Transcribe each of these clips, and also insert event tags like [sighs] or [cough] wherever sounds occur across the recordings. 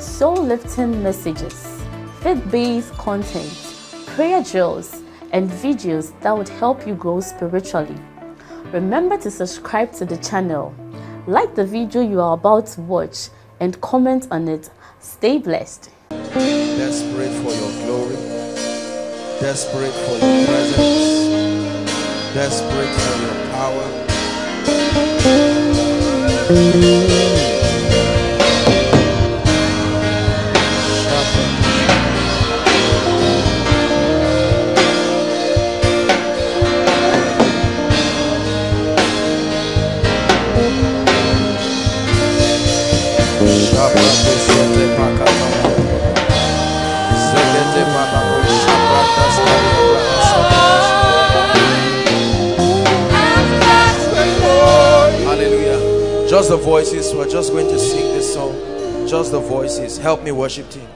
soul-lifting messages, faith-based content, prayer drills, and videos that would help you grow spiritually. Remember to subscribe to the channel, like the video you are about to watch, and comment on it. Stay blessed. Desperate for your glory, desperate for your presence, desperate for your power. Hallelujah. Just the voices. We're just going to sing this song. Just the voices. Help me worship team.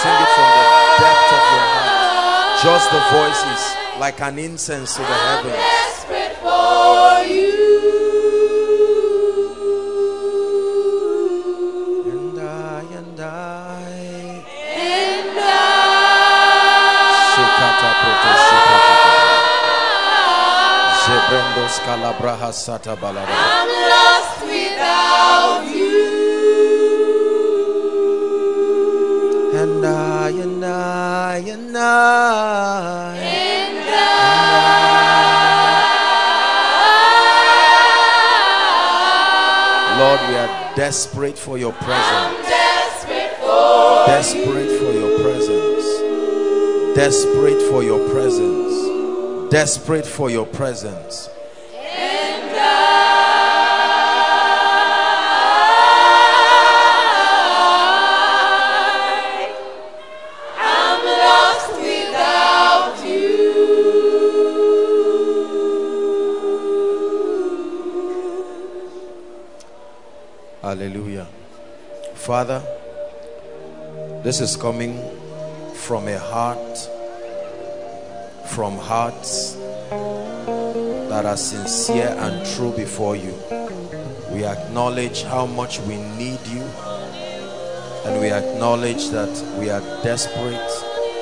Sing it from the depth of your heart. Just the voices, like an incense to the heavens. Jebrendos kalabraha sata balada. I'm lost without you. And I, and I, and I. And Lord, we are desperate for your I'm presence. desperate for Desperate for your presence. Desperate for your presence. Desperate for your presence. Father, this is coming from a heart, from hearts that are sincere and true before you. We acknowledge how much we need you, and we acknowledge that we are desperate,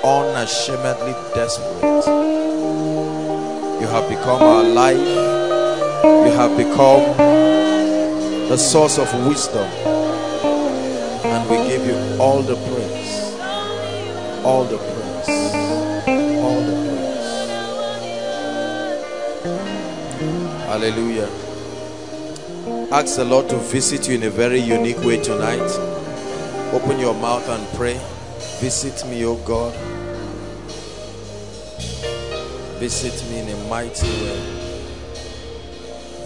unashamedly desperate. You have become our life, you have become the source of wisdom. You all the praise. All the praise. All the praise. Hallelujah. Ask the Lord to visit you in a very unique way tonight. Open your mouth and pray. Visit me, O God. Visit me in a mighty way.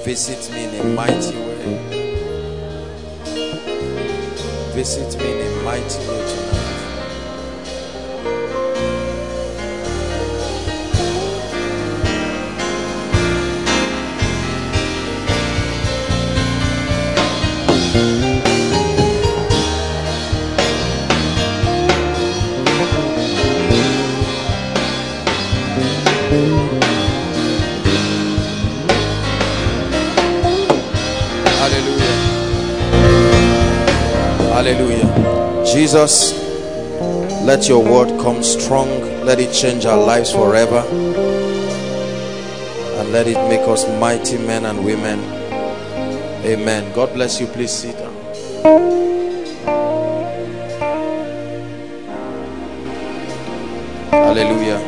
Visit me in a mighty way. Visit me in a mighty way Jesus, let your word come strong. Let it change our lives forever. And let it make us mighty men and women. Amen. God bless you. Please sit down. Hallelujah.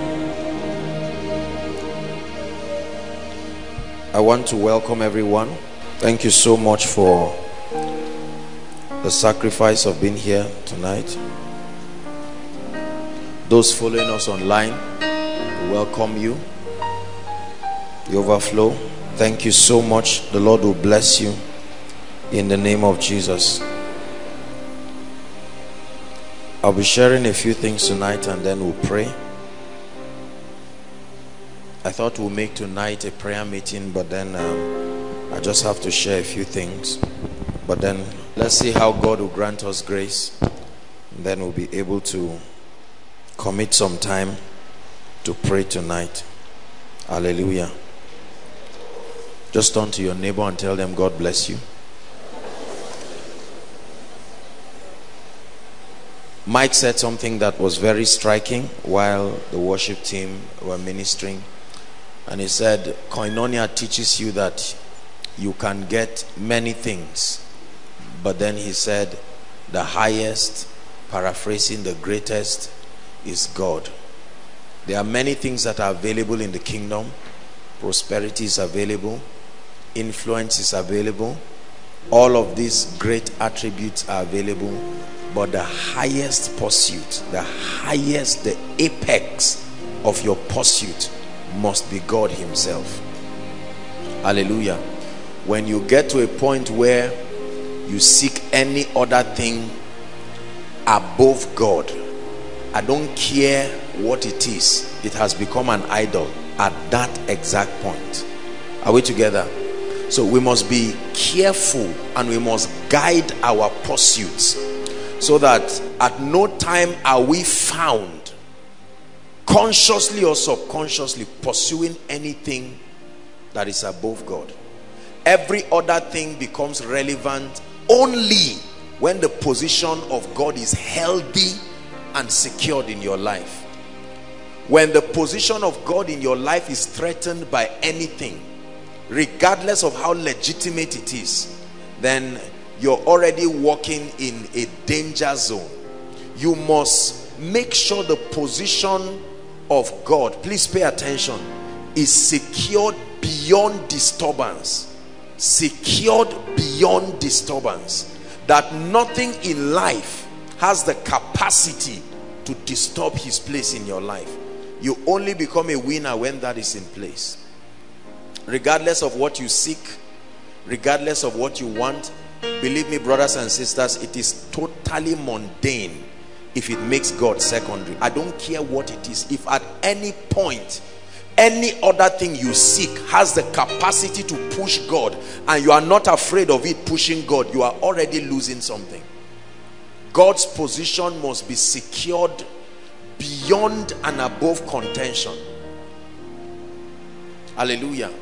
I want to welcome everyone. Thank you so much for the sacrifice of being here tonight. Those following us online, we welcome you. The overflow. Thank you so much. The Lord will bless you in the name of Jesus. I'll be sharing a few things tonight and then we'll pray. I thought we'll make tonight a prayer meeting, but then um, I just have to share a few things. But then let's see how God will grant us grace. Then we'll be able to commit some time to pray tonight. Hallelujah. Just turn to your neighbor and tell them, God bless you. Mike said something that was very striking while the worship team were ministering. And he said, Koinonia teaches you that you can get many things. But then he said, the highest, paraphrasing the greatest, is God. There are many things that are available in the kingdom. Prosperity is available. Influence is available. All of these great attributes are available but the highest pursuit, the highest, the apex of your pursuit must be God Himself. Hallelujah. When you get to a point where you seek any other thing above God, I don't care what it is, it has become an idol at that exact point. Are we together? So we must be careful and we must guide our pursuits so that at no time are we found consciously or subconsciously pursuing anything that is above God. Every other thing becomes relevant only when the position of God is healthy and secured in your life. When the position of God in your life is threatened by anything, regardless of how legitimate it is, then you're already walking in a danger zone you must make sure the position of God please pay attention is secured beyond disturbance secured beyond disturbance that nothing in life has the capacity to disturb his place in your life you only become a winner when that is in place regardless of what you seek regardless of what you want Believe me, brothers and sisters, it is totally mundane if it makes God secondary. I don't care what it is. If at any point, any other thing you seek has the capacity to push God and you are not afraid of it pushing God, you are already losing something. God's position must be secured beyond and above contention. Hallelujah.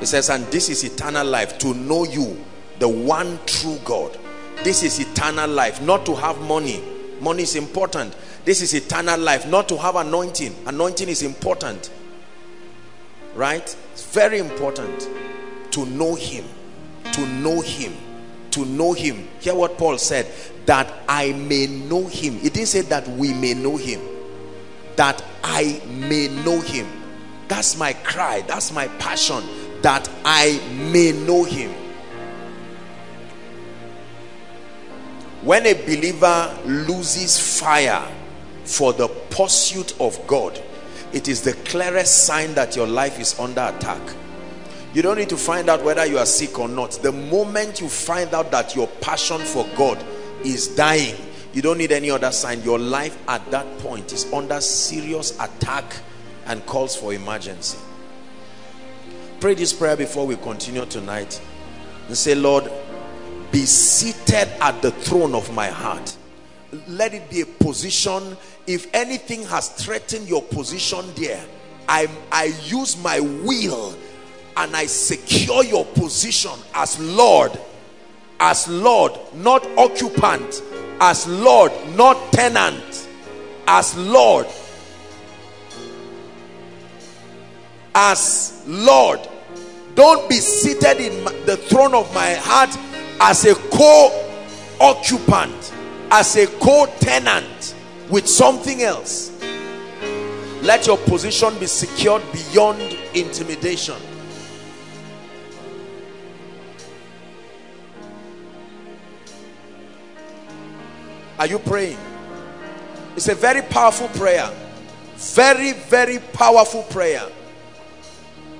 It says, and this is eternal life to know you the one true God. This is eternal life, not to have money. Money is important. This is eternal life, not to have anointing. Anointing is important. Right? It's very important to know him. To know him. To know him. Hear what Paul said. That I may know him. He didn't say that we may know him. That I may know him. That's my cry. That's my passion. That I may know him when a believer loses fire for the pursuit of God it is the clearest sign that your life is under attack. You don't need to find out whether you are sick or not. The moment you find out that your passion for God is dying you don't need any other sign. Your life at that point is under serious attack and calls for emergency. Pray this prayer before we continue tonight and say Lord be seated at the throne of my heart let it be a position. If anything has threatened your position there i i use my will and i secure your position as lord as lord not occupant as lord not tenant as lord as lord. Don't be seated in the throne of my heart as a co-occupant as a co-tenant with something else let your position be secured beyond intimidation are you praying it's a very powerful prayer very very powerful prayer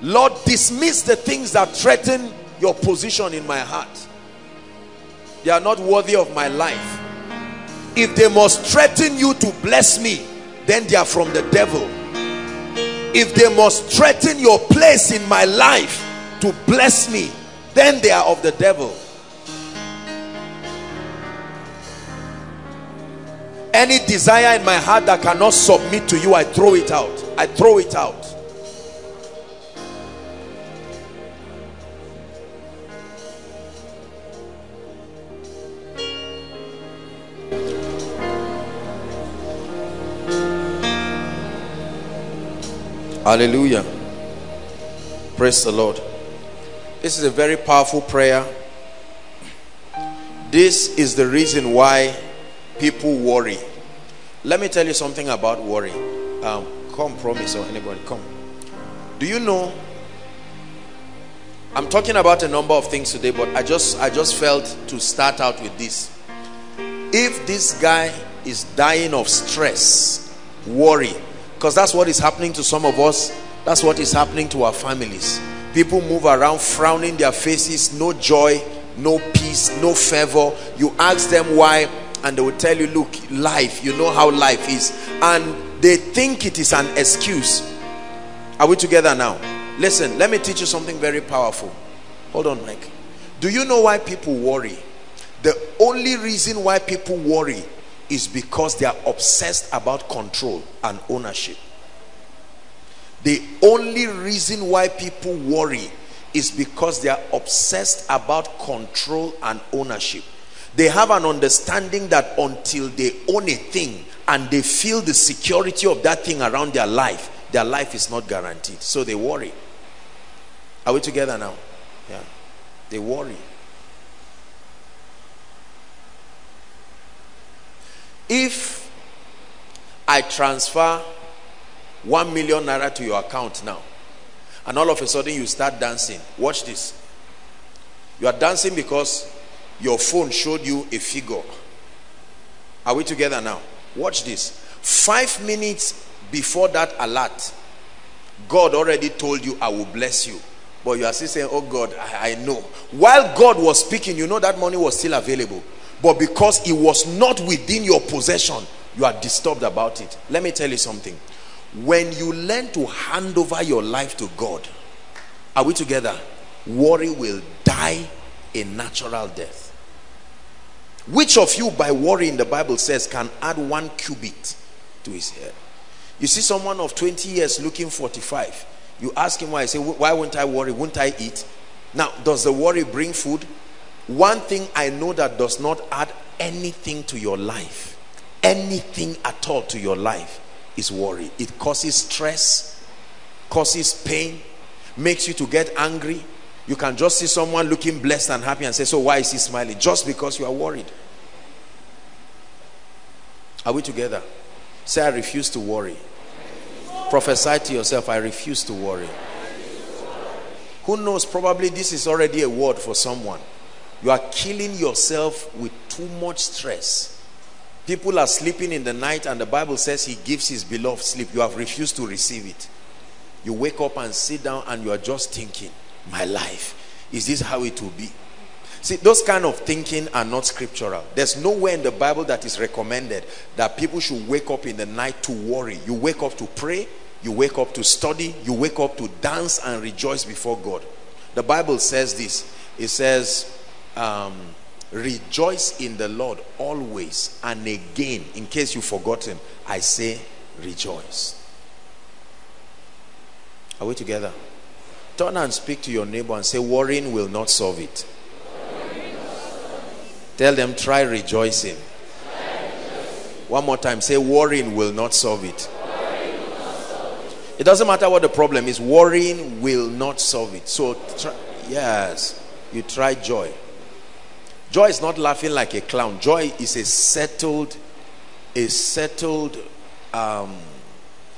lord dismiss the things that threaten your position in my heart. They are not worthy of my life. If they must threaten you to bless me, then they are from the devil. If they must threaten your place in my life to bless me, then they are of the devil. Any desire in my heart that cannot submit to you, I throw it out. I throw it out. Hallelujah. Praise the Lord. This is a very powerful prayer. This is the reason why people worry. Let me tell you something about worry. Um, come, promise, or anybody, come. Do you know? I'm talking about a number of things today, but I just I just felt to start out with this. If this guy is dying of stress, worry, because that's what is happening to some of us, that's what is happening to our families. People move around frowning their faces, no joy, no peace, no favor. You ask them why, and they will tell you, Look, life, you know how life is, and they think it is an excuse. Are we together now? Listen, let me teach you something very powerful. Hold on, Mike. Do you know why people worry? The only reason why people worry is because they are obsessed about control and ownership. The only reason why people worry is because they are obsessed about control and ownership. They have an understanding that until they own a thing and they feel the security of that thing around their life, their life is not guaranteed. So they worry. Are we together now? Yeah. They worry. If I transfer 1 million naira to your account now, and all of a sudden you start dancing, watch this. You are dancing because your phone showed you a figure. Are we together now? Watch this. Five minutes before that alert, God already told you, I will bless you. But you are still saying, Oh God, I, I know. While God was speaking, you know that money was still available. But because it was not within your possession, you are disturbed about it. Let me tell you something. When you learn to hand over your life to God, are we together? Worry will die a natural death. Which of you, by worrying, the Bible says, can add one cubit to his head? You see someone of 20 years looking 45. You ask him why. I say, Why won't I worry? Won't I eat? Now, does the worry bring food? One thing I know that does not add anything to your life, anything at all to your life, is worry. It causes stress, causes pain, makes you to get angry. You can just see someone looking blessed and happy and say, So, why is he smiling? Just because you are worried. Are we together? Say, I refuse to worry. Prophesy to yourself, I refuse to worry. Who knows? Probably this is already a word for someone. You are killing yourself with too much stress. People are sleeping in the night, and the Bible says He gives His beloved sleep. You have refused to receive it. You wake up and sit down, and you are just thinking, My life, is this how it will be? See, those kind of thinking are not scriptural. There's nowhere in the Bible that is recommended that people should wake up in the night to worry. You wake up to pray, you wake up to study, you wake up to dance and rejoice before God. The Bible says this it says, um, Rejoice in the Lord always. And again, in case you've forgotten, I say, Rejoice. Are we together? Turn and speak to your neighbor and say, Worrying will not solve it. Tell them, try rejoicing. One more time, say, worrying will not solve it. It doesn't matter what the problem is, worrying will not solve it. So, try, yes, you try joy. Joy is not laughing like a clown. Joy is a settled, a settled um,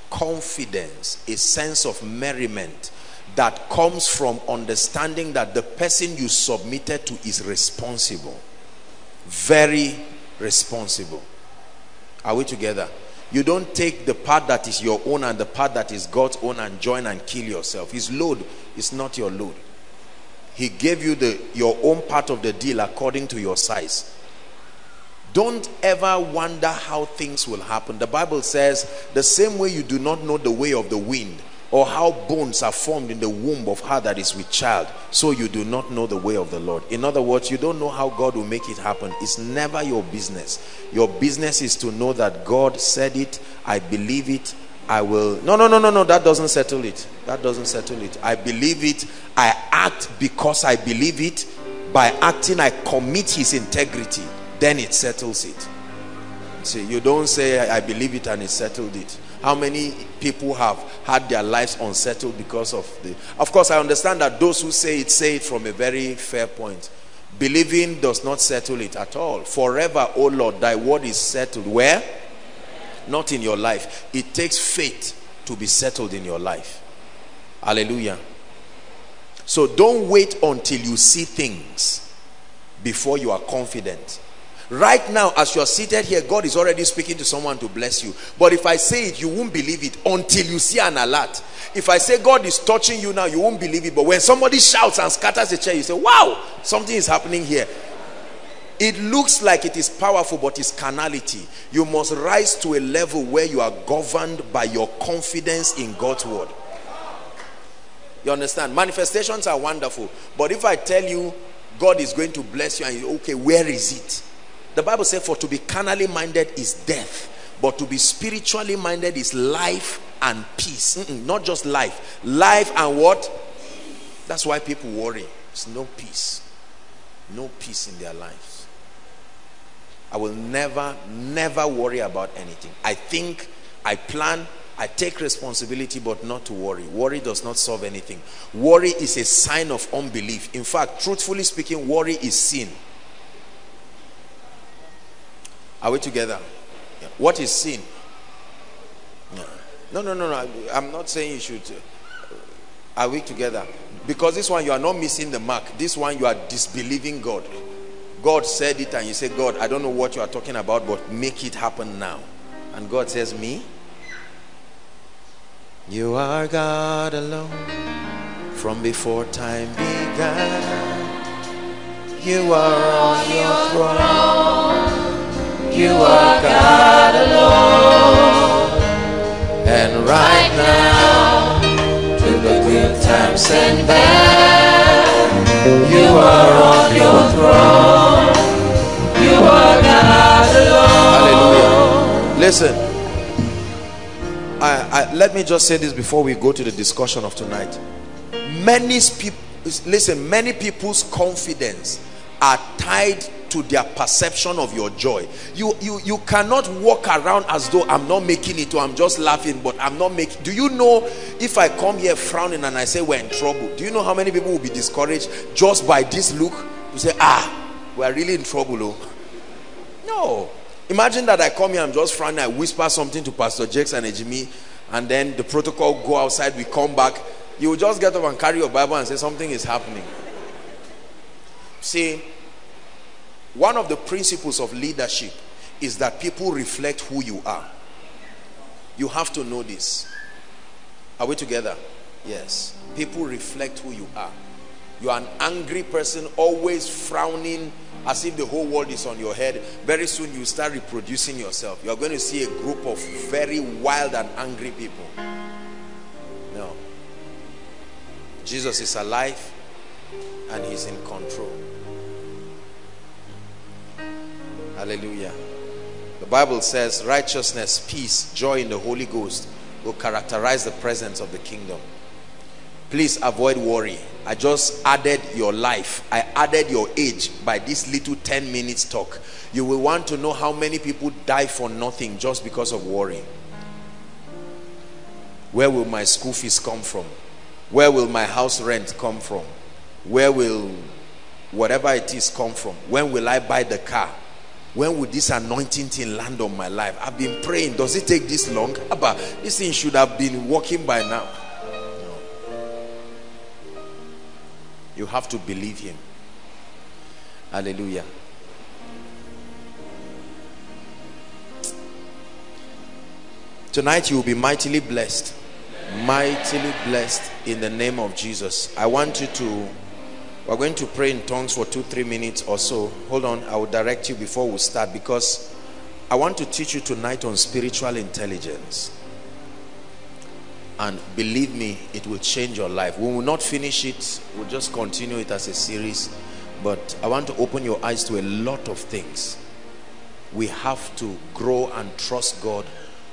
confidence, a sense of merriment that comes from understanding that the person you submitted to is responsible. Very responsible. Are we together? You don't take the part that is your own and the part that is God's own and join and kill yourself. His load is not your load. He gave you the your own part of the deal according to your size. Don't ever wonder how things will happen. The bible says the same way you do not know the way of the wind or how bones are formed in the womb of her that is with child so you do not know the way of the lord. In other words you don't know how god will make it happen. It's never your business. Your business is to know that god said it i believe it i will no no no no no that doesn't settle it. That doesn't settle it. I believe it. I act because i believe it. By acting i commit his integrity. Then it settles it. See you don't say i believe it and it settled it. How many people have had their lives unsettled because of the of course i understand that those who say it say it from a very fair point. Believing does not settle it at all. Forever oh lord thy word is settled. Where not in your life it takes faith to be settled in your life hallelujah so don't wait until you see things before you are confident Right now, as you're seated here, God is already speaking to someone to bless you. But if I say it, you won't believe it until you see an alert. If I say God is touching you now, you won't believe it. But when somebody shouts and scatters the chair, you say, Wow, something is happening here. It looks like it is powerful, but it's carnality. You must rise to a level where you are governed by your confidence in God's word. You understand? Manifestations are wonderful. But if I tell you God is going to bless you, and you, okay, where is it? The Bible says, For to be carnally minded is death, but to be spiritually minded is life and peace. Mm -mm, not just life, life and what? That's why people worry. It's no peace, no peace in their lives. I will never, never worry about anything. I think, I plan, I take responsibility, but not to worry. Worry does not solve anything. Worry is a sign of unbelief. In fact, truthfully speaking, worry is sin. Are we together? Yeah. What is sin? No, no, no, no. I'm not saying you should. Uh, are we together? Because this one you are not missing the mark. This one you are disbelieving God. God said it, and you say, God, I don't know what you are talking about, but make it happen now. And God says, Me? You are God alone from before time began. You are on your throne. You are God alone. And right now, to the good times and bad, you are on your throne. You are God alone. Hallelujah. Listen. I, I, let me just say this before we go to the discussion of tonight. Many people, listen, many people's confidence are tied to their perception of your joy. You, you, you cannot walk around as though I'm not making it or I'm just laughing, but I'm not making. Do you know if I come here frowning and I say we're in trouble? Do you know how many people will be discouraged just by this look? You say, ah, we're really in trouble. Oh. No. Imagine that I come here, I'm just frowning, I whisper something to Pastor Jakes and Ejimi, and then the protocol go outside, we come back. You will just get up and carry your Bible and say something is happening. See, one of the principles of leadership is that people reflect who you are. You have to know this. Are we together? Yes. People reflect who you are. You are an angry person, always frowning, as if the whole world is on your head very soon you start reproducing yourself you are going to see a group of very wild and angry people no jesus is alive and he's in control hallelujah. The bible says righteousness peace joy in the holy ghost will characterize the presence of the kingdom. Please avoid worry. I just added your life. I added your age by this little 10 minutes talk. You will want to know how many people die for nothing just because of worry. Where will my school fees come from? Where will my house rent come from? Where will whatever it is come from? When will i buy the car when will this anointing thing land on my life i've been praying does it take this long but this thing should have been working by now You have to believe him. Hallelujah. Tonight you will be mightily blessed. Mightily blessed in the name of Jesus. I want you to We're going to pray in tongues for two, three minutes or so. Hold on, I will direct you before we start because I want to teach you tonight on spiritual intelligence. And believe me, it will change your life. We will not finish it, we'll just continue it as a series. But I want to open your eyes to a lot of things. We have to grow and trust God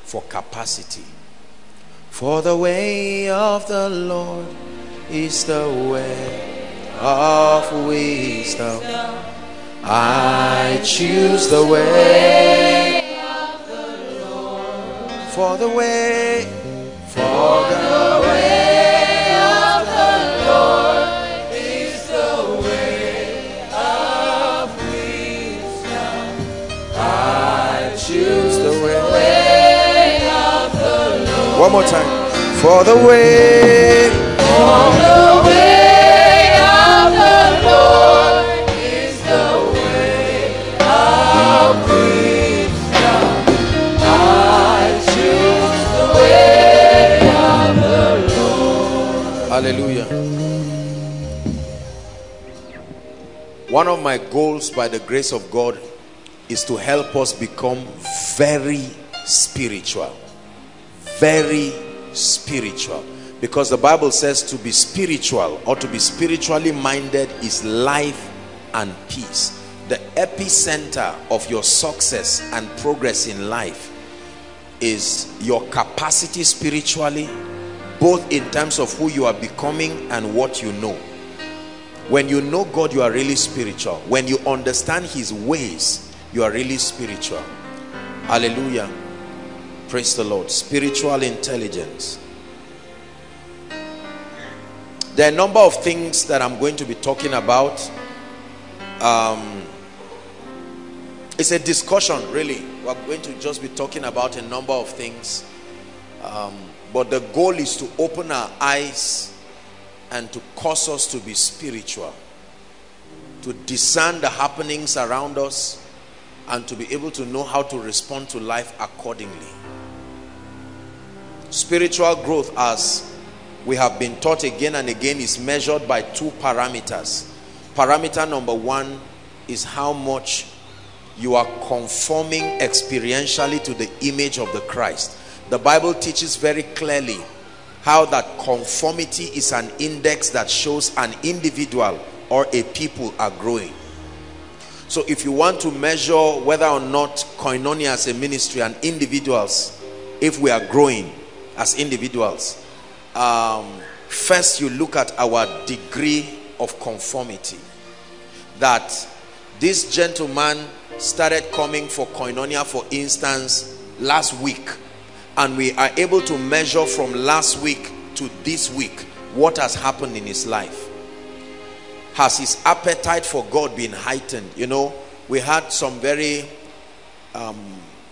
for capacity. For the way of the Lord is the way of wisdom. I choose the way of the Lord. for the way, for the way of the Lord is the way of wisdom. I choose the way of the Lord. One more time. For the way, for the Hallelujah. One of my goals by the grace of God is to help us become very spiritual. Very spiritual. Because the Bible says to be spiritual or to be spiritually minded is life and peace. The epicenter of your success and progress in life is your capacity spiritually, both in terms of who you are becoming and what you know. When you know God, you are really spiritual. When you understand his ways, you are really spiritual. Hallelujah. Praise the Lord. Spiritual intelligence. There are a number of things that I'm going to be talking about. Um, it's a discussion, really. We're going to just be talking about a number of things. Um, but the goal is to open our eyes and to cause us to be spiritual. To discern the happenings around us and to be able to know how to respond to life accordingly. Spiritual growth as we have been taught again and again is measured by two parameters. Parameter number one is how much you are conforming experientially to the image of the Christ. The Bible teaches very clearly how that conformity is an index that shows an individual or a people are growing. So if you want to measure whether or not koinonia as a ministry and individuals, if we are growing as individuals, um, first you look at our degree of conformity. That this gentleman started coming for koinonia, for instance, last week. And we are able to measure from last week to this week what has happened in his life. Has his appetite for God been heightened? You know, we had some very um,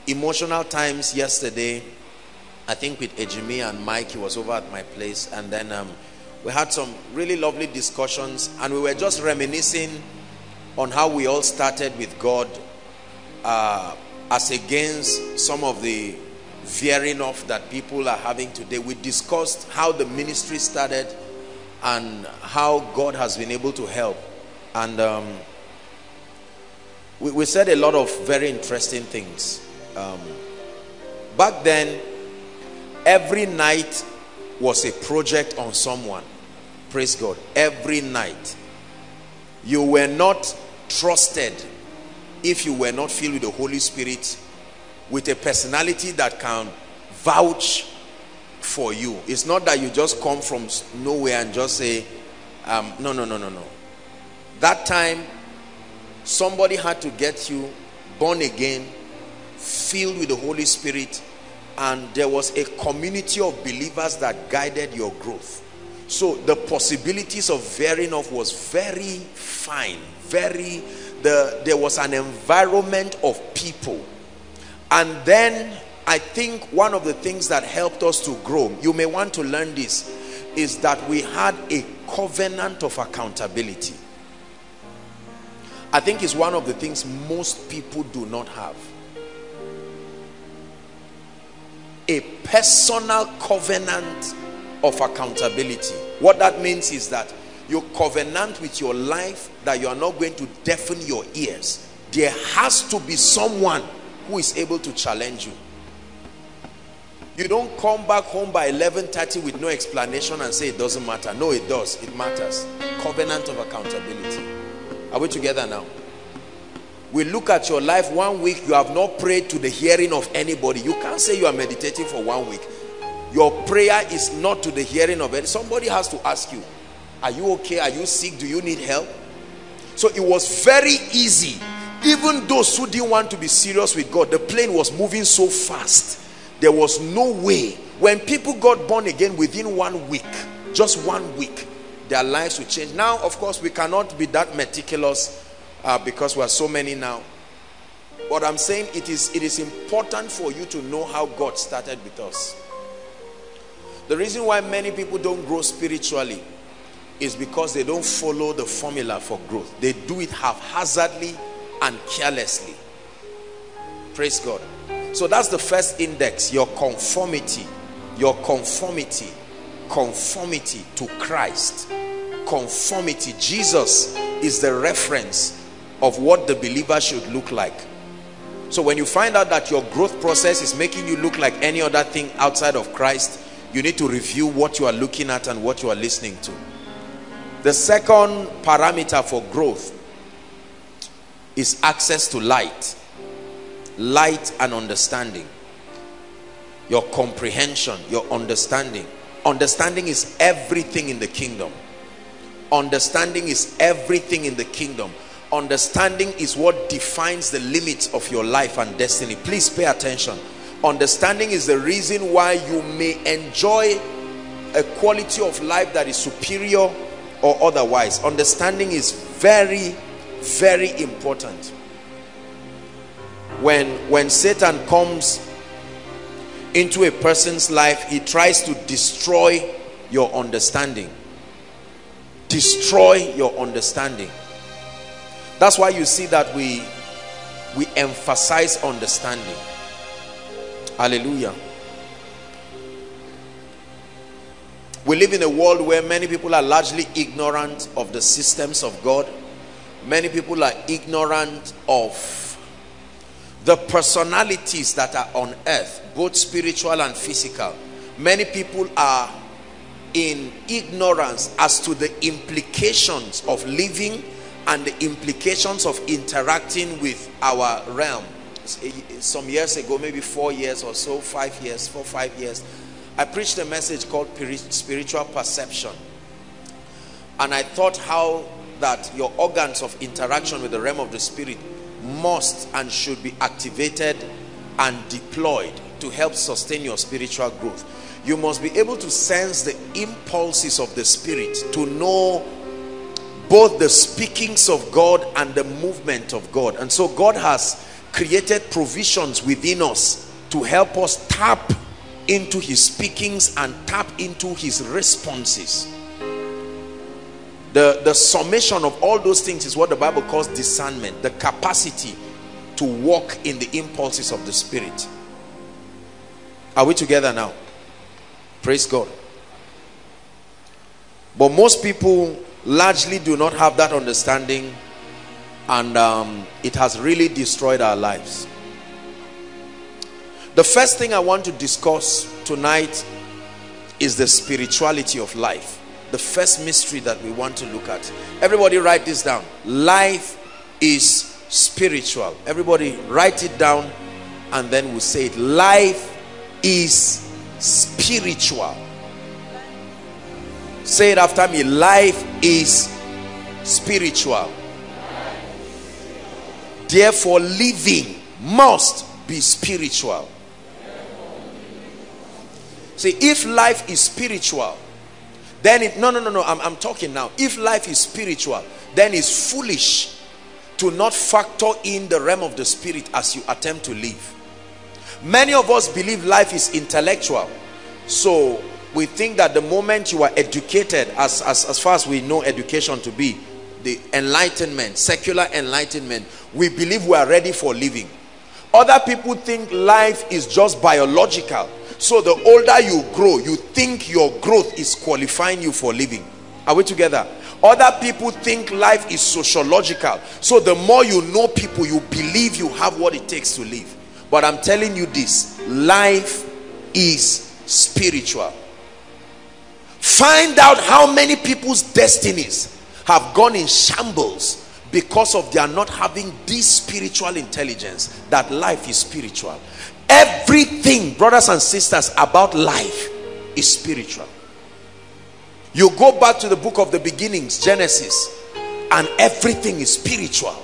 emotional times yesterday I think with Ejimi and Mike, he was over at my place. And then um, we had some really lovely discussions. And we were just reminiscing on how we all started with God uh, as against some of the veering off that people are having today. We discussed how the ministry started and how God has been able to help. And um, we, we, said a lot of very interesting things. Um, back then, every night was a project on someone praise god every night you were not trusted if you were not filled with the holy spirit with a personality that can vouch for you. It's not that you just come from nowhere and just say um, no no no no no. That time somebody had to get you born again filled with the holy spirit and there was a community of believers that guided your growth. So the possibilities of veering off was very fine very the there was an environment of people and then i think one of the things that helped us to grow you may want to learn this is that we had a covenant of accountability. I think is one of the things most people do not have. A personal covenant of accountability. What that means is that you covenant with your life that you are not going to deafen your ears. There has to be someone who is able to challenge you. You don't come back home by 11.30 with no explanation and say it doesn't matter. No it does. It matters. Covenant of accountability. Are we together now? We look at your life one week you have not prayed to the hearing of anybody. You can't say you are meditating for one week. Your prayer is not to the hearing of it somebody has to ask you are you okay? Are you sick? Do you need help? So it was very easy even those who didn't want to be serious with god the plane was moving so fast. There was no way. When people got born again within one week just one week their lives would change. Now of course we cannot be that meticulous uh, because we are so many now. But i'm saying it is it is important for you to know how god started with us. The reason why many people don't grow spiritually is because they don't follow the formula for growth. They do it haphazardly and carelessly. Praise God. So that's the first index, your conformity. Your conformity. Conformity to Christ. Conformity. Jesus is the reference of what the believer should look like. So when you find out that your growth process is making you look like any other thing outside of Christ, you need to review what you are looking at and what you are listening to. The second parameter for growth is access to light. Light and understanding. Your comprehension, your understanding. Understanding is everything in the kingdom. Understanding is everything in the kingdom. Understanding is what defines the limits of your life and destiny. Please pay attention understanding is the reason why you may enjoy a quality of life that is superior or otherwise understanding is very very important when when satan comes into a person's life he tries to destroy your understanding destroy your understanding that's why you see that we we emphasize understanding Hallelujah. We live in a world where many people are largely ignorant of the systems of God. Many people are ignorant of the personalities that are on earth, both spiritual and physical. Many people are in ignorance as to the implications of living and the implications of interacting with our realm eh, eh, some years ago, maybe four years or so, five years, four, five years, I preached a message called spiritual perception. And I thought how that your organs of interaction with the realm of the spirit must and should be activated and deployed to help sustain your spiritual growth. You must be able to sense the impulses of the spirit to know both the speakings of God and the movement of God. And so God has created provisions within us to help us tap into his speakings and tap into his responses the the summation of all those things is what the bible calls discernment the capacity to walk in the impulses of the spirit. Are we together now? Praise god. But most people largely do not have that understanding and um, it has really destroyed our lives. The first thing i want to discuss tonight is the spirituality of life the first mystery that we want to look at. Everybody write this down. Life is spiritual. Everybody write it down and then we'll say it. Life is spiritual. Say it after me. Life is spiritual. Therefore, living must be spiritual. See, if life is spiritual, then it, no, no, no, no, I'm, I'm talking now. If life is spiritual, then it's foolish to not factor in the realm of the spirit as you attempt to live. Many of us believe life is intellectual. So we think that the moment you are educated, as, as, as far as we know education to be, the enlightenment, secular enlightenment, we believe we are ready for living. Other people think life is just biological. So the older you grow, you think your growth is qualifying you for living. Are we together? other people think life is sociological so the more you know people you believe you have what it takes to live but i'm telling you this life is spiritual find out how many people's destinies have gone in shambles because of their not having this spiritual intelligence that life is spiritual everything brothers and sisters about life is spiritual. You go back to the book of the beginnings genesis and everything is spiritual.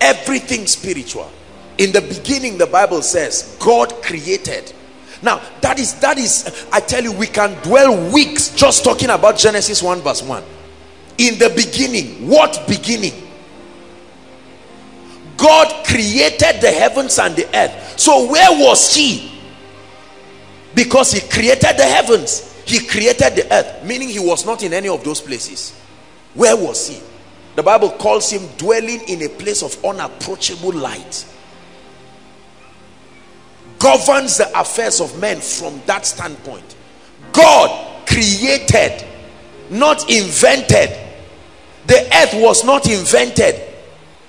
Everything spiritual. In the beginning the bible says god created. Now that is that is i tell you we can dwell weeks just talking about genesis 1 verse 1 in the beginning what beginning god created the heavens and the earth. So where was he? Because he created the heavens he created the earth. Meaning he was not in any of those places. Where was he? The bible calls him dwelling in a place of unapproachable light. Governs the affairs of men from that standpoint. God created not invented. The earth was not invented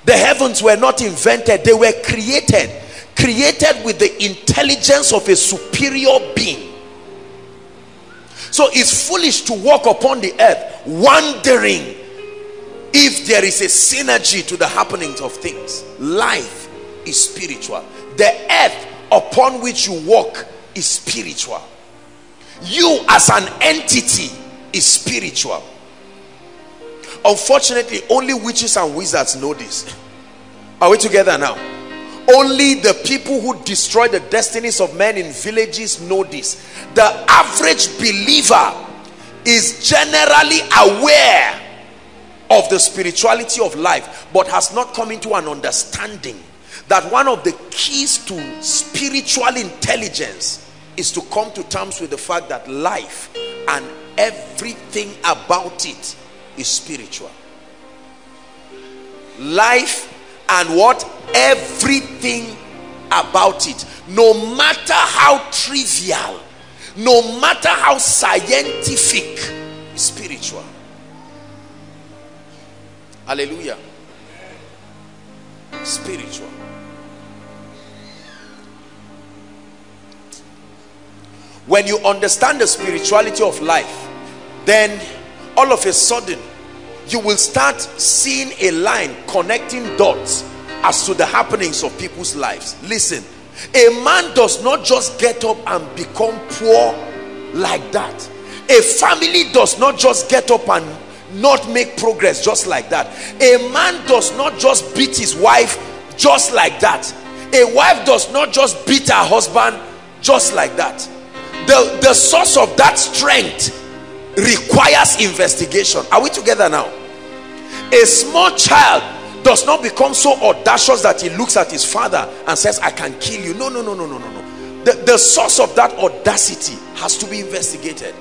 the heavens were not invented they were created created with the intelligence of a superior being so it's foolish to walk upon the earth wondering if there is a synergy to the happenings of things. Life is spiritual. The earth upon which you walk is spiritual. You as an entity is spiritual. Unfortunately, only witches and wizards know this. Are we together now? Only the people who destroy the destinies of men in villages know this. The average believer is generally aware of the spirituality of life, but has not come into an understanding that one of the keys to spiritual intelligence is to come to terms with the fact that life and everything about it is spiritual. Life and what? Everything about it. No matter how trivial no matter how scientific spiritual. Hallelujah. Spiritual. When you understand the spirituality of life then all of a sudden you will start seeing a line connecting dots as to the happenings of people's lives. Listen a man does not just get up and become poor like that. A family does not just get up and not make progress just like that. A man does not just beat his wife just like that. A wife does not just beat her husband just like that. The the source of that strength requires investigation. Are we together now? A small child does not become so audacious that he looks at his father and says i can kill you. No no no no no no no. The, the source of that audacity has to be investigated.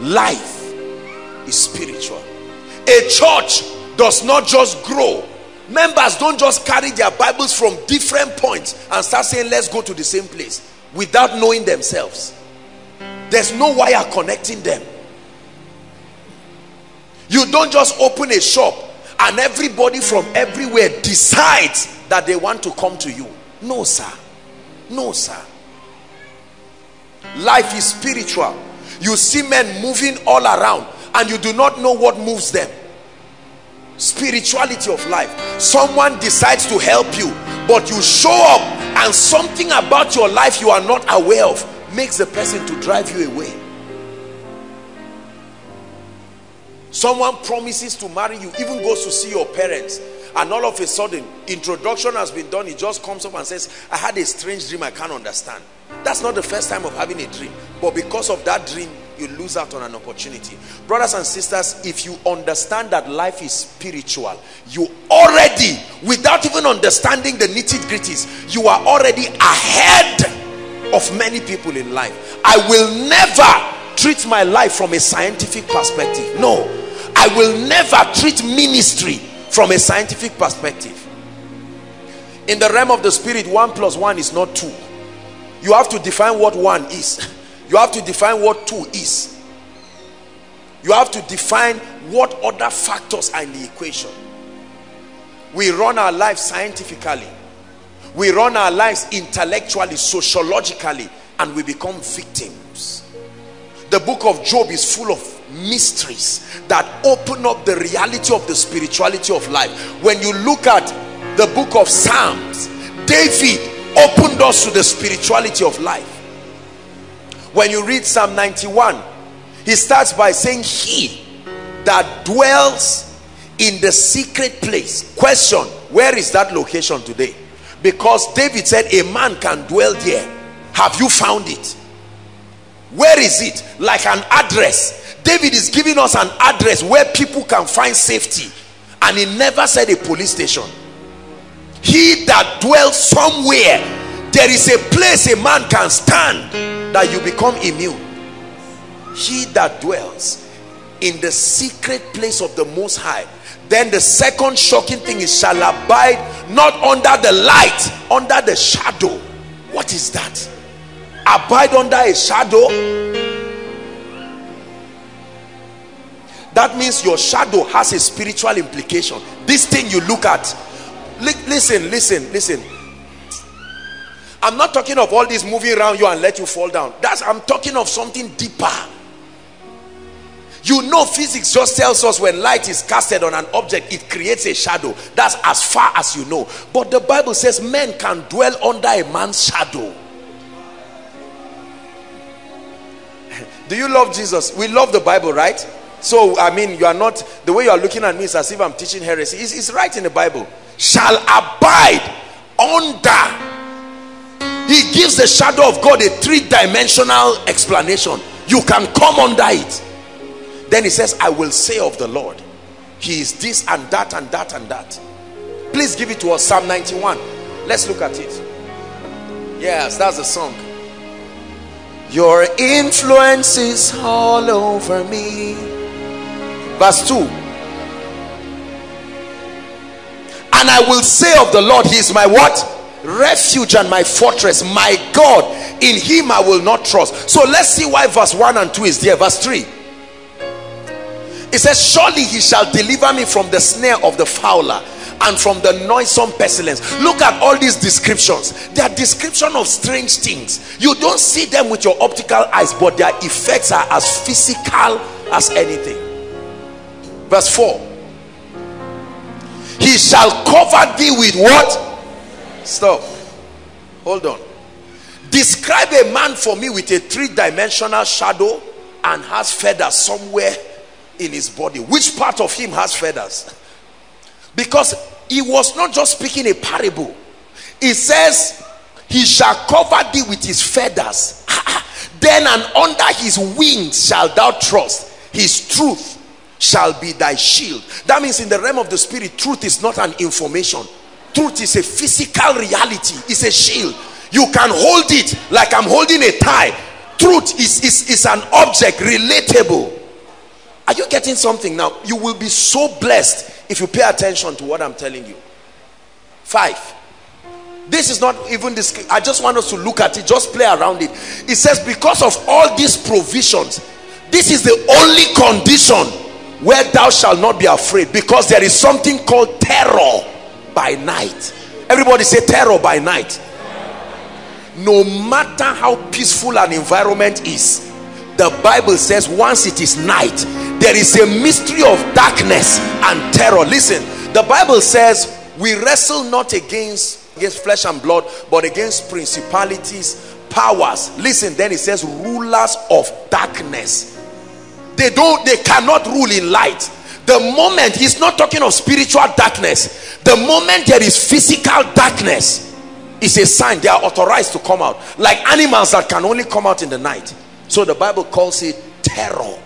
Life is spiritual. A church does not just grow. Members don't just carry their bibles from different points and start saying let's go to the same place without knowing themselves there's no wire connecting them. You don't just open a shop and everybody from everywhere decides that they want to come to you. No sir. No sir. Life is spiritual. You see men moving all around and you do not know what moves them. Spirituality of life. Someone decides to help you but you show up and something about your life you are not aware of makes the person to drive you away. Someone promises to marry you even goes to see your parents and all of a sudden introduction has been done. He just comes up and says i had a strange dream i can't understand. That's not the first time of having a dream but because of that dream you lose out on an opportunity. Brothers and sisters if you understand that life is spiritual you already without even understanding the nitty-gritties you are already ahead of many people in life. I will never treat my life from a scientific perspective. No. I will never treat ministry from a scientific perspective. In the realm of the spirit one plus one is not two. You have to define what one is. [laughs] You have to define what two is. You have to define what other factors are in the equation. We run our life scientifically we run our lives intellectually sociologically and we become victims. The book of job is full of mysteries that open up the reality of the spirituality of life. When you look at the book of psalms david opened us to the spirituality of life. When you read psalm 91 he starts by saying he that dwells in the secret place. Question where is that location today because david said a man can dwell there. Have you found it? Where is it? Like an address. David is giving us an address where people can find safety. And he never said a police station. He that dwells somewhere there is a place a man can stand that you become immune. He that dwells in the secret place of the most high then the second shocking thing is shall abide not under the light under the shadow? What is that? Abide under a shadow? That means your shadow has a spiritual implication. This thing you look at listen listen listen. I'm not talking of all this moving around you and let you fall down. That's i'm talking of something deeper you know physics just tells us when light is casted on an object it creates a shadow. That's as far as you know. But the bible says men can dwell under a man's shadow. [laughs] Do you love jesus? We love the bible right? So i mean you are not the way you are looking at me is as if i'm teaching heresy. It's, it's right in the bible. Shall abide under. He gives the shadow of god a three-dimensional explanation. You can come under it then he says i will say of the lord he is this and that and that and that. Please give it to us psalm 91 let's look at it. Yes that's the song. Your influence is all over me. Verse 2 and i will say of the lord he is my what? Refuge and my fortress. My god in him i will not trust. So let's see why verse 1 and 2 is there. Verse 3 it says surely he shall deliver me from the snare of the fowler and from the noisome pestilence. Look at all these descriptions. They are description of strange things. You don't see them with your optical eyes but their effects are as physical as anything. Verse 4 he shall cover thee with what? Stop hold on. Describe a man for me with a three-dimensional shadow and has feathers somewhere in his body. Which part of him has feathers? Because he was not just speaking a parable. He says he shall cover thee with his feathers. [laughs] Then and under his wings shalt thou trust. His truth shall be thy shield. That means in the realm of the spirit truth is not an information. Truth is a physical reality. It's a shield. You can hold it like i'm holding a tie. Truth is, is, is an object relatable are you getting something now? You will be so blessed if you pay attention to what I'm telling you. Five. This is not even this. I just want us to look at it, just play around it. It says, because of all these provisions, this is the only condition where thou shalt not be afraid because there is something called terror by night. Everybody say terror by night. No matter how peaceful an environment is, the bible says once it is night there is a mystery of darkness and terror. Listen the bible says we wrestle not against against flesh and blood but against principalities powers. Listen then it says rulers of darkness. They don't they cannot rule in light. The moment he's not talking of spiritual darkness. The moment there is physical darkness is a sign they are authorized to come out. Like animals that can only come out in the night so the Bible calls it terror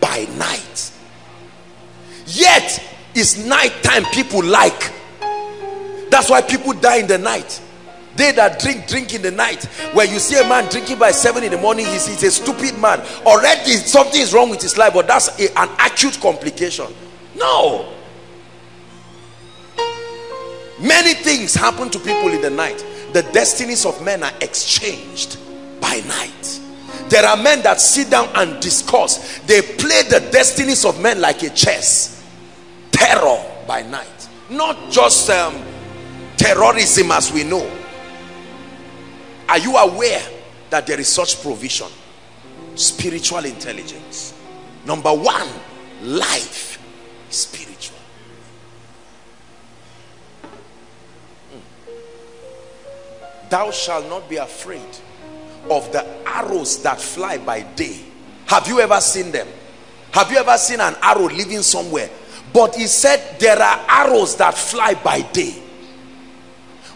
by night. Yet it's nighttime people like. That's why people die in the night. They that drink, drink in the night. Where you see a man drinking by 7 in the morning, he's, he's a stupid man. Already something is wrong with his life, but that's a, an acute complication. No. Many things happen to people in the night. The destinies of men are exchanged by night there are men that sit down and discuss. They play the destinies of men like a chess. Terror by night. Not just um, terrorism as we know. Are you aware that there is such provision? Spiritual intelligence. Number one life is spiritual. Hmm. thou shalt not be afraid of the arrows that fly by day. Have you ever seen them? Have you ever seen an arrow living somewhere? But he said there are arrows that fly by day.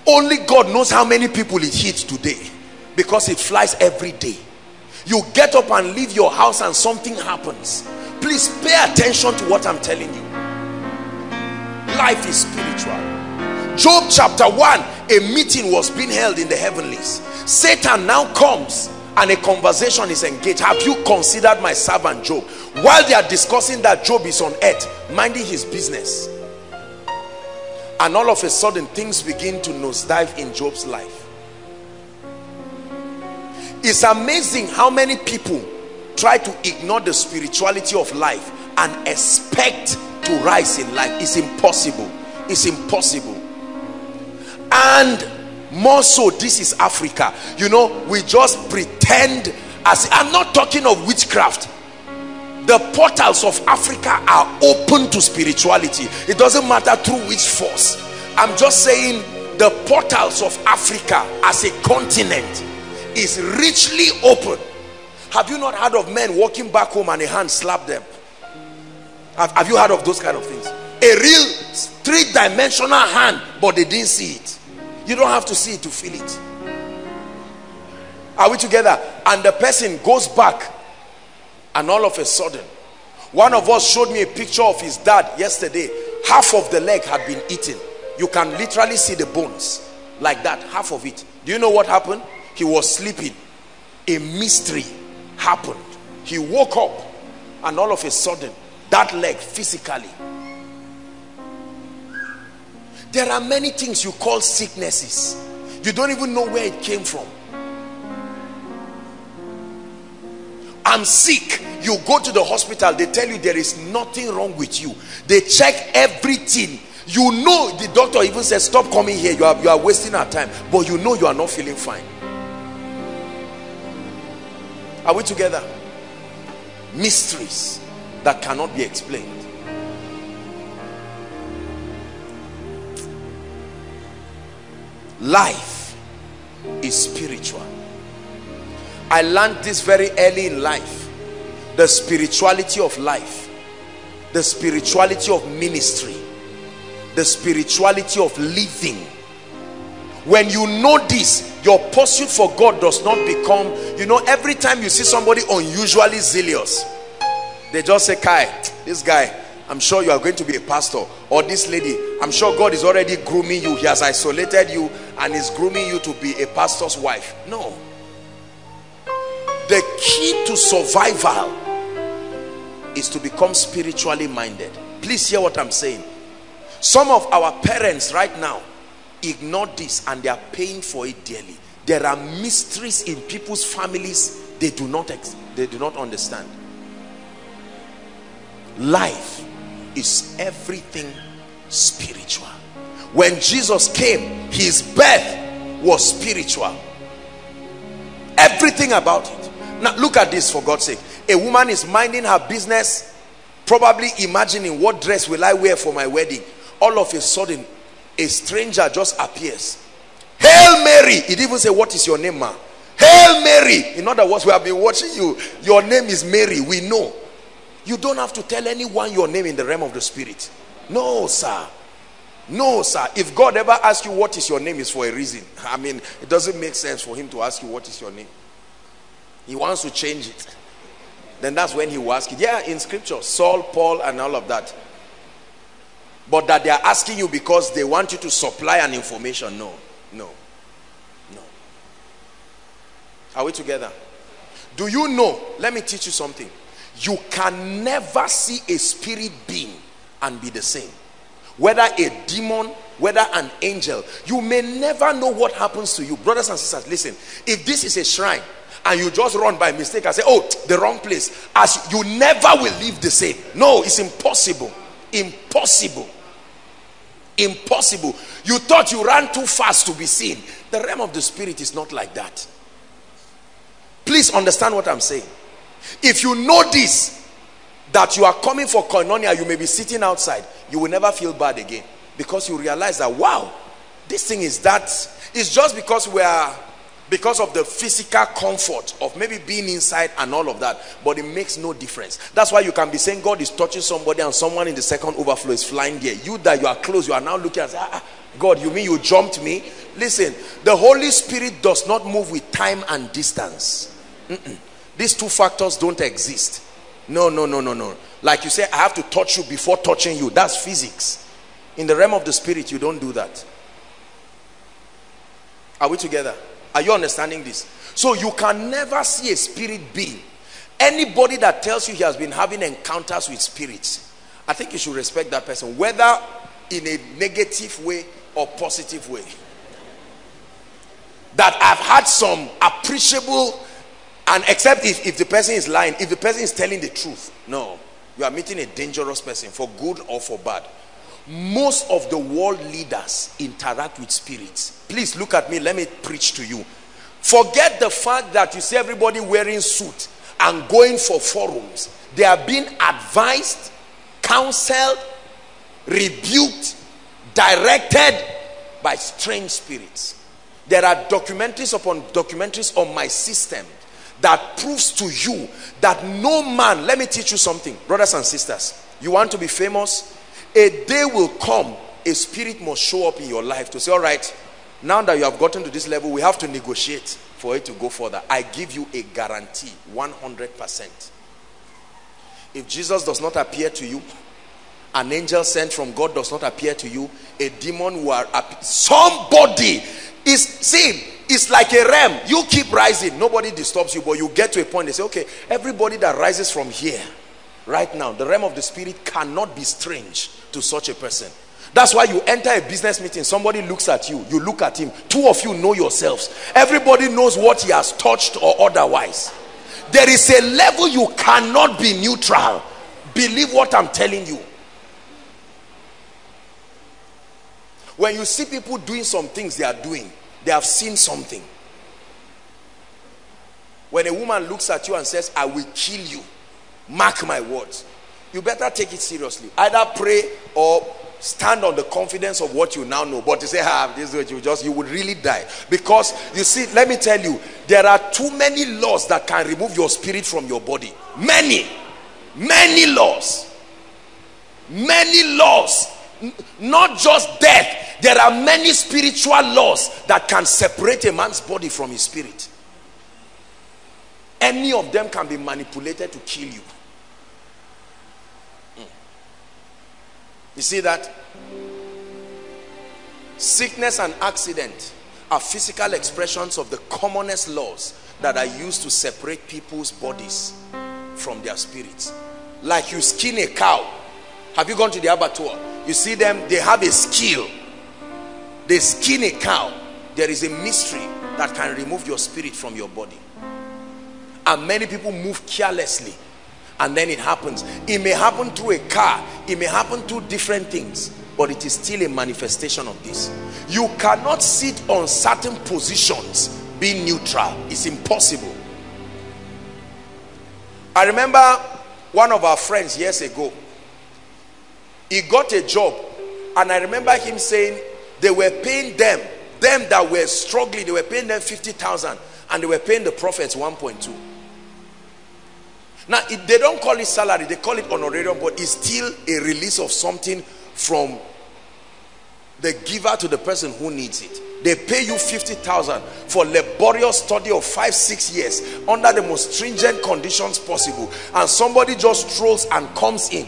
Only god knows how many people it hits today because it flies every day. You get up and leave your house and something happens. Please pay attention to what i'm telling you. Life is spiritual job chapter 1 a meeting was being held in the heavenlies. Satan now comes and a conversation is engaged. Have you considered my servant job? While they are discussing that job is on earth minding his business. And all of a sudden things begin to nosedive in job's life. It's amazing how many people try to ignore the spirituality of life and expect to rise in life. It's impossible. It's impossible and more so this is africa. You know we just pretend as i'm not talking of witchcraft. The portals of africa are open to spirituality. It doesn't matter through which force. I'm just saying the portals of africa as a continent is richly open. Have you not heard of men walking back home and a hand slap them? Have, have you heard of those kind of things? A real three-dimensional hand but they didn't see it you don't have to see it to feel it. Are we together? And the person goes back and all of a sudden one of us showed me a picture of his dad yesterday. Half of the leg had been eaten. You can literally see the bones like that half of it. Do you know what happened? He was sleeping. A mystery happened. He woke up and all of a sudden that leg physically there are many things you call sicknesses. You don't even know where it came from. I'm sick. You go to the hospital they tell you there is nothing wrong with you. They check everything. You know the doctor even says stop coming here. You are you are wasting our time. But you know you are not feeling fine. Are we together? Mysteries that cannot be explained life is spiritual. I learned this very early in life. The spirituality of life the spirituality of ministry the spirituality of living. When you know this your pursuit for god does not become you know every time you see somebody unusually zealous they just say kai this guy i'm sure you are going to be a pastor or this lady. I'm sure god is already grooming you. He has isolated you and is grooming you to be a pastor's wife. No. The key to survival is to become spiritually minded. Please hear what i'm saying. Some of our parents right now ignore this and they are paying for it dearly. There are mysteries in people's families they do not they do not understand. Life is everything spiritual. When jesus came his birth was spiritual. Everything about it. Now look at this for god's sake. A woman is minding her business probably imagining what dress will i wear for my wedding. All of a sudden a stranger just appears. Hail mary! Didn't even say what is your name ma? Hail mary! In other words we have been watching you. Your name is mary. We know you don't have to tell anyone your name in the realm of the spirit. No sir. No sir. If god ever asks you what is your name is for a reason. [laughs] I mean it doesn't make sense for him to ask you what is your name. He wants to change it. Then that's when he will ask it yeah in scripture saul paul and all of that. But that they are asking you because they want you to supply an information no. No. No. Are we together? Do you know let me teach you something you can never see a spirit being and be the same. Whether a demon whether an angel you may never know what happens to you. Brothers and sisters listen. If this is a shrine and you just run by mistake and say oh the wrong place as you never will live the same. No it's impossible. Impossible. Impossible. You thought you ran too fast to be seen. The realm of the spirit is not like that. Please understand what i'm saying if you know this that you are coming for koinonia you may be sitting outside you will never feel bad again. Because you realize that wow this thing is that it's just because we are because of the physical comfort of maybe being inside and all of that but it makes no difference. That's why you can be saying god is touching somebody and someone in the second overflow is flying there. You that you are close you are now looking and say ah, god you mean you jumped me? Listen the holy spirit does not move with time and distance. Mm -mm. These two factors don't exist no no no no no like you say i have to touch you before touching you that's physics in the realm of the spirit you don't do that are we together are you understanding this? So you can never see a spirit being. Anybody that tells you he has been having encounters with spirits, I think you should respect that person, whether in a negative way or positive way. That I've had some appreciable, and except if, if the person is lying, if the person is telling the truth, no, you are meeting a dangerous person for good or for bad. Most of the world leaders interact with spirits. Please look at me. Let me preach to you. Forget the fact that you see everybody wearing suit and going for forums. They are being advised, counseled, rebuked, directed by strange spirits. There are documentaries upon documentaries on my system that proves to you that no man, let me teach you something, brothers and sisters. You want to be famous? a day will come a spirit must show up in your life to say all right now that you have gotten to this level we have to negotiate for it to go further i give you a guarantee 100 percent if jesus does not appear to you an angel sent from god does not appear to you a demon who are somebody is see it's like a realm you keep rising nobody disturbs you but you get to a point they say okay everybody that rises from here right now the realm of the spirit cannot be strange to such a person. That's why you enter a business meeting somebody looks at you you look at him two of you know yourselves. Everybody knows what he has touched or otherwise. There is a level you cannot be neutral. Believe what i'm telling you when you see people doing some things they are doing they have seen something. When a woman looks at you and says i will kill you mark my words. You better take it seriously. Either pray or stand on the confidence of what you now know. But to say ah this is what you just you would really die. Because you see let me tell you there are too many laws that can remove your spirit from your body. Many. Many laws. Many laws not just death there are many spiritual laws that can separate a man's body from his spirit any of them can be manipulated to kill you hmm. You see that? Sickness and accident are physical expressions of the commonest laws that are used to separate people's bodies from their spirits. Like you skin a cow. Have you gone to the abattoir? You see them, they have a skill. They skin a cow. There is a mystery that can remove your spirit from your body. And many people move carelessly and then it happens it may happen through a car it may happen through different things but it is still a manifestation of this you cannot sit on certain positions being neutral it's impossible i remember one of our friends years ago he got a job and i remember him saying they were paying them them that were struggling they were paying them 50,000 and they were paying the prophets 1.2 now, they don't call it salary, they call it honorarium, but it's still a release of something from the giver to the person who needs it. They pay you 50,000 for laborious study of five, six years under the most stringent conditions possible. And somebody just strolls and comes in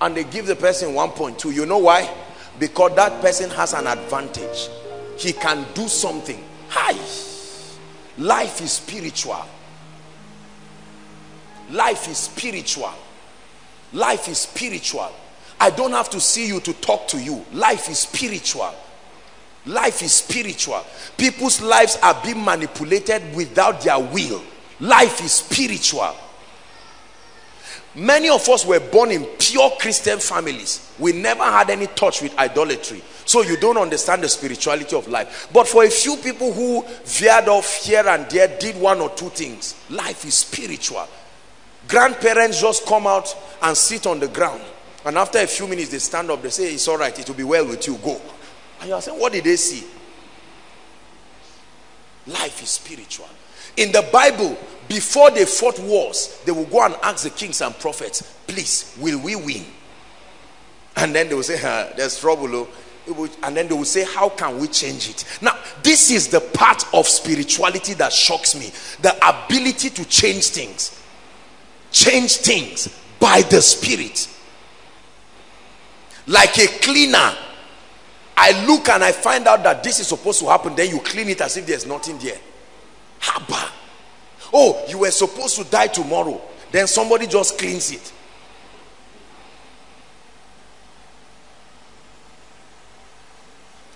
and they give the person 1.2. You know why? Because that person has an advantage. He can do something. Hi. Life is spiritual. Life is spiritual. Life is spiritual. I don't have to see you to talk to you. Life is spiritual. life is spiritual people's lives are being manipulated without their will life is spiritual many of us were born in pure christian families. We never had any touch with idolatry. So you don't understand the spirituality of life. But for a few people who veered off here and there did one or two things life is spiritual. Grandparents just come out and sit on the ground. And after a few minutes they stand up. They say it's all right. It will be well with you. Go. And you are saying what did they see? Life is spiritual. In the bible before they fought wars they will go and ask the kings and prophets please will we win? And then they will say there's trouble oh. and then they will say how can we change it? Now this is the part of spirituality that shocks me. The ability to change things. Change things by the spirit. Like a cleaner. I look and i find out that this is supposed to happen then you clean it as if there's nothing there. Haba oh you were supposed to die tomorrow. Then somebody just cleans it.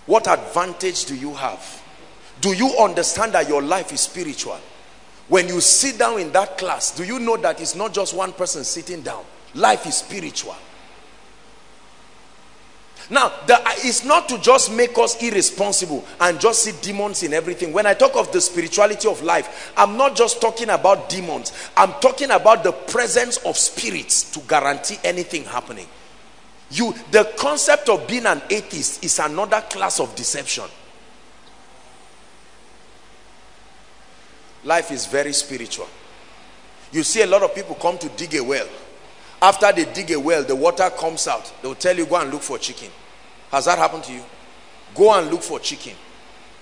What advantage do you have? Do you understand that your life is spiritual? When you sit down in that class do you know that it's not just one person sitting down? Life is spiritual now, the, it's not to just make us irresponsible and just see demons in everything. When I talk of the spirituality of life, I'm not just talking about demons. I'm talking about the presence of spirits to guarantee anything happening. You, the concept of being an atheist is another class of deception. Life is very spiritual. You see a lot of people come to dig a well. After they dig a well, the water comes out. They'll tell you, go and look for chicken. Has that happened to you? Go and look for chicken.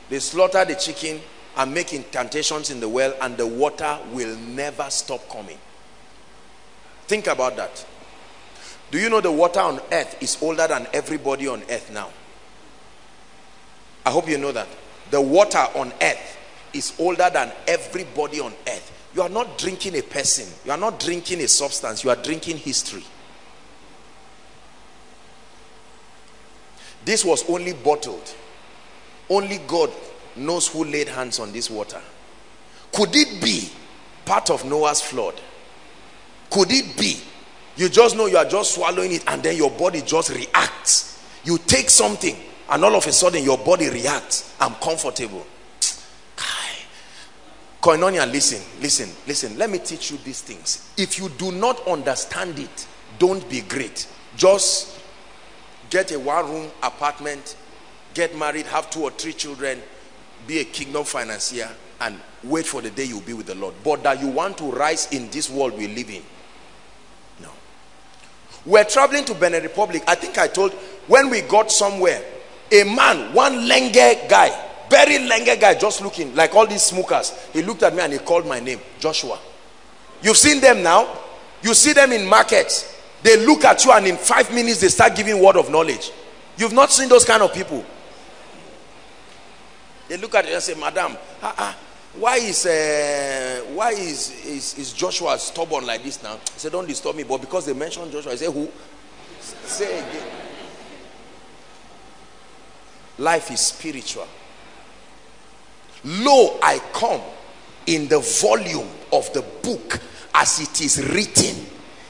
They slaughter the chicken and make incantations in the well and the water will never stop coming. Think about that. Do you know the water on earth is older than everybody on earth now? I hope you know that. The water on earth is older than everybody on earth. You are not drinking a person. You are not drinking a substance. You are drinking history. This was only bottled. Only God knows who laid hands on this water. Could it be part of Noah's flood? Could it be? You just know you are just swallowing it and then your body just reacts. You take something and all of a sudden your body reacts. I'm comfortable. Koinonia, listen, listen, listen. Let me teach you these things. If you do not understand it, don't be great. Just get a one room apartment, get married, have two or three children, be a kingdom financier, and wait for the day you'll be with the Lord. But that you want to rise in this world we live in. No. We're traveling to Benin Republic. I think I told when we got somewhere, a man, one lenge guy, very lenge guy, just looking like all these smokers. He looked at me and he called my name, Joshua. You've seen them now. You see them in markets they look at you and in five minutes they start giving word of knowledge. You've not seen those kind of people. They look at you and say, Madam, uh, uh, why is uh, why is, is, is Joshua stubborn like this now? He said, Don't disturb me. But because they mentioned Joshua, I say, Who? Say again. Life is spiritual. Lo, I come in the volume of the book as it is written.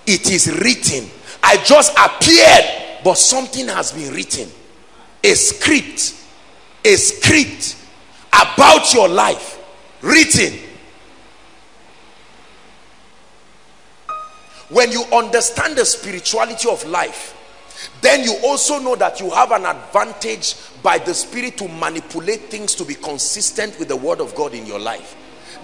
It is written. I just appeared but something has been written. A script a script about your life written. When you understand the spirituality of life then you also know that you have an advantage by the spirit to manipulate things to be consistent with the word of god in your life.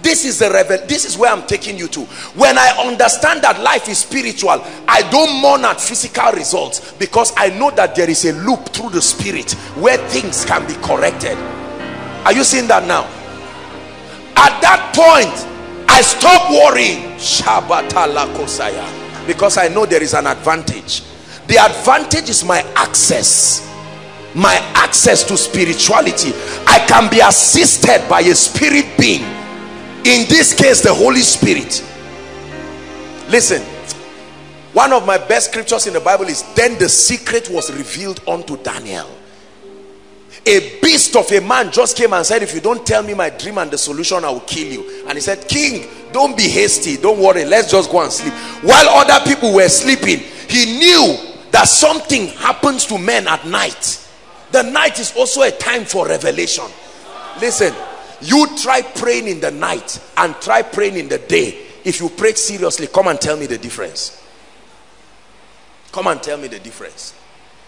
This is the revel this is where i'm taking you to. When i understand that life is spiritual i don't mourn at physical results because i know that there is a loop through the spirit where things can be corrected. Are you seeing that now? At that point i stop worrying. Because i know there is an advantage the advantage is my access. My access to spirituality. I can be assisted by a spirit being. In this case the Holy Spirit. Listen one of my best scriptures in the Bible is then the secret was revealed unto Daniel. A beast of a man just came and said if you don't tell me my dream and the solution i will kill you. And he said king don't be hasty. Don't worry. Let's just go and sleep. While other people were sleeping he knew that something happens to men at night. The night is also a time for revelation. Listen you try praying in the night and try praying in the day. If you pray seriously come and tell me the difference. Come and tell me the difference.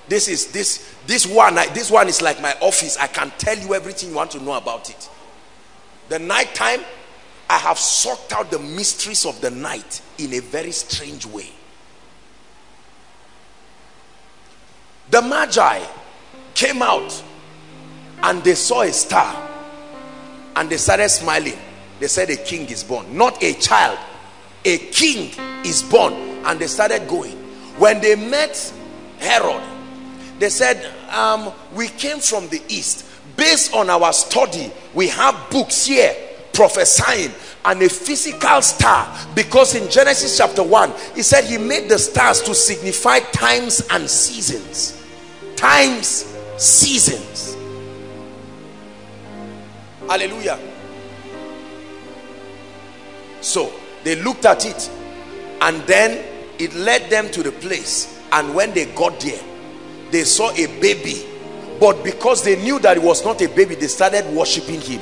This is this this one this one is like my office. I can tell you everything you want to know about it. The night time i have sought out the mysteries of the night in a very strange way the magi came out and they saw a star and they started smiling. They said a king is born not a child. A king is born and they started going. When they met herod they said um, we came from the east. Based on our study we have books here prophesying and a physical star because in genesis chapter 1 he said he made the stars to signify times and seasons times seasons. Hallelujah. So they looked at it and then it led them to the place and when they got there they saw a baby. But because they knew that it was not a baby they started worshiping him.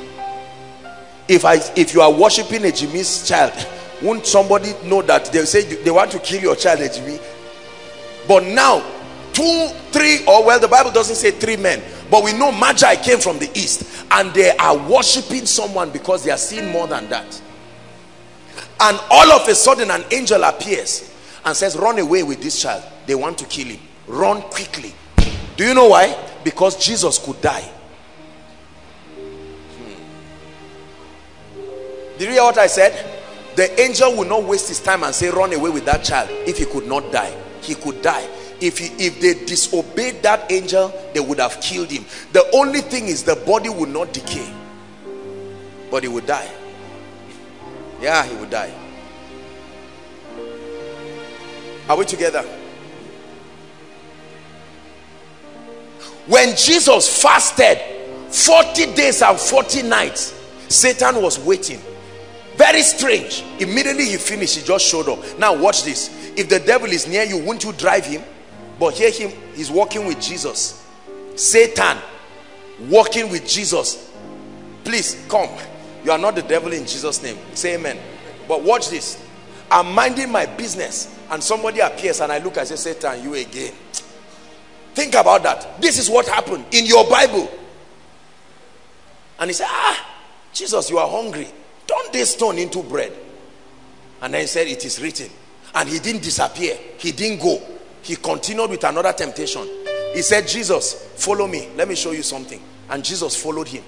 If i if you are worshiping a jimmy's child won't somebody know that they say they want to kill your child jimmy? But now two three or well the bible doesn't say three men but we know magi came from the east and they are worshiping someone because they are seeing more than that. And all of a sudden an angel appears and says run away with this child. They want to kill him. Run quickly. Do you know why? Because jesus could die. Hmm. did you hear what i said? The angel will not waste his time and say run away with that child if he could not die. He could die if he if they disobeyed that angel they would have killed him. The only thing is the body would not decay but he would die. Yeah he would die. Are we together? When jesus fasted 40 days and 40 nights satan was waiting. Very strange. Immediately he finished he just showed up. Now watch this. If the devil is near you won't you drive him but hear him he's walking with jesus. Satan walking with jesus. Please come. You are not the devil in jesus name. Say amen. But watch this. I'm minding my business and somebody appears and i look and say satan you again. Think about that. This is what happened in your bible. And he said ah jesus you are hungry. Turn this stone into bread. And then he said it is written. And he didn't disappear. He didn't go he continued with another temptation. He said jesus follow me. Let me show you something. And jesus followed him.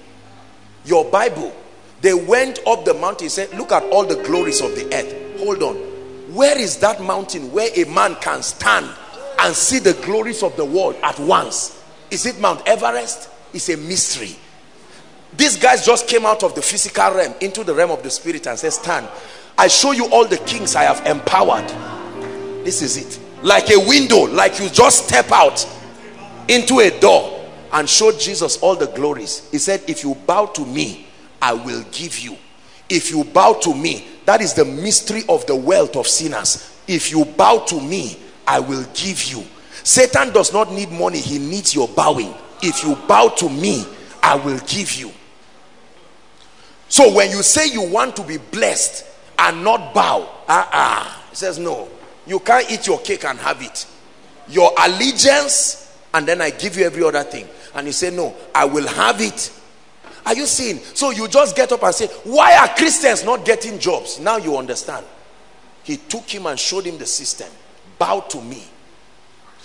Your bible they went up the mountain. He said look at all the glories of the earth. Hold on. Where is that mountain where a man can stand and see the glories of the world at once? Is it mount everest? It's a mystery. These guys just came out of the physical realm into the realm of the spirit and said stand. I show you all the kings i have empowered. This is it like a window like you just step out into a door and show jesus all the glories. He said if you bow to me i will give you. If you bow to me that is the mystery of the wealth of sinners. If you bow to me i will give you. Satan does not need money he needs your bowing. If you bow to me i will give you. So when you say you want to be blessed and not bow ah uh -uh, he says no you can't eat your cake and have it. Your allegiance and then i give you every other thing. And you say no i will have it. Are you seeing? So you just get up and say why are christians not getting jobs? Now you understand. He took him and showed him the system. Bow to me.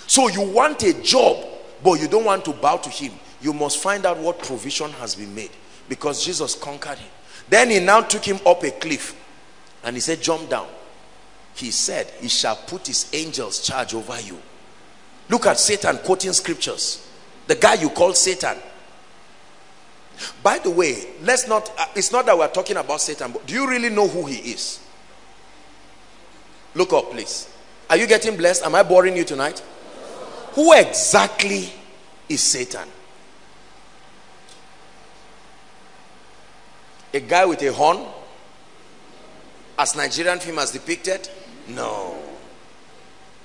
So you want a job but you don't want to bow to him. You must find out what provision has been made because jesus conquered him. Then he now took him up a cliff and he said jump down he said he shall put his angels charge over you. Look at satan quoting scriptures. The guy you call satan. By the way let's not uh, it's not that we're talking about satan but do you really know who he is? Look up please. Are you getting blessed? Am i boring you tonight? Who exactly is satan? A guy with a horn? As Nigerian film has depicted? No.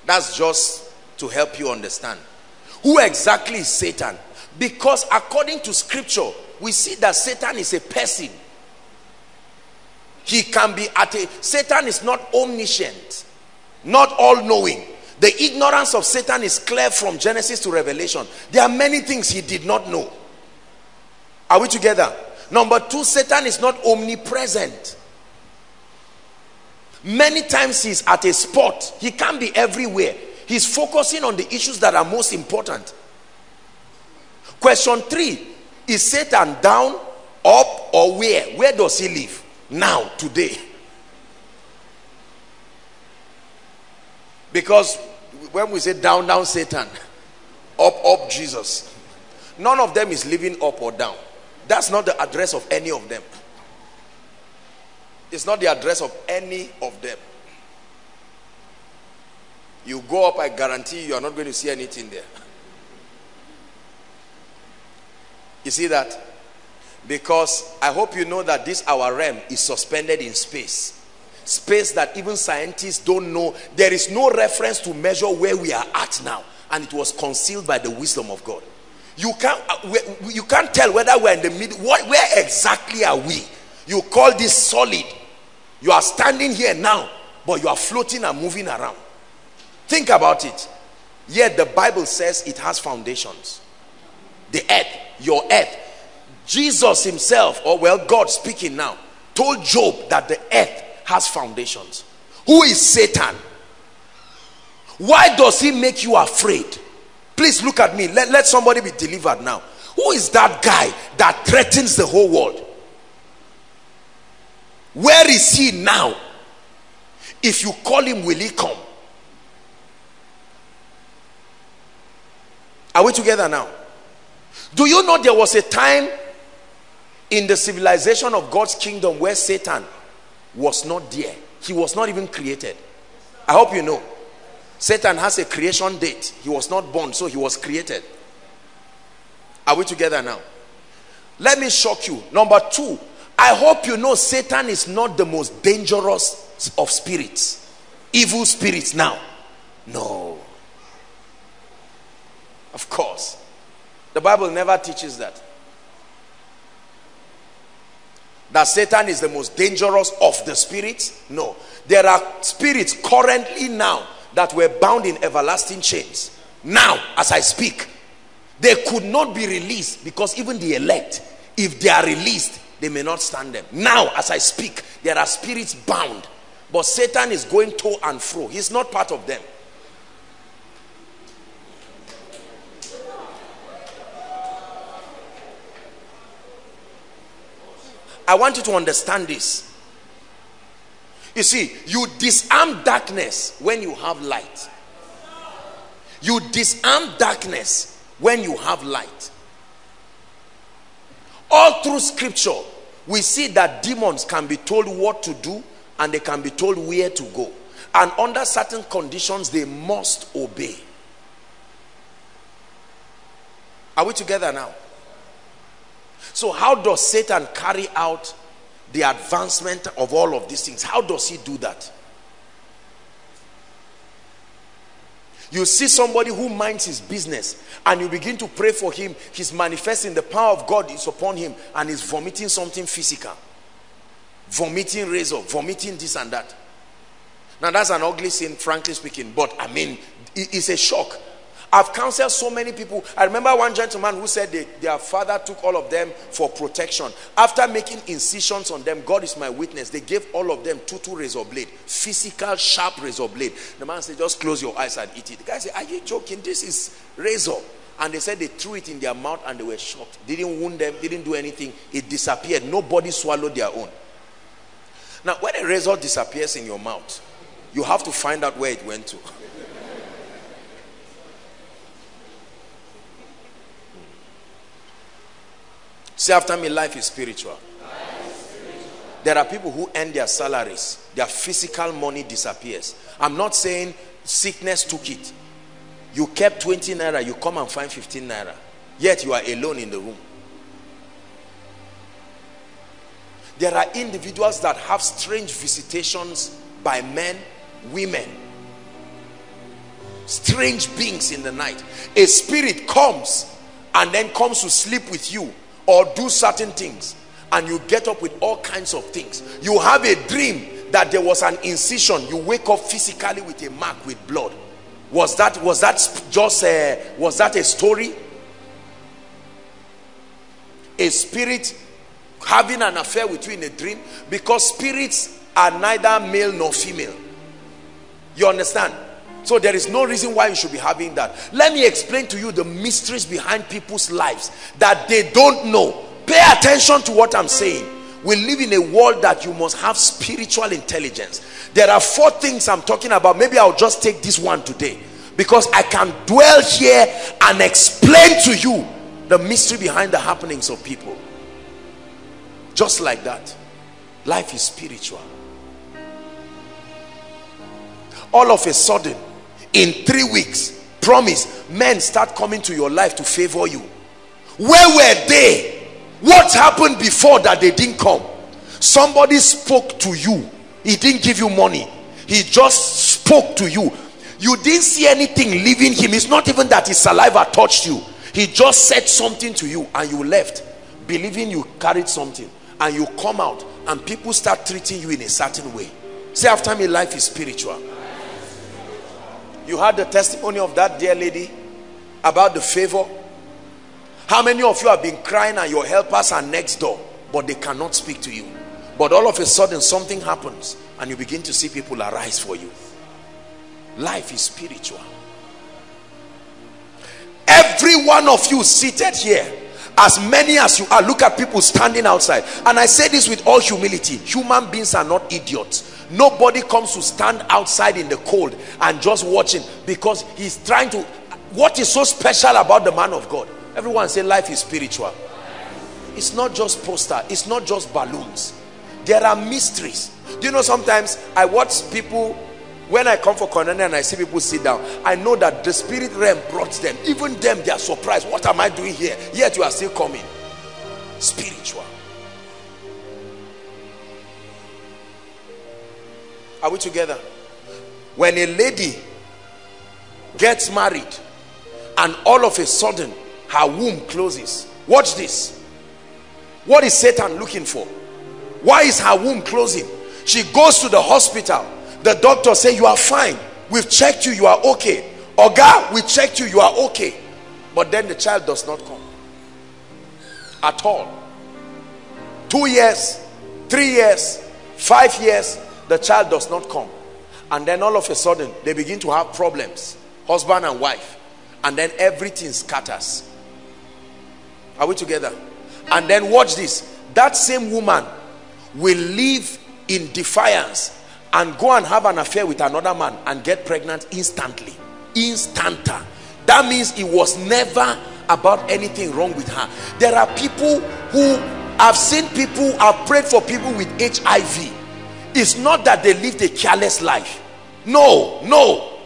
That's just to help you understand. Who exactly is Satan? Because according to scripture, we see that Satan is a person. He can be at a Satan is not omniscient, not all knowing. The ignorance of Satan is clear from Genesis to Revelation. There are many things he did not know. Are we together? Number two, Satan is not omnipresent. Many times he's at a spot, he can't be everywhere. He's focusing on the issues that are most important. Question three Is Satan down, up, or where? Where does he live? Now, today. Because when we say down, down Satan, up, up Jesus, none of them is living up or down. That's not the address of any of them. It's not the address of any of them. You go up, I guarantee you are not going to see anything there. You see that? Because I hope you know that this our realm is suspended in space. Space that even scientists don't know. There is no reference to measure where we are at now. And it was concealed by the wisdom of God. You can't, uh, you can't tell whether we're in the middle. What, where exactly are we? You call this solid. You are standing here now, but you are floating and moving around. Think about it. Yet the Bible says it has foundations. The earth, your earth. Jesus himself, or well, God speaking now, told Job that the earth has foundations. Who is Satan? Why does he make you afraid? Please look at me. Let, let somebody be delivered now. Who is that guy that threatens the whole world? Where is he now? If you call him, will he come? Are we together now? Do you know there was a time in the civilization of God's kingdom where Satan was not there? He was not even created. I hope you know. Satan has a creation date. He was not born, so he was created. Are we together now? Let me shock you. Number two, I hope you know Satan is not the most dangerous of spirits, evil spirits now. No. Of course. The Bible never teaches that. That Satan is the most dangerous of the spirits? No. There are spirits currently now that were bound in everlasting chains. Now, as I speak, they could not be released because even the elect, if they are released, they may not stand them. Now, as I speak, there are spirits bound. But Satan is going to and fro. He's not part of them. I want you to understand this. You see, you disarm darkness when you have light. You disarm darkness when you have light. All through scripture, we see that demons can be told what to do and they can be told where to go. And under certain conditions, they must obey. Are we together now? So, how does Satan carry out the advancement of all of these things? How does he do that? You see somebody who minds his business and you begin to pray for him, he's manifesting the power of God is upon him and he's vomiting something physical. Vomiting razor, vomiting this and that. Now that's an ugly sin, frankly speaking, but I mean, it's a shock. I've counseled so many people. I remember one gentleman who said they, their father took all of them for protection. After making incisions on them, God is my witness, they gave all of them two two razor blade, physical sharp razor blade. The man said, just close your eyes and eat it. The guy said, are you joking? This is razor. And they said they threw it in their mouth and they were shocked. Didn't wound them, didn't do anything. It disappeared. Nobody swallowed their own. Now, when a razor disappears in your mouth, you have to find out where it went to. [laughs] Say after me, life is spiritual. There are people who end their salaries, their physical money disappears. I'm not saying sickness took it. You kept 20 naira, you come and find 15 naira. Yet you are alone in the room. there are individuals that have strange visitations by men women strange beings in the night a spirit comes and then comes to sleep with you or do certain things and you get up with all kinds of things you have a dream that there was an incision you wake up physically with a mark with blood. Was that was that just a, was that a story? A spirit having an affair with you in a dream because spirits are neither male nor female. You understand so there is no reason why you should be having that. Let me explain to you the mysteries behind people's lives that they don't know. Pay attention to what i'm saying. We live in a world that you must have spiritual intelligence. There are four things i'm talking about. Maybe i'll just take this one today. Because i can dwell here and explain to you the mystery behind the happenings of people. Just like that. Life is spiritual. All of a sudden in three weeks promise men start coming to your life to favor you. Where were they? What happened before that they didn't come? Somebody spoke to you. He didn't give you money. He just spoke to you. You didn't see anything leaving him. It's not even that his saliva touched you. He just said something to you and you left. Believing you carried something and you come out and people start treating you in a certain way. Say after me life is spiritual you had the testimony of that dear lady about the favor. How many of you have been crying and your helpers are next door but they cannot speak to you? But all of a sudden something happens and you begin to see people arise for you. Life is spiritual. Every one of you seated here as many as you are look at people standing outside. And i say this with all humility. Human beings are not idiots nobody comes to stand outside in the cold and just watching because he's trying to what is so special about the man of god everyone say life is spiritual it's not just poster it's not just balloons there are mysteries do you know sometimes i watch people when I come for koinonia and I see people sit down, I know that the spirit realm brought them. Even them, they are surprised. What am I doing here? Yet you are still coming. Spiritual. Are we together? When a lady gets married and all of a sudden her womb closes. Watch this. What is Satan looking for? Why is her womb closing? She goes to the hospital the doctor say you are fine we've checked you you are okay oga we checked you you are okay but then the child does not come at all two years three years five years the child does not come and then all of a sudden they begin to have problems husband and wife and then everything scatters. Are we together? And then watch this. That same woman will live in defiance and go and have an affair with another man and get pregnant instantly. Instanta. That means it was never about anything wrong with her. There are people who have seen people have prayed for people with hiv it's not that they lived a careless life. No no.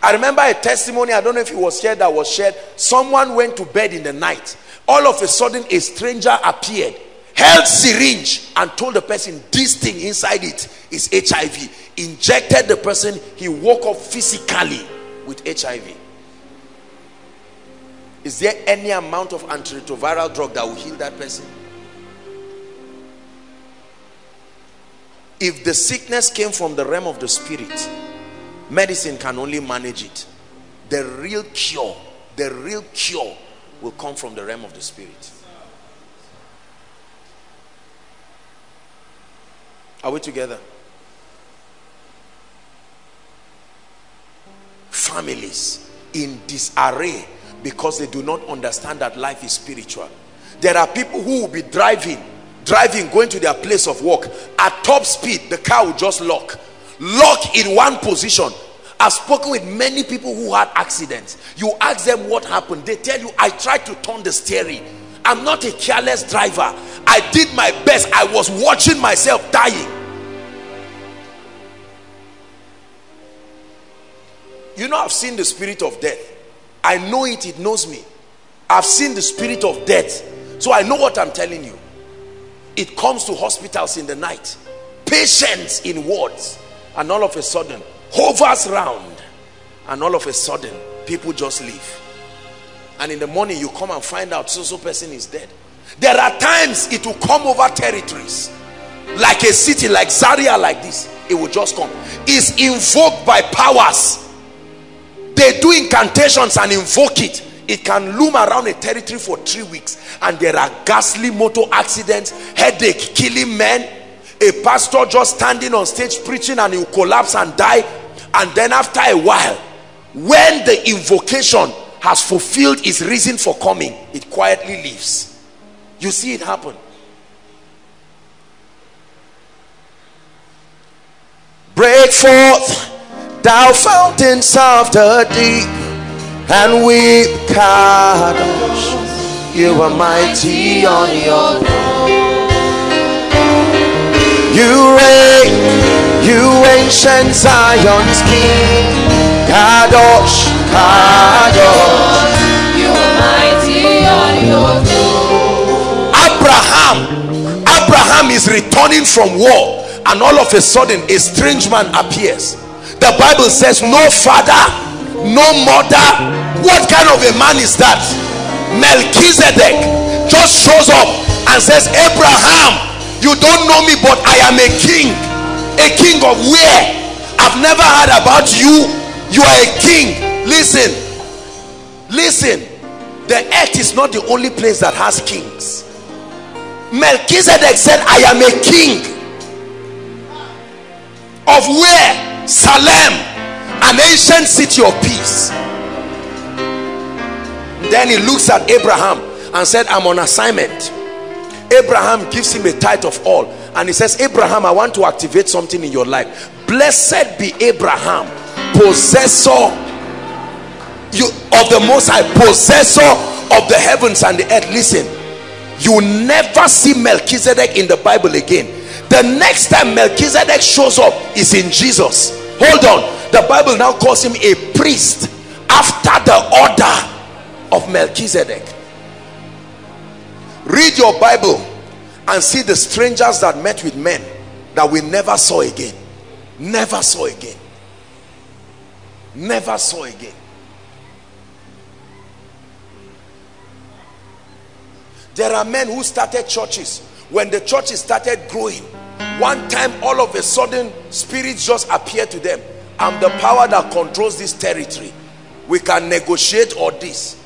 I remember a testimony i don't know if it was shared that was shared. Someone went to bed in the night. All of a sudden a stranger appeared held syringe and told the person this thing inside it is HIV injected the person he woke up physically with HIV is there any amount of antiretroviral drug that will heal that person if the sickness came from the realm of the spirit medicine can only manage it the real cure the real cure will come from the realm of the spirit Are we together? Families in disarray because they do not understand that life is spiritual. There are people who will be driving, driving, going to their place of work at top speed. The car will just lock, lock in one position. I've spoken with many people who had accidents. You ask them what happened, they tell you, I tried to turn the steering. I'm not a careless driver. I did my best. I was watching myself dying. You know, I've seen the spirit of death. I know it, it knows me. I've seen the spirit of death. So I know what I'm telling you. It comes to hospitals in the night. Patients in wards. And all of a sudden hovers round. And all of a sudden people just leave. And in the morning you come and find out so so person is dead. There are times it will come over territories. Like a city like Zaria like this it will just come. Is invoked by powers. They do incantations and invoke it it can loom around a territory for three weeks and there are ghastly motor accidents headache killing men. A pastor just standing on stage preaching and he will collapse and die. And then after a while when the invocation has fulfilled its reason for coming it quietly leaves. You see it happen. Break forth thou fountains of the deep and weep Kadosh you are mighty on your throne. You reign you ancient Zion's king. Kadosh Kadosh. You are mighty on your throne. Abraham Abraham is returning from war and all of a sudden a strange man appears. The Bible says no father no mother what kind of a man is that? Melchizedek just shows up and says Abraham you don't know me but I am a king a king of where? I've never heard about you. You are a king. Listen. Listen. The earth is not the only place that has kings. Melchizedek said I am a king. Of where? Salem an ancient city of peace. Then he looks at Abraham and said I'm on assignment. Abraham gives him a tithe of all and he says Abraham I want to activate something in your life. Blessed be Abraham possessor you of the most high possessor of the heavens and the earth. Listen you never see Melchizedek in the Bible again. The next time Melchizedek shows up is in Jesus hold on. The Bible now calls him a priest after the order of Melchizedek. Read your Bible and see the strangers that met with men that we never saw again. Never saw again. Never saw again. There are men who started churches. When the churches started growing one time all of a sudden spirits just appear to them. I'm the power that controls this territory. We can negotiate all this.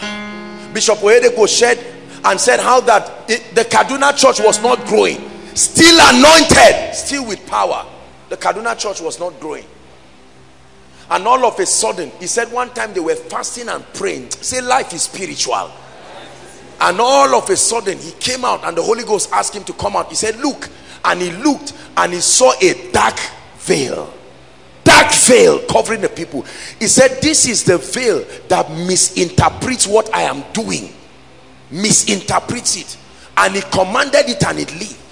[sighs] Bishop Oyedepo shared and said how that it, the kaduna church was not growing. Still anointed still with power. The kaduna church was not growing. And all of a sudden he said one time they were fasting and praying. Say life is spiritual. And all of a sudden he came out and the Holy Ghost asked him to come out. He said look and he looked and he saw a dark veil. Dark veil covering the people. He said this is the veil that misinterprets what I am doing. Misinterprets it. And he commanded it and it left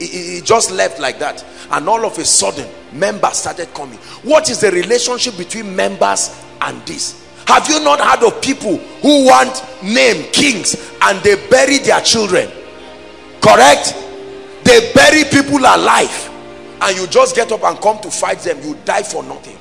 he just left like that. And all of a sudden members started coming. What is the relationship between members and this? Have you not heard of people who want name kings and they bury their children? Correct they bury people alive and you just get up and come to fight them you die for nothing.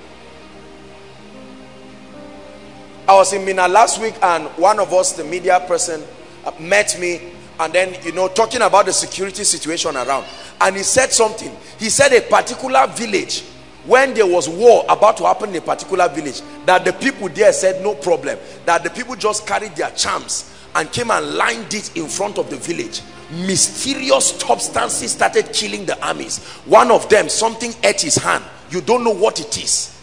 I was in Minna last week and one of us the media person uh, met me and then you know talking about the security situation around. And he said something. He said a particular village when there was war about to happen in a particular village that the people there said no problem. That the people just carried their charms and came and lined it in front of the village mysterious substances started killing the armies. One of them something ate his hand. You don't know what it is.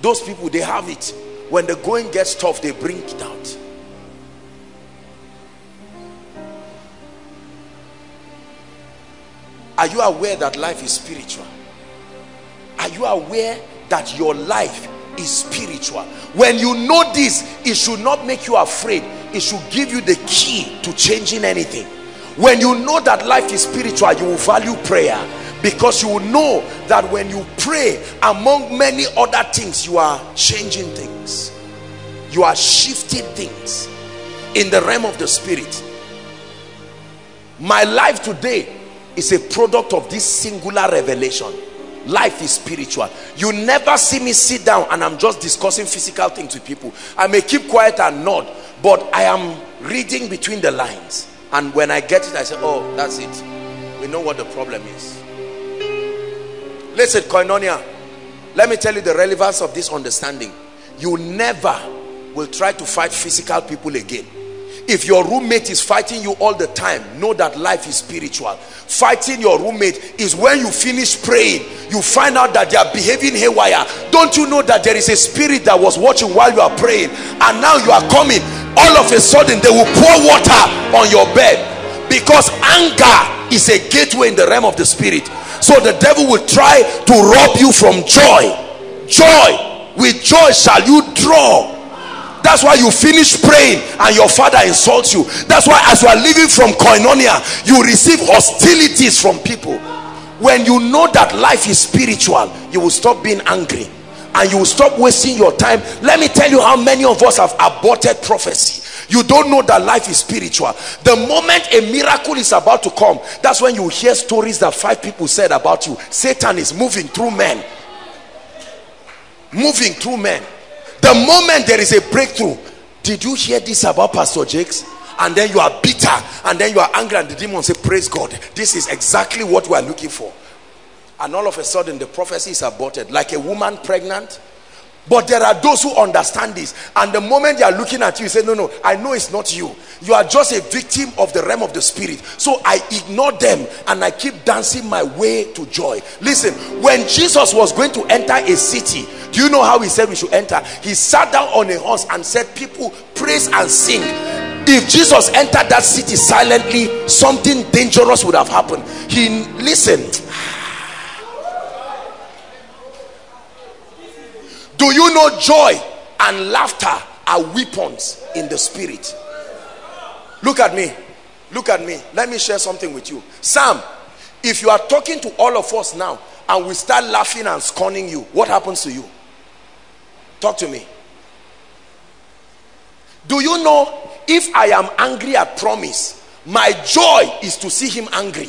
Those people they have it. When the going gets tough they bring it out. Are you aware that life is spiritual? Are you aware that your life is spiritual? When you know this it should not make you afraid. It should give you the key to changing anything when you know that life is spiritual you will value prayer because you will know that when you pray among many other things you are changing things. You are shifting things in the realm of the spirit. My life today is a product of this singular revelation. Life is spiritual. You never see me sit down and i'm just discussing physical things with people. I may keep quiet and nod but i am reading between the lines and when i get it i say oh that's it. We know what the problem is. Listen koinonia let me tell you the relevance of this understanding. You never will try to fight physical people again if your roommate is fighting you all the time know that life is spiritual. Fighting your roommate is when you finish praying you find out that they are behaving haywire. Don't you know that there is a spirit that was watching while you are praying and now you are coming? All of a sudden they will pour water on your bed because anger is a gateway in the realm of the spirit. So the devil will try to rob you from joy. Joy with joy shall you draw that's why you finish praying and your father insults you. That's why as you are living from koinonia you receive hostilities from people. When you know that life is spiritual you will stop being angry. And you will stop wasting your time. Let me tell you how many of us have aborted prophecy. You don't know that life is spiritual. The moment a miracle is about to come that's when you hear stories that five people said about you. Satan is moving through men. Moving through men the moment there is a breakthrough did you hear this about pastor jakes? And then you are bitter and then you are angry and the demon say praise god. This is exactly what we are looking for. And all of a sudden the prophecy is aborted. Like a woman pregnant but there are those who understand this. And the moment they are looking at you, you say no no i know it's not you. You are just a victim of the realm of the spirit. So i ignore them and i keep dancing my way to joy. Listen when jesus was going to enter a city do you know how he said we should enter? He sat down on a horse and said people praise and sing. If jesus entered that city silently something dangerous would have happened. He listened do you know joy and laughter are weapons in the spirit? Look at me. Look at me. Let me share something with you. Sam if you are talking to all of us now and we start laughing and scorning you what happens to you? Talk to me. Do you know if i am angry at promise my joy is to see him angry.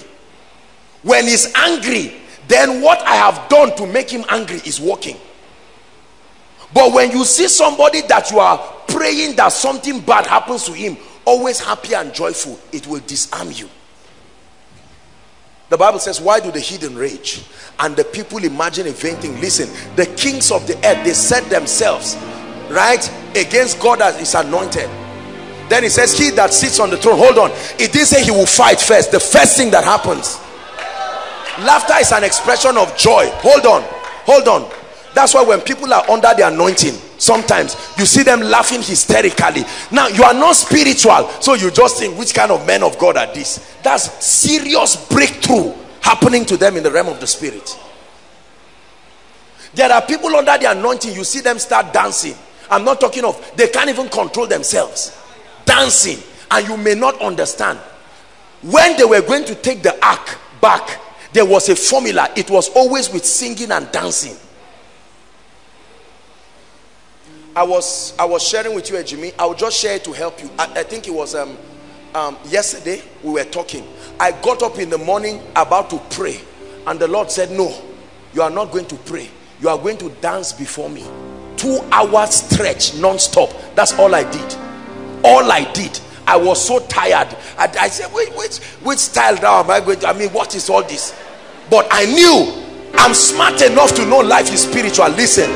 When he's angry then what i have done to make him angry is working but when you see somebody that you are praying that something bad happens to him, always happy and joyful, it will disarm you. The Bible says, Why do the heathen rage? And the people imagine thing. Listen, the kings of the earth, they set themselves right against God as is anointed. Then he says, He that sits on the throne, hold on. It didn't say he will fight first. The first thing that happens. Laughter is an expression of joy. Hold on, hold on that's why when people are under the anointing sometimes you see them laughing hysterically. Now you are not spiritual so you just think which kind of men of god are these? That's serious breakthrough happening to them in the realm of the spirit. There are people under the anointing you see them start dancing. I'm not talking of they can't even control themselves. Dancing. And you may not understand. When they were going to take the ark back there was a formula. It was always with singing and dancing I was I was sharing with you, Jimmy. I will just share it to help you. I, I think it was um, um, yesterday we were talking. I got up in the morning about to pray, and the Lord said, "No, you are not going to pray. You are going to dance before me. Two hours stretch non-stop. That's all I did. All I did. I was so tired. I, I said, "Wait, which which style now am I going to? I mean, what is all this?" But I knew I'm smart enough to know life is spiritual. Listen,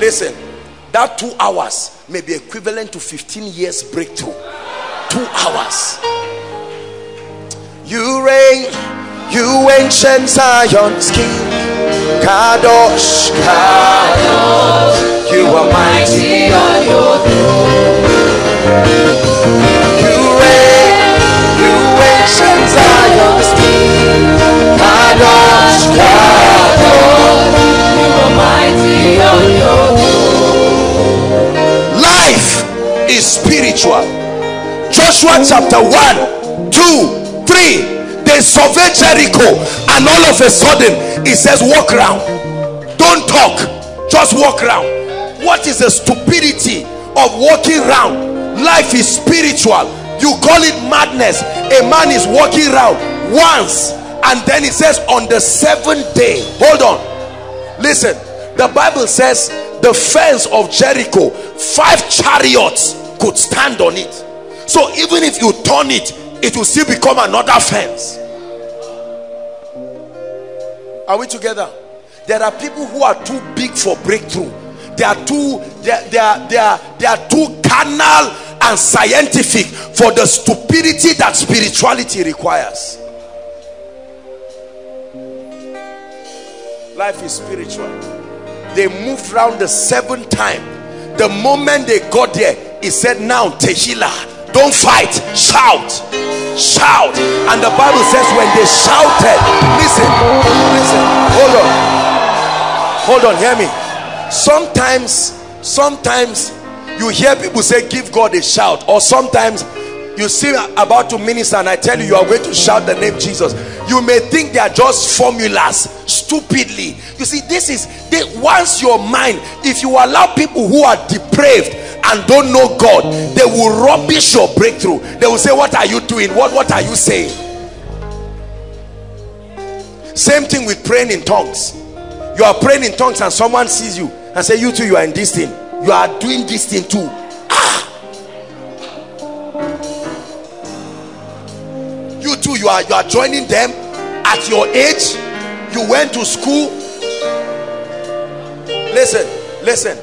listen that two hours may be equivalent to 15 years breakthrough. Two hours. You reign you ancient Zion's king Kadosh Kadosh. You are mighty on your throne. You reign you ancient Zion's king Kadosh Kadosh. You are mighty on your throne is spiritual. Joshua chapter 1 2 3 they surveyed jericho and all of a sudden it says walk around don't talk just walk around what is the stupidity of walking around life is spiritual. You call it madness. A man is walking around once and then it says on the seventh day. Hold on. Listen. The bible says the fence of jericho five chariots could stand on it. So even if you turn it it will still become another fence. Are we together? There are people who are too big for breakthrough. They are too they are, they are, they are, they are too carnal and scientific for the stupidity that spirituality requires. Life is spiritual. They moved around the seventh time. The moment they got there he said now tehillah don't fight. Shout. Shout. And the bible says when they shouted listen listen hold on. Hold on hear me. Sometimes sometimes you hear people say give god a shout. Or sometimes you see about to minister and i tell you you are going to shout the name jesus. You may think they are just formulas stupidly. You see this is they, once your mind if you allow people who are depraved and don't know god they will rubbish your breakthrough. They will say what are you doing? What what are you saying? Same thing with praying in tongues. You are praying in tongues and someone sees you and say you too you are in this thing. You are doing this thing too. Ah you too you are you are joining them at your age you went to school listen listen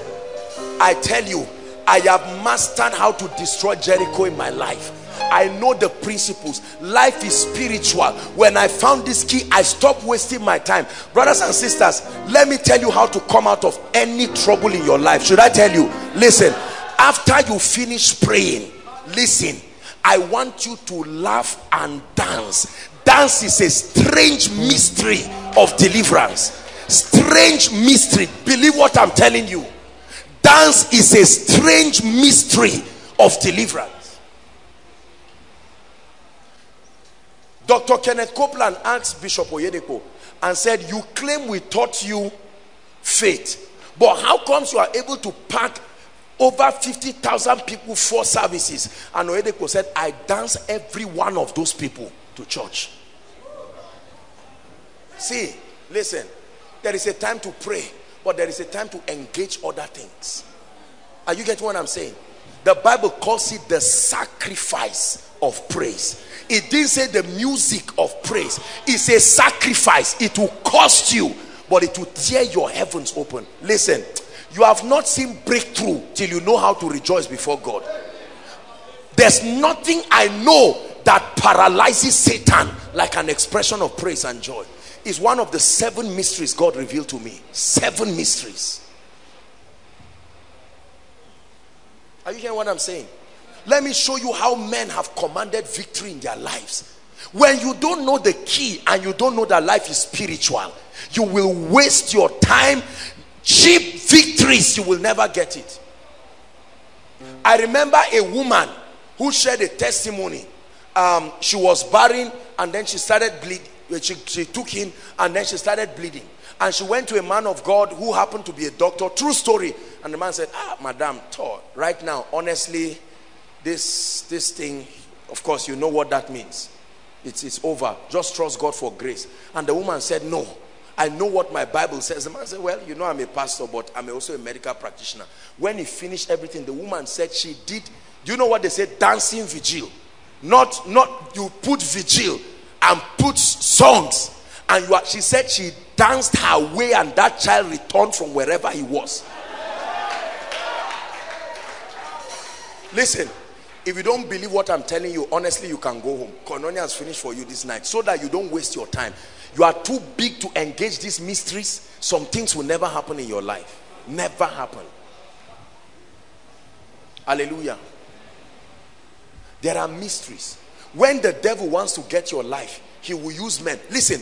i tell you i have mastered how to destroy jericho in my life I know the principles. Life is spiritual. When I found this key, I stopped wasting my time. Brothers and sisters, let me tell you how to come out of any trouble in your life. Should I tell you? Listen, after you finish praying, listen, I want you to laugh and dance. Dance is a strange mystery of deliverance. Strange mystery. Believe what I'm telling you. Dance is a strange mystery of deliverance. Dr. Kenneth Copeland asked Bishop Oyedepo and said, you claim we taught you faith, but how comes you are able to pack over 50,000 people for services? And Oyedepo said, I dance every one of those people to church. See, listen, there is a time to pray, but there is a time to engage other things. Are you getting what I'm saying? The Bible calls it the sacrifice of praise. It didn't say the music of praise. It's a sacrifice. It will cost you, but it will tear your heavens open. Listen, you have not seen breakthrough till you know how to rejoice before God. There's nothing I know that paralyzes Satan like an expression of praise and joy. It's one of the seven mysteries God revealed to me. Seven mysteries. Are you hearing what I'm saying? Let me show you how men have commanded victory in their lives. When you don't know the key and you don't know that life is spiritual, you will waste your time. Cheap victories, you will never get it. I remember a woman who shared a testimony. Um, she was barren and then she started bleeding. She, she took him and then she started bleeding. And she went to a man of God who happened to be a doctor. True story. And the man said, Ah, madam, Todd, right now, honestly, this this thing of course you know what that means it's it's over just trust god for grace and the woman said no i know what my bible says. The man said well you know i'm a pastor but i'm also a medical practitioner. When he finished everything the woman said she did do you know what they say dancing vigil. Not not you put vigil and put songs. And you are, she said she danced her way and that child returned from wherever he was. Listen if you don't believe what I'm telling you, honestly, you can go home. Koinonia has finished for you this night so that you don't waste your time. You are too big to engage these mysteries. Some things will never happen in your life. Never happen. Hallelujah. There are mysteries. When the devil wants to get your life, he will use men. Listen,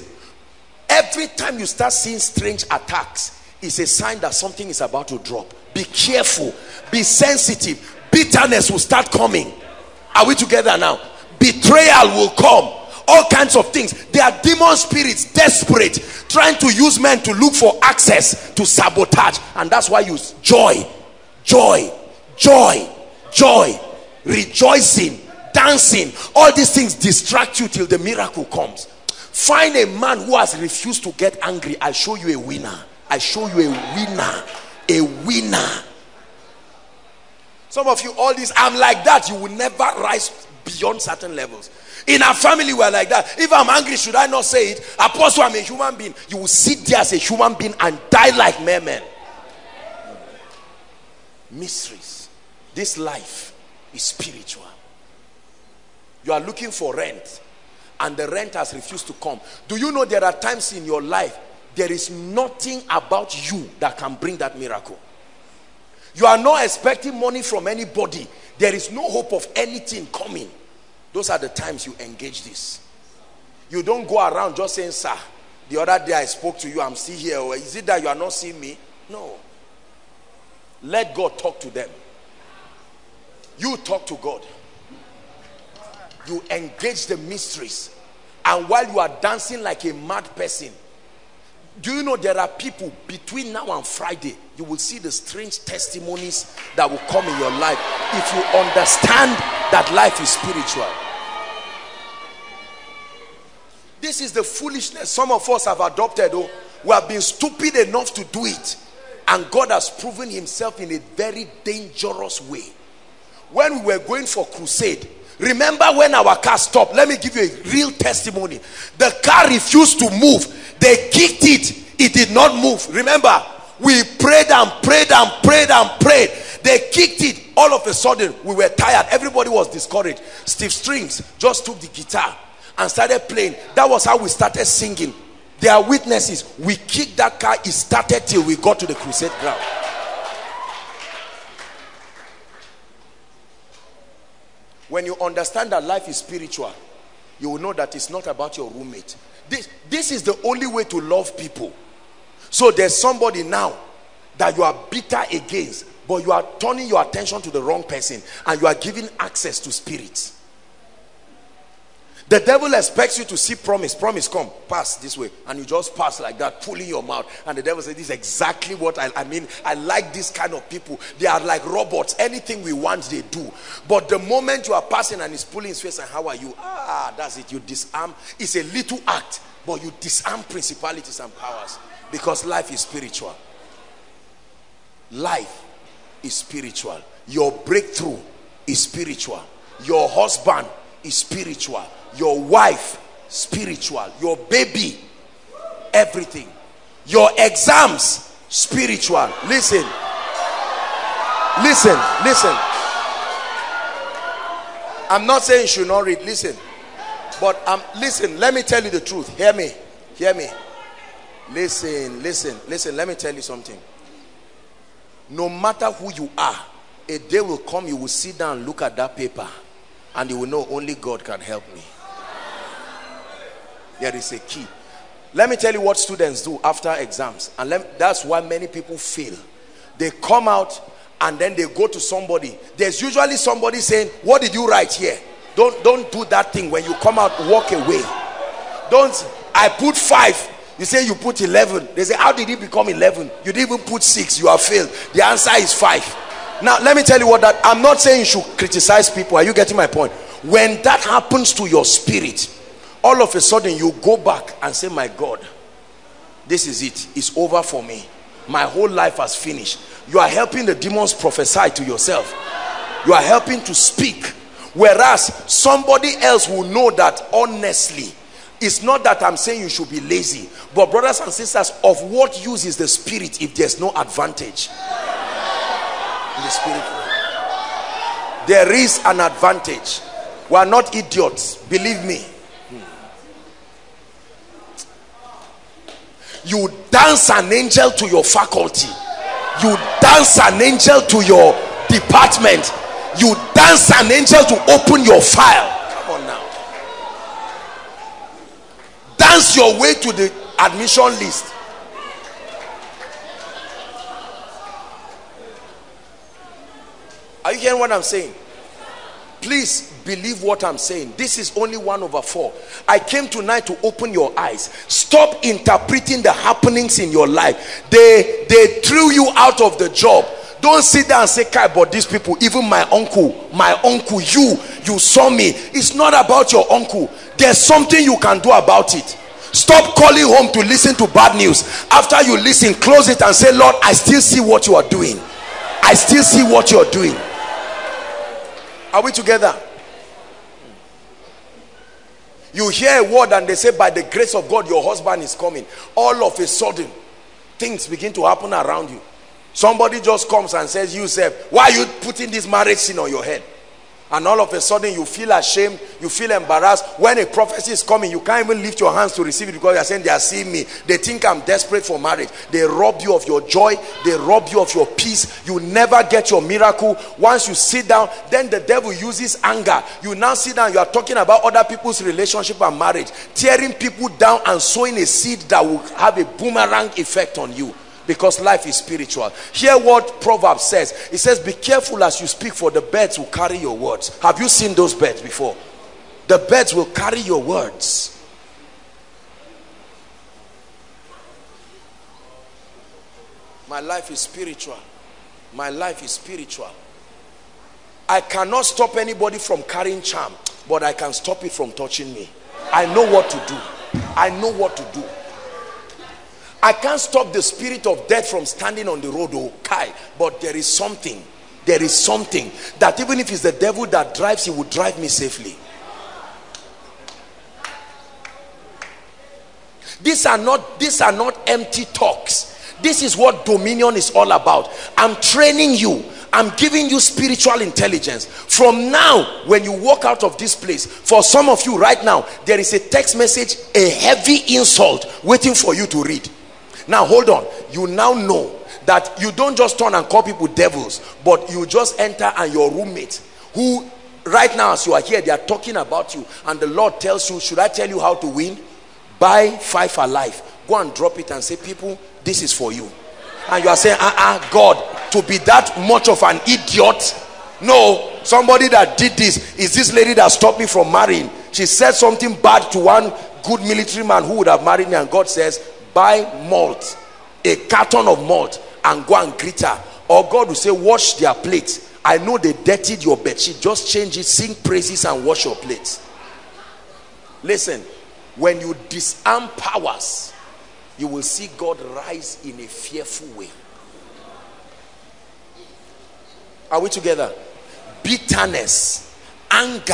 every time you start seeing strange attacks, it's a sign that something is about to drop. Be careful, be sensitive, bitterness will start coming are we together now betrayal will come all kinds of things. They are demon spirits desperate trying to use men to look for access to sabotage. And that's why you joy joy joy joy rejoicing dancing. All these things distract you till the miracle comes. Find a man who has refused to get angry. I show you a winner. I show you a winner a winner. Some of you all this i'm like that. You will never rise beyond certain levels in our family we're like that. If i'm angry should i not say it? Apostle i'm a human being. You will sit there as a human being and die like mere men mysteries. This life is spiritual. You are looking for rent and the rent has refused to come. Do you know there are times in your life there is nothing about you that can bring that miracle? You are not expecting money from anybody. There is no hope of anything coming those are the times you engage this. You don't go around just saying sir the other day i spoke to you i'm still here. Or is it that you are not seeing me? No. Let god talk to them. You talk to god. You engage the mysteries. And while you are dancing like a mad person do you know there are people between now and Friday you will see the strange testimonies that will come in your life if you understand that life is spiritual. This is the foolishness some of us have adopted oh. We have been stupid enough to do it and God has proven himself in a very dangerous way. When we were going for crusade remember when our car stopped? Let me give you a real testimony. The car refused to move. They kicked it. It did not move. Remember we prayed and prayed and prayed and prayed. They kicked it. All of a sudden we were tired. Everybody was discouraged. Steve strings just took the guitar and started playing. That was how we started singing. There are witnesses. We kicked that car. It started till we got to the crusade ground when you understand that life is spiritual you will know that it's not about your roommate. This this is the only way to love people. So there's somebody now that you are bitter against but you are turning your attention to the wrong person and you are giving access to spirits the devil expects you to see promise. Promise, come, pass this way. And you just pass like that, pulling your mouth. And the devil says, This is exactly what I, I mean. I like this kind of people. They are like robots. Anything we want, they do. But the moment you are passing and he's pulling his face, and how are you? Ah, that's it. You disarm. It's a little act, but you disarm principalities and powers because life is spiritual. Life is spiritual. Your breakthrough is spiritual. Your husband is spiritual your wife spiritual your baby everything. Your exams spiritual. Listen. Listen listen. I'm not saying you should not read. Listen. But um listen let me tell you the truth. Hear me. Hear me. Listen listen listen. Let me tell you something. No matter who you are a day will come you will sit down look at that paper and you will know only god can help me there is a key. Let me tell you what students do after exams and that's why many people fail. They come out and then they go to somebody. There's usually somebody saying what did you write here? Don't don't do that thing. When you come out walk away. Don't i put five. You say you put 11 they say how did it become 11 you didn't even put six. You have failed. The answer is five. Now let me tell you what that i'm not saying you should criticize people. Are you getting my point? When that happens to your spirit all of a sudden you go back and say my god this is it. It's over for me. My whole life has finished. You are helping the demons prophesy to yourself. You are helping to speak. Whereas somebody else will know that honestly it's not that i'm saying you should be lazy but brothers and sisters of what use is the spirit if there's no advantage? In the spirit there is an advantage. We are not idiots believe me you dance an angel to your faculty. You dance an angel to your department. You dance an angel to open your file. Come on now. Dance your way to the admission list. Are you hearing what i'm saying please believe what i'm saying. This is only one over four. I came tonight to open your eyes. Stop interpreting the happenings in your life. They they threw you out of the job. Don't sit there and say kai but these people even my uncle my uncle you you saw me. It's not about your uncle. There's something you can do about it. Stop calling home to listen to bad news. After you listen close it and say lord i still see what you are doing. I still see what you're doing are we together? You hear a word and they say by the grace of god your husband is coming. All of a sudden things begin to happen around you. Somebody just comes and says you say why are you putting this marriage sin on your head and all of a sudden you feel ashamed you feel embarrassed. When a prophecy is coming you can't even lift your hands to receive it because you're saying they are seeing me. They think i'm desperate for marriage. They rob you of your joy. They rob you of your peace. You never get your miracle. Once you sit down then the devil uses anger. You now sit down you are talking about other people's relationship and marriage tearing people down and sowing a seed that will have a boomerang effect on you because life is spiritual. Hear what proverb says. It says be careful as you speak for the birds will carry your words. Have you seen those birds before? The birds will carry your words. My life is spiritual. My life is spiritual. I cannot stop anybody from carrying charm but i can stop it from touching me. I know what to do. I know what to do I can't stop the spirit of death from standing on the road, oh Kai, but there is something, there is something that even if it's the devil that drives, he will drive me safely. These are not, these are not empty talks. This is what dominion is all about. I'm training you. I'm giving you spiritual intelligence. From now, when you walk out of this place, for some of you right now, there is a text message, a heavy insult waiting for you to read now hold on. You now know that you don't just turn and call people devils but you just enter and your roommate who right now as you are here they are talking about you and the lord tells you should i tell you how to win? Buy five alive. Go and drop it and say people this is for you and you are saying ah uh, uh, god to be that much of an idiot no somebody that did this is this lady that stopped me from marrying? She said something bad to one good military man who would have married me and god says buy malt a carton of malt and go and greet her. Or god will say wash their plates. I know they dirtied your bed. She just change it sing praises and wash your plates. Listen when you disarm powers you will see god rise in a fearful way. Are we together? Bitterness anger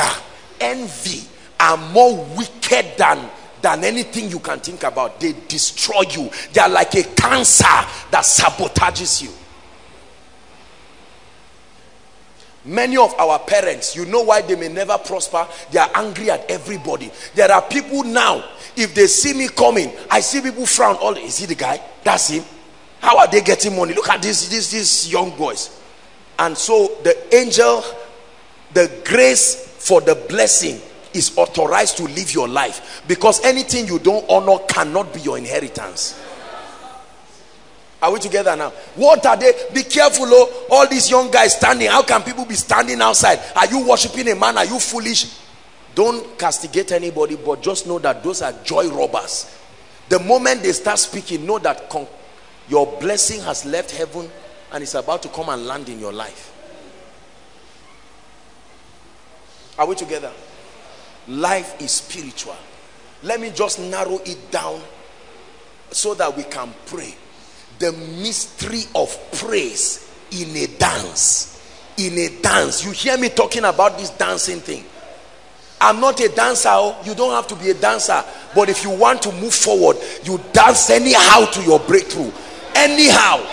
envy are more wicked than than anything you can think about. They destroy you. They are like a cancer that sabotages you. Many of our parents, you know why they may never prosper? They are angry at everybody. There are people now, if they see me coming, I see people frown. All is he the guy? That's him. How are they getting money? Look at this, this, these young boys. And so the angel, the grace for the blessing is authorized to live your life because anything you don't honor cannot be your inheritance. Are we together now? What are they? Be careful oh. All these young guys standing how can people be standing outside? Are you worshiping a man? Are you foolish? Don't castigate anybody but just know that those are joy robbers. The moment they start speaking know that your blessing has left heaven and it's about to come and land in your life. Are we together life is spiritual. Let me just narrow it down so that we can pray. The mystery of praise in a dance. In a dance. You hear me talking about this dancing thing? I'm not a dancer oh. you don't have to be a dancer. But if you want to move forward you dance anyhow to your breakthrough. Anyhow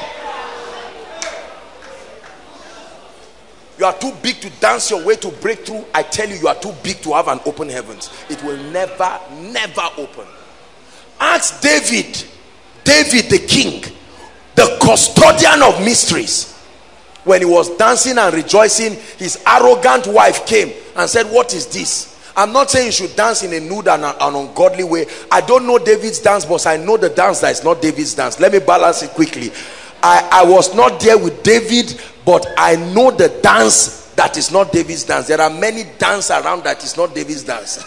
you are too big to dance your way to breakthrough. I tell you you are too big to have an open heavens. It will never never open. Ask david david the king the custodian of mysteries. When he was dancing and rejoicing his arrogant wife came and said what is this? I'm not saying you should dance in a nude and an ungodly way. I don't know david's dance but i know the dance that is not david's dance. Let me balance it quickly. I i was not there with david but I know the dance that is not David's dance. There are many dance around that is not David's dance.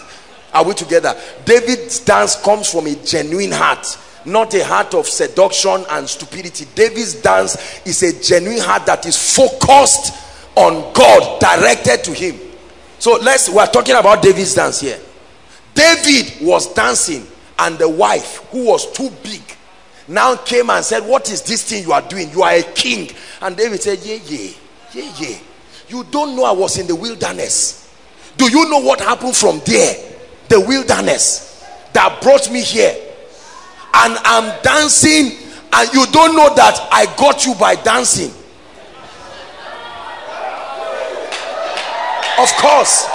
Are we together? David's dance comes from a genuine heart, not a heart of seduction and stupidity. David's dance is a genuine heart that is focused on God, directed to him. So let's we're talking about David's dance here. David was dancing and the wife who was too big now came and said what is this thing you are doing? You are a king. And david said yeah yeah yeah yeah. You don't know i was in the wilderness. Do you know what happened from there? The wilderness that brought me here. And i'm dancing and you don't know that i got you by dancing. Of course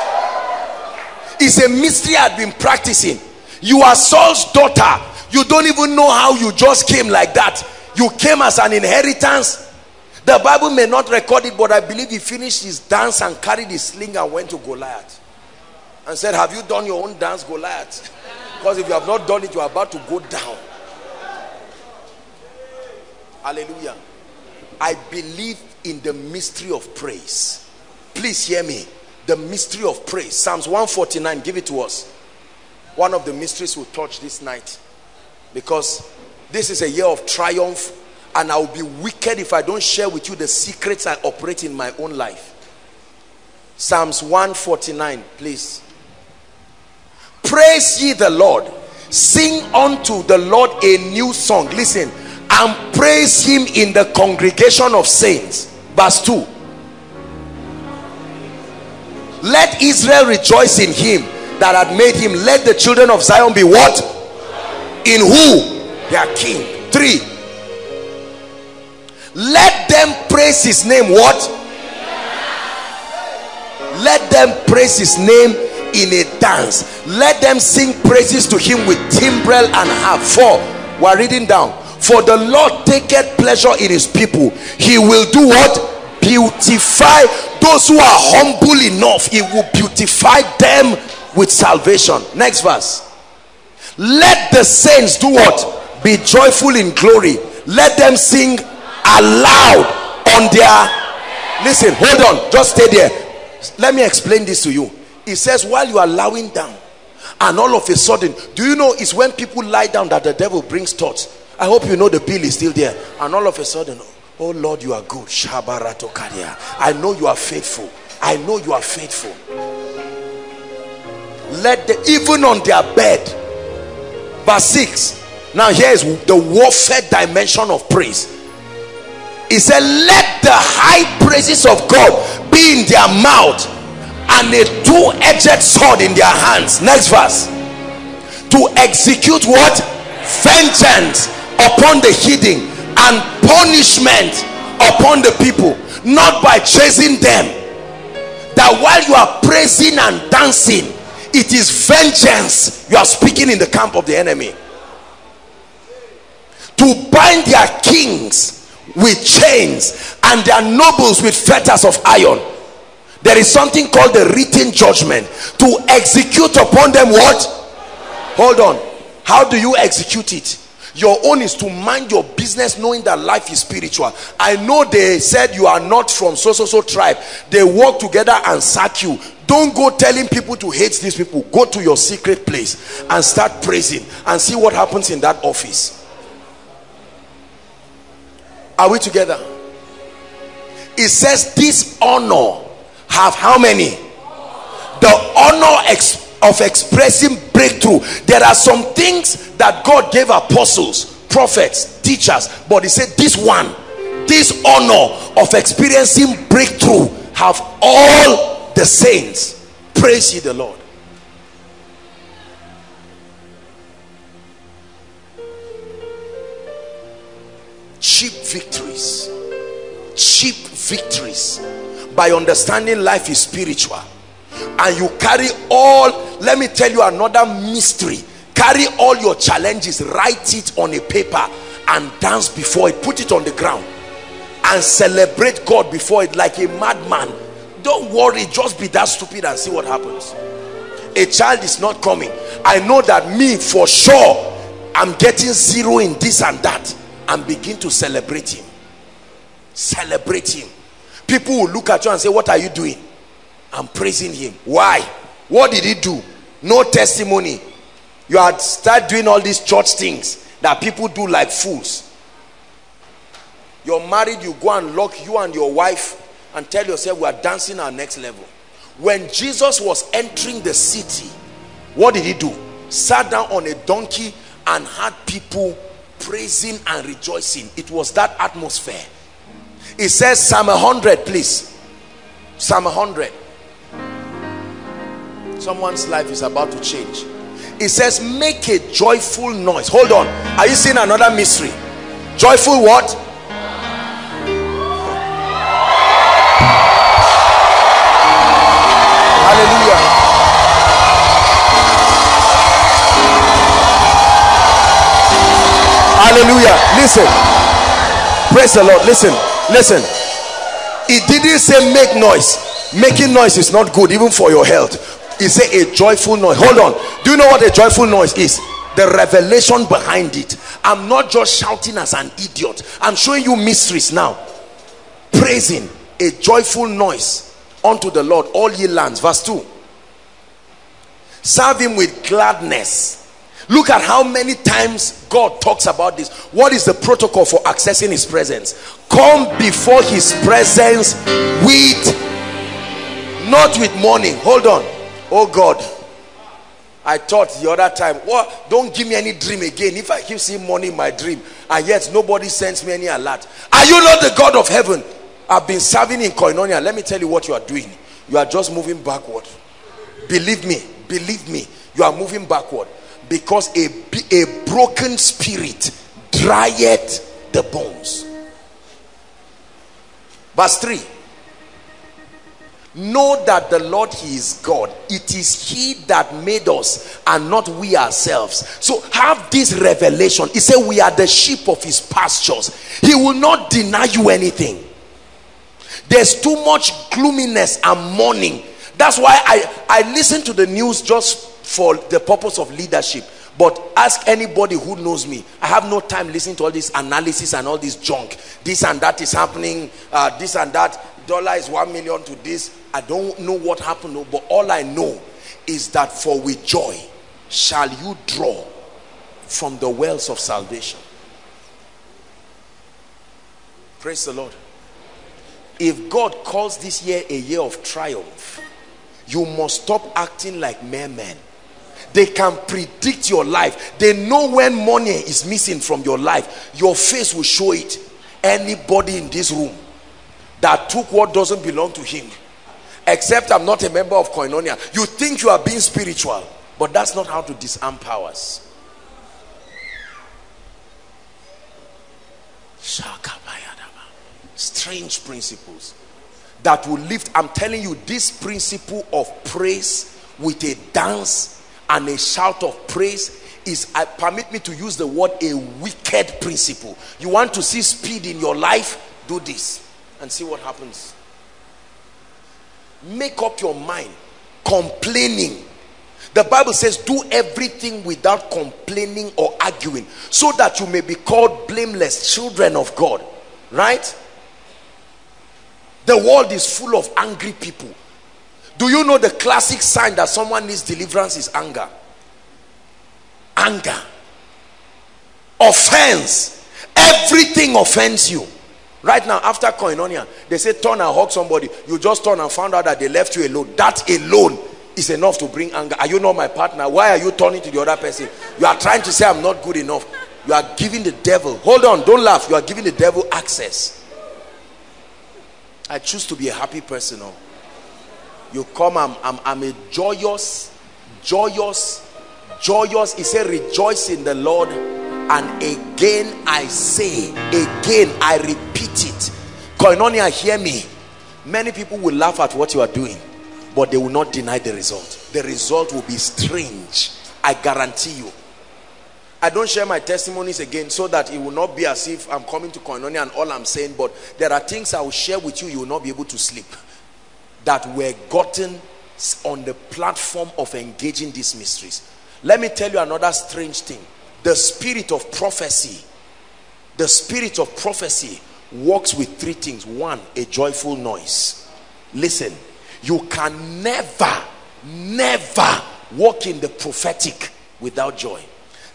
it's a mystery i've been practicing. You are saul's daughter you don't even know how you just came like that. You came as an inheritance. The bible may not record it but i believe he finished his dance and carried his sling and went to goliath. And said have you done your own dance goliath? Because if you have not done it you are about to go down. Hallelujah. I believe in the mystery of praise. Please hear me. The mystery of praise. Psalms 149 give it to us. One of the mysteries we'll touch this night because this is a year of triumph and I'll be wicked if I don't share with you the secrets I operate in my own life. Psalms 149, please. Praise ye the Lord. Sing unto the Lord a new song. Listen, and praise him in the congregation of saints. Verse 2. Let Israel rejoice in him that had made him. Let the children of Zion be what? In who? Their king. Three. Let them praise his name. What? Let them praise his name in a dance. Let them sing praises to him with timbrel and harp. Four. We're reading down. For the Lord taketh pleasure in his people. He will do what? Beautify those who are humble enough. He will beautify them with salvation. Next verse. Let the saints do what? Be joyful in glory. Let them sing aloud on their. Listen, hold on. Just stay there. Let me explain this to you. It says, while you are lying down, and all of a sudden, do you know it's when people lie down that the devil brings thoughts? I hope you know the bill is still there. And all of a sudden, oh Lord, you are good. I know you are faithful. I know you are faithful. Let the even on their bed. Verse 6. Now here is the warfare dimension of praise. He said, Let the high praises of God be in their mouth and a two-edged sword in their hands. Next verse. To execute what? Vengeance upon the hidden and punishment upon the people. Not by chasing them. That while you are praising and dancing, it is vengeance you are speaking in the camp of the enemy. To bind their kings with chains and their nobles with fetters of iron. There is something called the written judgment. To execute upon them what? Hold on. How do you execute it? Your own is to mind your business knowing that life is spiritual. I know they said you are not from so so so tribe. They work together and sack you don't go telling people to hate these people. Go to your secret place and start praising and see what happens in that office. Are we together? It says this honor have how many? The honor of expressing breakthrough. There are some things that god gave apostles prophets teachers but he said this one this honor of experiencing breakthrough have all the saints. Praise ye the lord. Cheap victories. Cheap victories. By understanding life is spiritual. And you carry all let me tell you another mystery. Carry all your challenges write it on a paper and dance before it. Put it on the ground and celebrate god before it like a madman don't worry just be that stupid and see what happens. A child is not coming. I know that me for sure i'm getting zero in this and that and begin to celebrate him. Celebrate him. People will look at you and say what are you doing? I'm praising him. Why? What did he do? No testimony. You had start doing all these church things that people do like fools. You're married you go and lock you and your wife and tell yourself we are dancing our next level when jesus was entering the city what did he do sat down on a donkey and had people praising and rejoicing. It was that atmosphere. It says Psalm 100, please. Psalm 100. Someone's life is about to change. It says, make a joyful noise. Hold on. Are you seeing another mystery? Joyful what? Listen. Praise the Lord. Listen. Listen. It didn't say make noise. Making noise is not good even for your health. It said a joyful noise. Hold on. Do you know what a joyful noise is? The revelation behind it. I'm not just shouting as an idiot. I'm showing you mysteries now. Praising a joyful noise unto the Lord, all ye lands. Verse 2. Serve him with gladness Look at how many times God talks about this. What is the protocol for accessing his presence? Come before his presence with, not with mourning. Hold on. Oh God. I thought the other time, what? Don't give me any dream again. If I keep seeing money in my dream, and yet nobody sends me any alert. Are you not the God of heaven? I've been serving in Koinonia. Let me tell you what you are doing. You are just moving backward. Believe me. Believe me. You are moving backward because a, a broken spirit drieth the bones. Verse 3 know that the lord he is god. It is he that made us and not we ourselves. So have this revelation. He said we are the sheep of his pastures. He will not deny you anything. There's too much gloominess and mourning that's why i i listen to the news just for the purpose of leadership. But ask anybody who knows me. I have no time listening to all this analysis and all this junk. This and that is happening. Uh, this and that. Dollar is one million to this. I don't know what happened but all i know is that for with joy shall you draw from the wells of salvation. Praise the lord. If god calls this year a year of triumph you must stop acting like mere men. They can predict your life. They know when money is missing from your life. Your face will show it. Anybody in this room that took what doesn't belong to him except i'm not a member of koinonia you think you are being spiritual but that's not how to disarm powers. Strange principles that will lift i'm telling you this principle of praise with a dance and a shout of praise is I permit me to use the word a wicked principle. You want to see speed in your life? Do this and see what happens. Make up your mind. Complaining. The Bible says, do everything without complaining or arguing, so that you may be called blameless children of God. Right? The world is full of angry people do you know the classic sign that someone needs deliverance is anger? Anger. Offense. Everything offends you. Right now, after koinonia, they say turn and hug somebody. You just turn and found out that they left you alone. That alone is enough to bring anger. Are you not my partner? Why are you turning to the other person? You are trying to say I'm not good enough. You are giving the devil, hold on, don't laugh. You are giving the devil access. I choose to be a happy person. Oh. You come I'm, I'm, I'm a joyous joyous joyous. He said rejoice in the lord. And again i say again i repeat it. Koinonia hear me. Many people will laugh at what you are doing but they will not deny the result. The result will be strange. I guarantee you I don't share my testimonies again so that it will not be as if I'm coming to Koinonia and all I'm saying, but there are things I will share with you, you will not be able to sleep that were gotten on the platform of engaging these mysteries. Let me tell you another strange thing. The spirit of prophecy, the spirit of prophecy works with three things. One, a joyful noise. Listen, you can never, never walk in the prophetic without joy.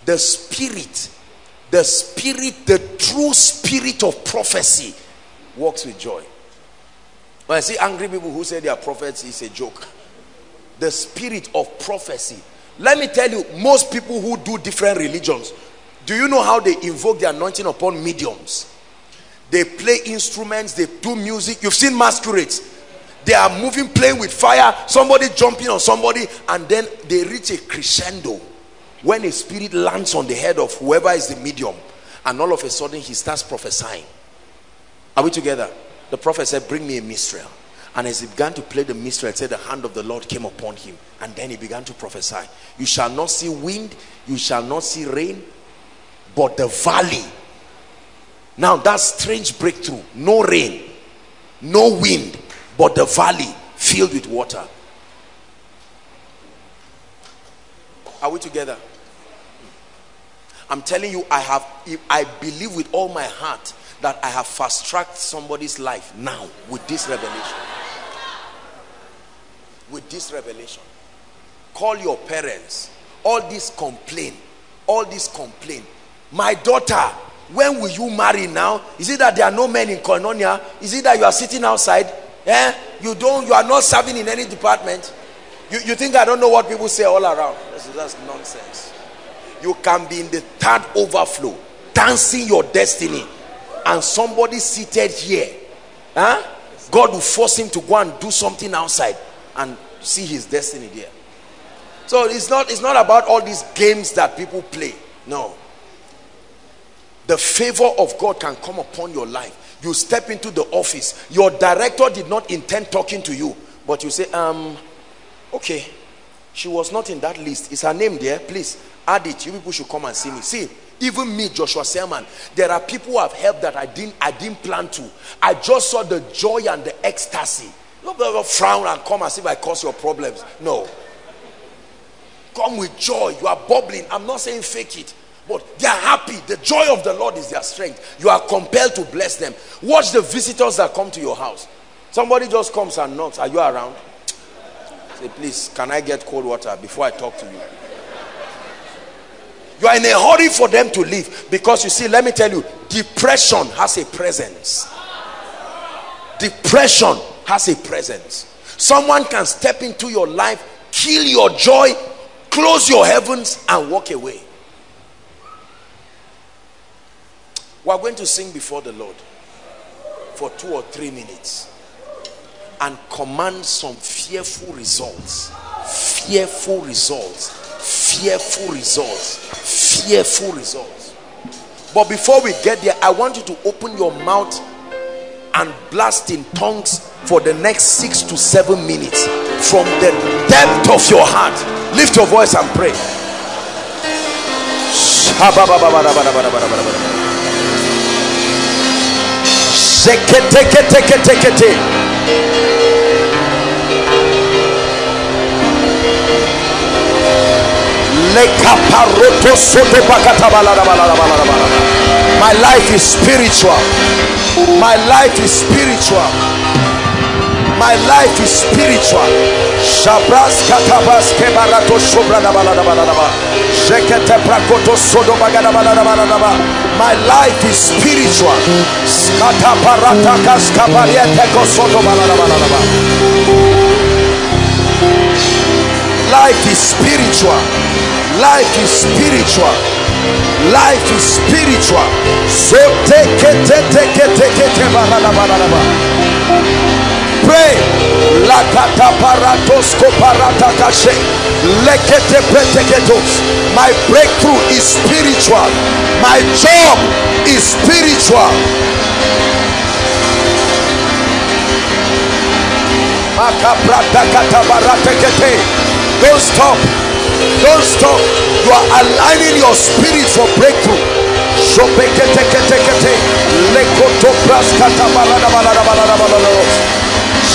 The spirit, the spirit, the true spirit of prophecy works with joy. When I see angry people who say they are prophets, it's a joke. The spirit of prophecy. let me tell you most people who do different religions do you know how they invoke the anointing upon mediums they play instruments they do music you've seen masquerades they are moving playing with fire somebody jumping on somebody and then they reach a crescendo when a spirit lands on the head of whoever is the medium and all of a sudden he starts prophesying. Are we together? The prophet said bring me a minstrel and as he began to play the minstrel it said the hand of the lord came upon him and then he began to prophesy. You shall not see wind you shall not see rain but the valley. Now that strange breakthrough no rain no wind but the valley filled with water. Are we together i'm telling you i have i believe with all my heart that i have fast tracked somebody's life now with this revelation. With this revelation. Call your parents. All this complain. All this complain. My daughter when will you marry now? Is it that there are no men in koinonia? Is it that you are sitting outside? Eh? You don't you are not serving in any department? You, you think i don't know what people say all around? That's, that's nonsense you can be in the third overflow dancing your destiny and somebody seated here huh? god will force him to go and do something outside and see his destiny there. So it's not it's not about all these games that people play. No. The favor of god can come upon your life. You step into the office. Your director did not intend talking to you but you say um okay. She was not in that list. Is her name there? Please add it. You people should come and see me. See even me joshua selman there are people who have helped that i didn't i didn't plan to. I just saw the joy and the ecstasy. Don't ever frown and come as if i cause your problems. No. Come with joy. You are bubbling. I'm not saying fake it but they are happy. The joy of the lord is their strength. You are compelled to bless them. Watch the visitors that come to your house. Somebody just comes and knocks. Are you around? Say please can i get cold water before i talk to you you are in a hurry for them to leave because you see let me tell you depression has a presence. Depression has a presence. Someone can step into your life kill your joy close your heavens and walk away. We are going to sing before the lord for two or three minutes and command some fearful results. Fearful results fearful results. Fearful results. But before we get there i want you to open your mouth and blast in tongues for the next six to seven minutes from the depth of your heart. Lift your voice and pray my life is spiritual. My life is spiritual. My life is spiritual. Shabras katabas kebarato shobrada balada balada jekete prakoto sodo bagada balada balada my life is spiritual. Skata parata kosodo balada balada life is spiritual. Life is spiritual. Life is spiritual. So take it take it take it pray. Lakata paratos koparata kashe lekete peteketos my breakthrough is spiritual. My job is spiritual. Makaprata katabaratekete don't stop. Don't stop. You are aligning your spirit for breakthrough. Balada balada balada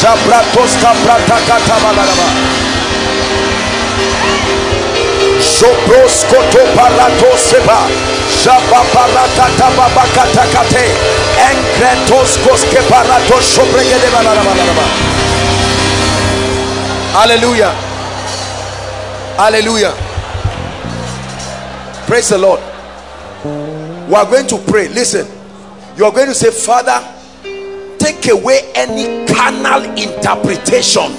shabratoska pratakata balada shoproskoto paratoseba shababarakata babakatakate enkretoskoske parato shobregede balada balada hallelujah hallelujah praise the lord we are going to pray listen you are going to say father take away any carnal interpretation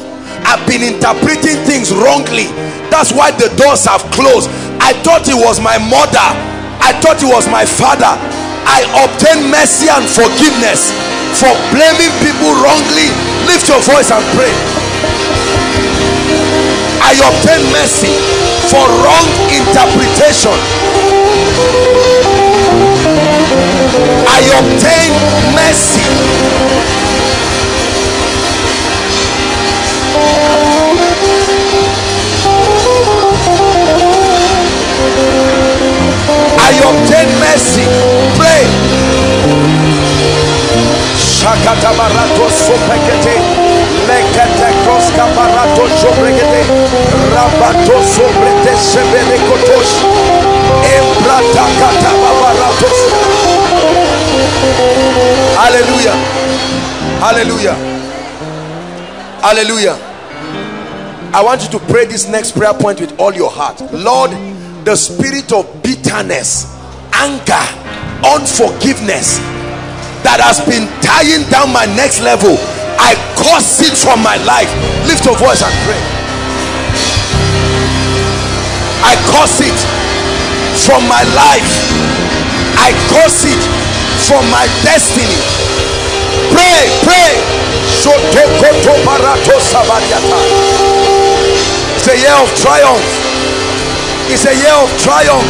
I've been interpreting things wrongly. That's why the doors have closed. I thought it was my mother. I thought it was my father. I obtain mercy and forgiveness for blaming people wrongly. Lift your voice and pray. I obtain mercy for wrong interpretation. I obtain mercy. I obtain mercy. Pray. Shakata barato sopekete. Lekete Hallelujah. Hallelujah. Hallelujah. I want you to pray this next prayer point with all your heart. Lord, the spirit of bitterness, anger, unforgiveness that has been tying down my next level, I curse it from my life. Lift your voice and pray. I curse it from my life. I curse it from my destiny. Pray, pray. It's a year of triumph. It's a year of triumph.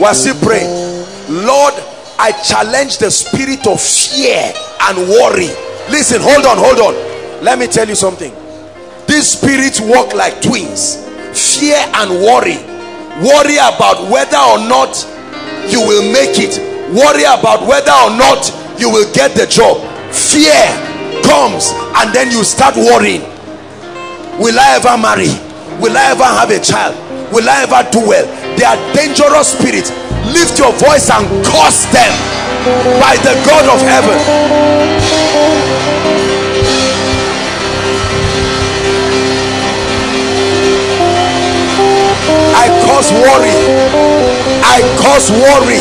We're still praying. Lord, I challenge the spirit of fear and worry. Listen, hold on, hold on. Let me tell you something. These spirits work like twins. Fear and worry. Worry about whether or not you will make it. Worry about whether or not you will get the job. Fear comes and then you start worrying. Will I ever marry? Will I ever have a child? Will I ever do well? They are dangerous spirits. Lift your voice and curse them by the God of heaven. I cause worry. I cause worry.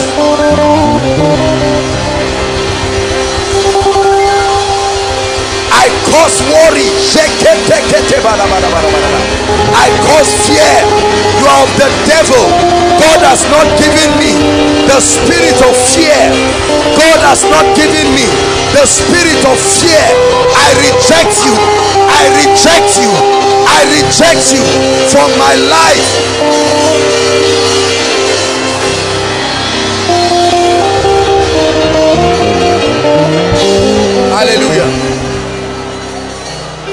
I cause worry. I cause fear. You are of the devil. God has not given me the spirit of fear. God has not given me the spirit of fear. I reject you. I reject you. I reject you from my life. Hallelujah.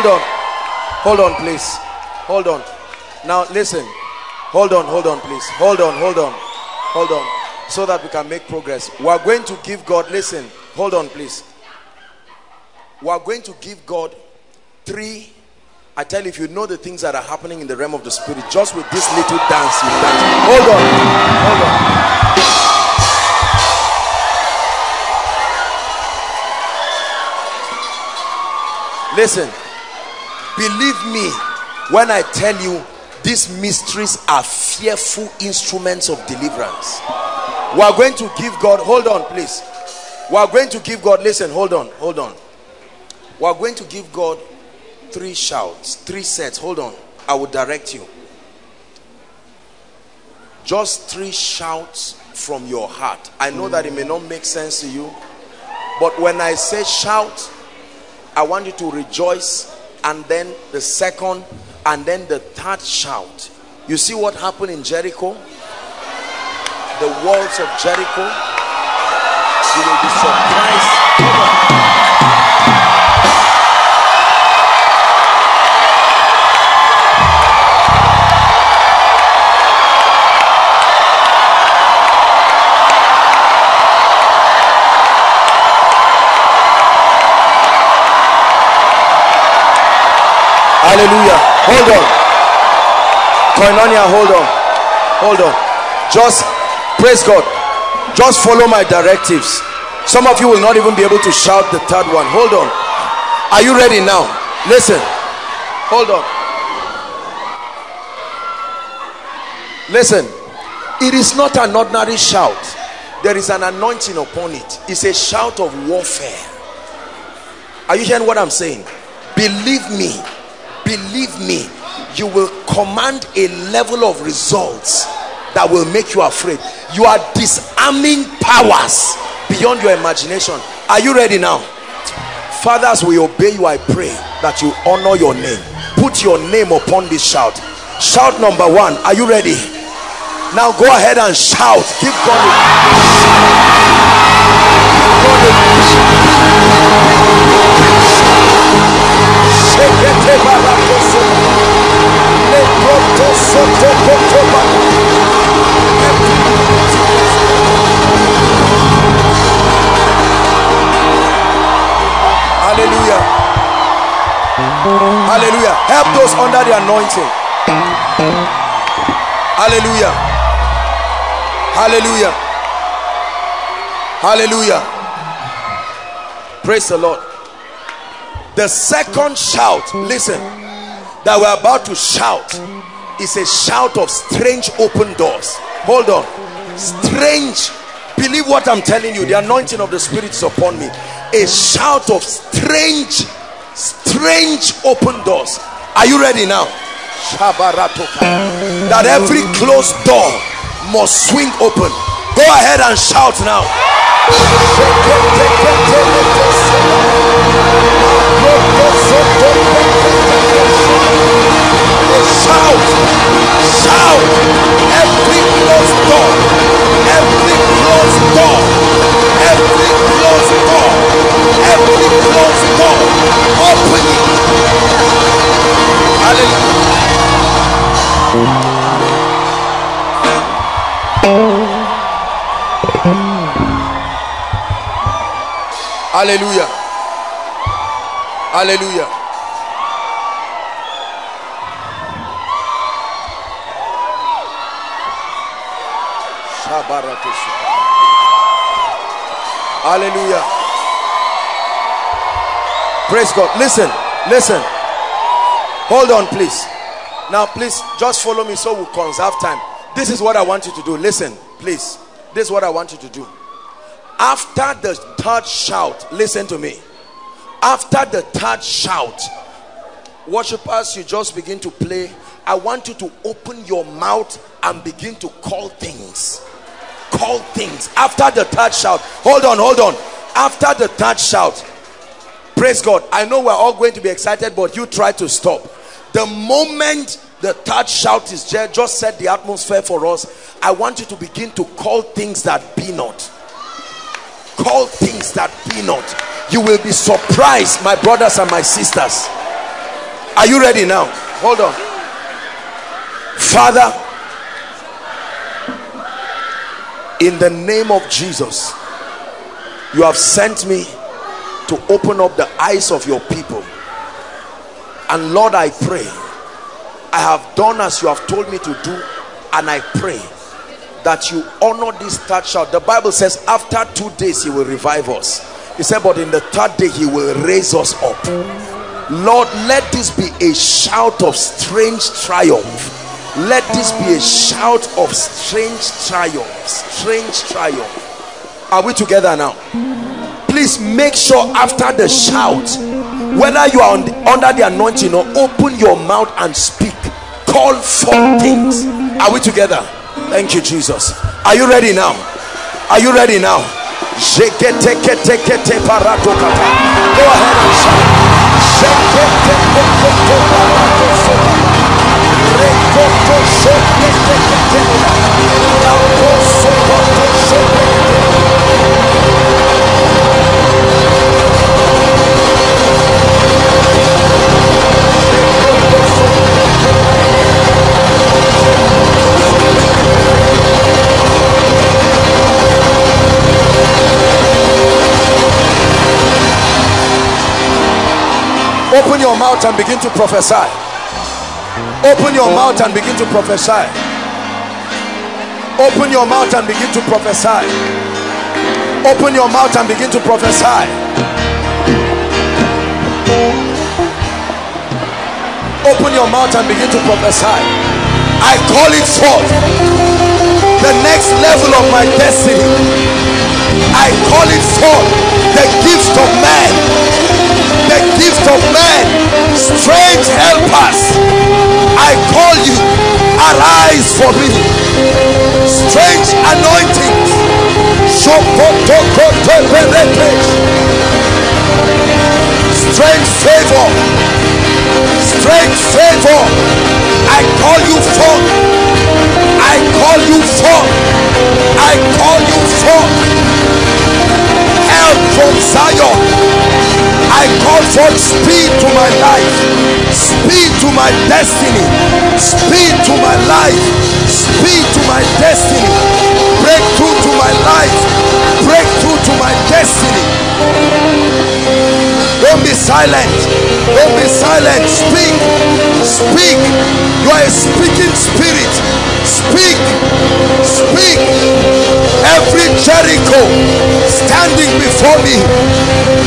Hold on. Hold on, please. Hold on. Now, listen. Hold on, hold on, please. Hold on, hold on. Hold on. So that we can make progress. We are going to give God, listen. Hold on, please. We are going to give God three. I tell you, if you know the things that are happening in the realm of the spirit, just with this little dance, you dance. Hold on. Hold on. Listen, believe me when I tell you these mysteries are fearful instruments of deliverance. We are going to give God, hold on, please. We are going to give God, listen, hold on, hold on. We are going to give God three shouts, three sets. Hold on, I will direct you. Just three shouts from your heart. I know that it may not make sense to you, but when I say shout, I want you to rejoice and then the second and then the third shout. You see what happened in Jericho? The walls of Jericho. You will be surprised. Hallelujah. Hold on. Koinonia, hold on. Hold on. Just praise God. Just follow my directives. Some of you will not even be able to shout the third one. Hold on. Are you ready now? Listen. Hold on. Listen. It is not an ordinary shout. There is an anointing upon it. It's a shout of warfare. Are you hearing what I'm saying? Believe me believe me you will command a level of results that will make you afraid. You are disarming powers beyond your imagination. Are you ready now? Fathers we obey you. I pray that you honor your name. Put your name upon this shout. Shout number one. Are you ready? Now go ahead and shout. Keep going Hallelujah. Hallelujah. Help those under the anointing. Hallelujah. Hallelujah. Hallelujah. Praise the Lord. The second shout, listen, that we're about to shout is a shout of strange open doors. Hold on. Strange. Believe what I'm telling you. The anointing of the Spirit is upon me. A shout of strange, strange open doors. Are you ready now? That every closed door must swing open. Go ahead and shout now. Shout, Hallelujah. Hallelujah. Hallelujah. Praise God. Listen, listen. Hold on, please. Now, please just follow me so we'll conserve time. This is what I want you to do. Listen, please. This is what I want you to do. After the third shout, listen to me. After the third shout, worshipers, you just begin to play. I want you to open your mouth and begin to call things. Call things. After the third shout, hold on, hold on. After the third shout, praise God. I know we're all going to be excited, but you try to stop. The moment the third shout is there just set the atmosphere for us. I want you to begin to call things that be not. Call things that be not. You will be surprised my brothers and my sisters. Are you ready now? Hold on. Father in the name of jesus you have sent me to open up the eyes of your people and lord i pray. I have done as you have told me to do and i pray that you honor this third shout. The bible says after two days he will revive us. He said but in the third day he will raise us up. Lord let this be a shout of strange triumph. Let this be a shout of strange triumph. Strange triumph. Are we together now? Please make sure after the shout whether you are the, under the anointing or open your mouth and speak call for things. Are we together? Thank you jesus. Are you ready now? Are you ready now? Go ahead and shout Open your mouth and begin to prophesy. Open your mouth and begin to prophesy. Open your mouth and begin to prophesy. Open your mouth and begin to prophesy. Open your mouth and begin to prophesy. I call it forth. The next level of my destiny. I call it forth. The gift of man gift of men. Strange helpers i call you arise for me. Strange anointings strange favor. Strange favor. I call you forth. I call you forth. I call you forth. Help from zion I call for speed to my life, speed to my destiny, speed to my life, speed to my destiny, breakthrough to my life, breakthrough to my destiny. Don't be silent. Don't be silent. Speak. Speak. You are a speaking spirit. Speak. Speak. Every Jericho standing before me,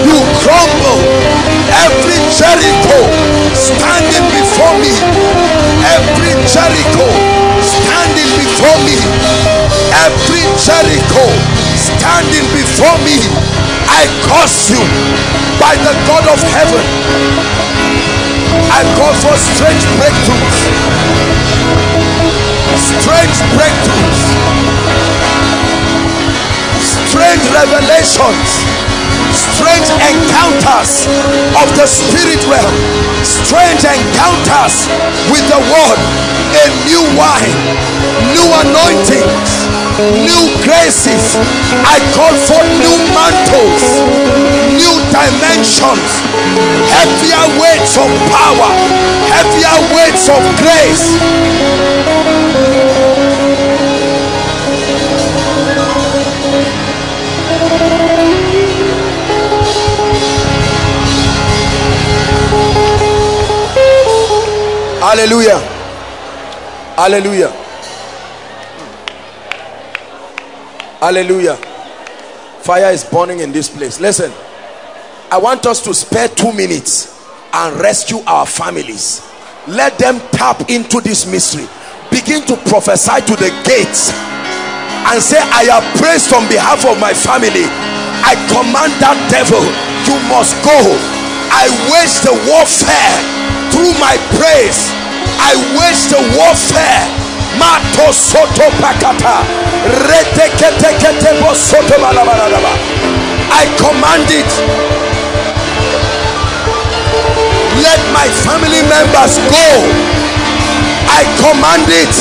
you crumble. Every Jericho standing before me, every Jericho standing before me, every Jericho standing before me, I curse you by the God of heaven. I call for strange breakthroughs. Strange breakthroughs. Strange revelations. Strange encounters of the spirit realm. Strange encounters with the word. A new wine. New anointings new graces. I call for new mantles new dimensions heavier weights of power heavier weights of grace. Hallelujah. Hallelujah hallelujah. Fire is burning in this place. Listen. I want us to spare two minutes and rescue our families. Let them tap into this mystery. Begin to prophesy to the gates and say i have praised on behalf of my family. I command that devil you must go. I wage the warfare through my praise. I wage the warfare. Mato soto pakata i command it let my family members go i command it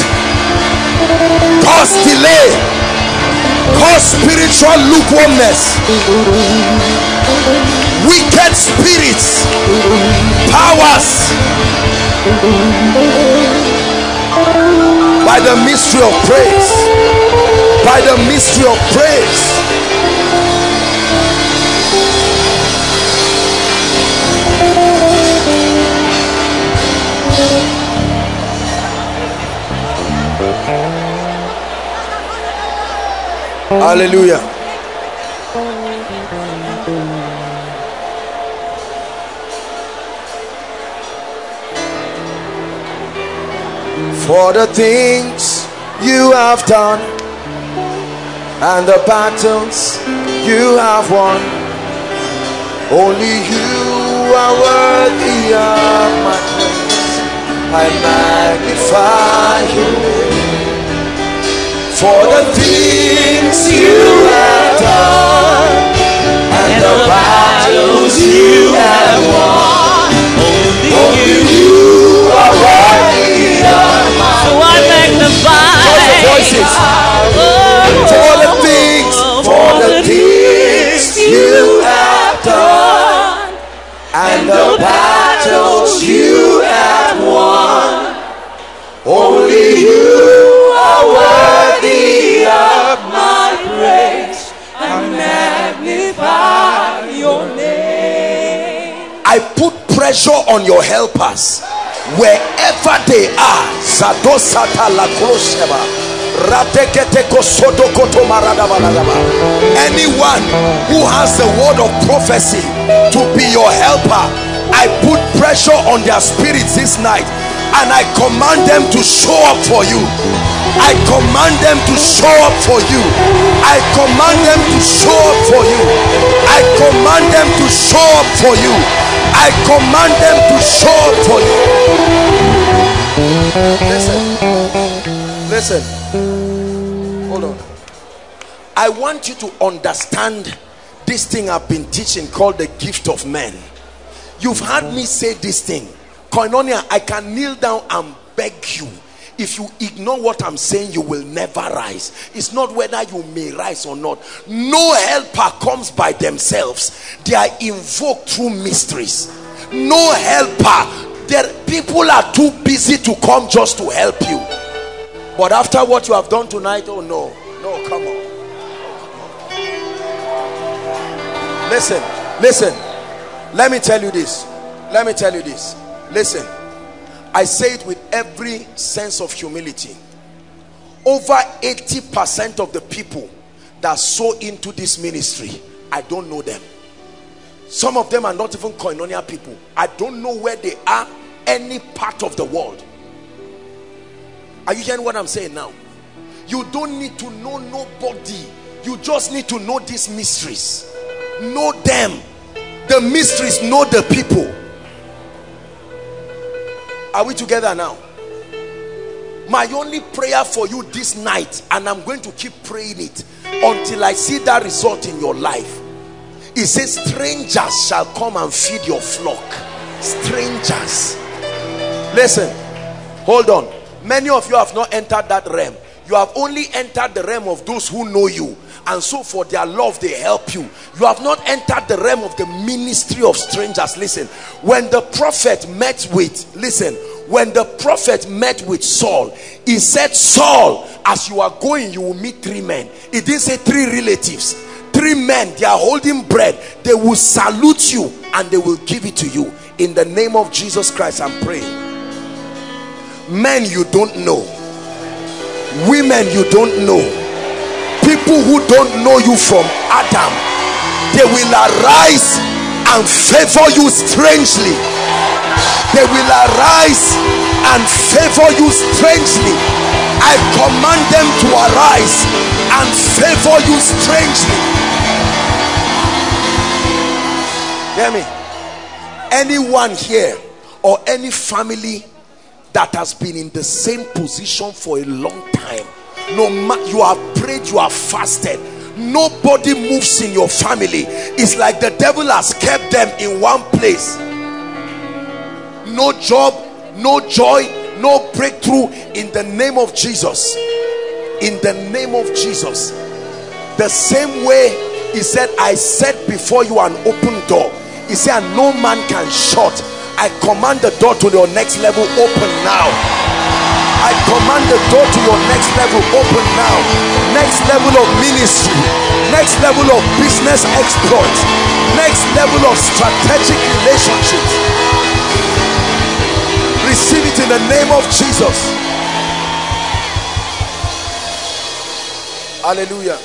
cause delay cause spiritual lukewarmness wicked spirits powers by the mystery of praise by the mystery of praise Hallelujah. For the things you have done and the battles you have won, only you are worthy of my praise. I magnify you for the things you have done and the battles you have won. Only you For the things, for the things you have done and the battles you have won. Only you are worthy of my praise. I magnify your name. I put pressure on your helpers wherever they are. Zadosata la Anyone who has the word of prophecy to be your helper, I put pressure on their spirits this night and I command them to show up for you. I command them to show up for you. I command them to show up for you. I command them to show up for you. I command them to show up for you. Listen. Listen. I want you to understand this thing I've been teaching called the gift of men. You've heard me say this thing. Koinonia, I can kneel down and beg you. If you ignore what I'm saying, you will never rise. It's not whether you may rise or not. No helper comes by themselves, they are invoked through mysteries. No helper. There, people are too busy to come just to help you. But after what you have done tonight, oh no, no, come Listen, listen. Let me tell you this. Let me tell you this. Listen, I say it with every sense of humility. Over 80% of the people that sow into this ministry, I don't know them. Some of them are not even koinonia people. I don't know where they are, any part of the world. Are you hearing what I'm saying now? You don't need to know nobody. You just need to know these mysteries. Know them. The mysteries know the people. Are we together now? My only prayer for you this night, and I'm going to keep praying it until I see that result in your life. It says, Strangers shall come and feed your flock. Strangers. Listen, hold on. Many of you have not entered that realm. You have only entered the realm of those who know you, and so for their love, they help you. You have not entered the realm of the ministry of strangers. Listen, when the prophet met with, listen, when the prophet met with Saul, he said, Saul, as you are going, you will meet three men. He didn't say three relatives. Three men, they are holding bread. They will salute you and they will give it to you. In the name of Jesus Christ, I'm praying. Men you don't know, women you don't know, people who don't know you from Adam, they will arise and favor you strangely. They will arise and favor you strangely. I command them to arise and favor you strangely. Hear me. Anyone here or any family that has been in the same position for a long time no matter you have prayed you have fasted. Nobody moves in your family. It's like the devil has kept them in one place. No job no joy no breakthrough in the name of jesus. In the name of jesus. The same way he said i set before you an open door. He said no man can shut. I command the door to your next level open now I command the door to your next level open now. Next level of ministry, next level of business exploits, next level of strategic relationships. Receive it in the name of Jesus. Hallelujah.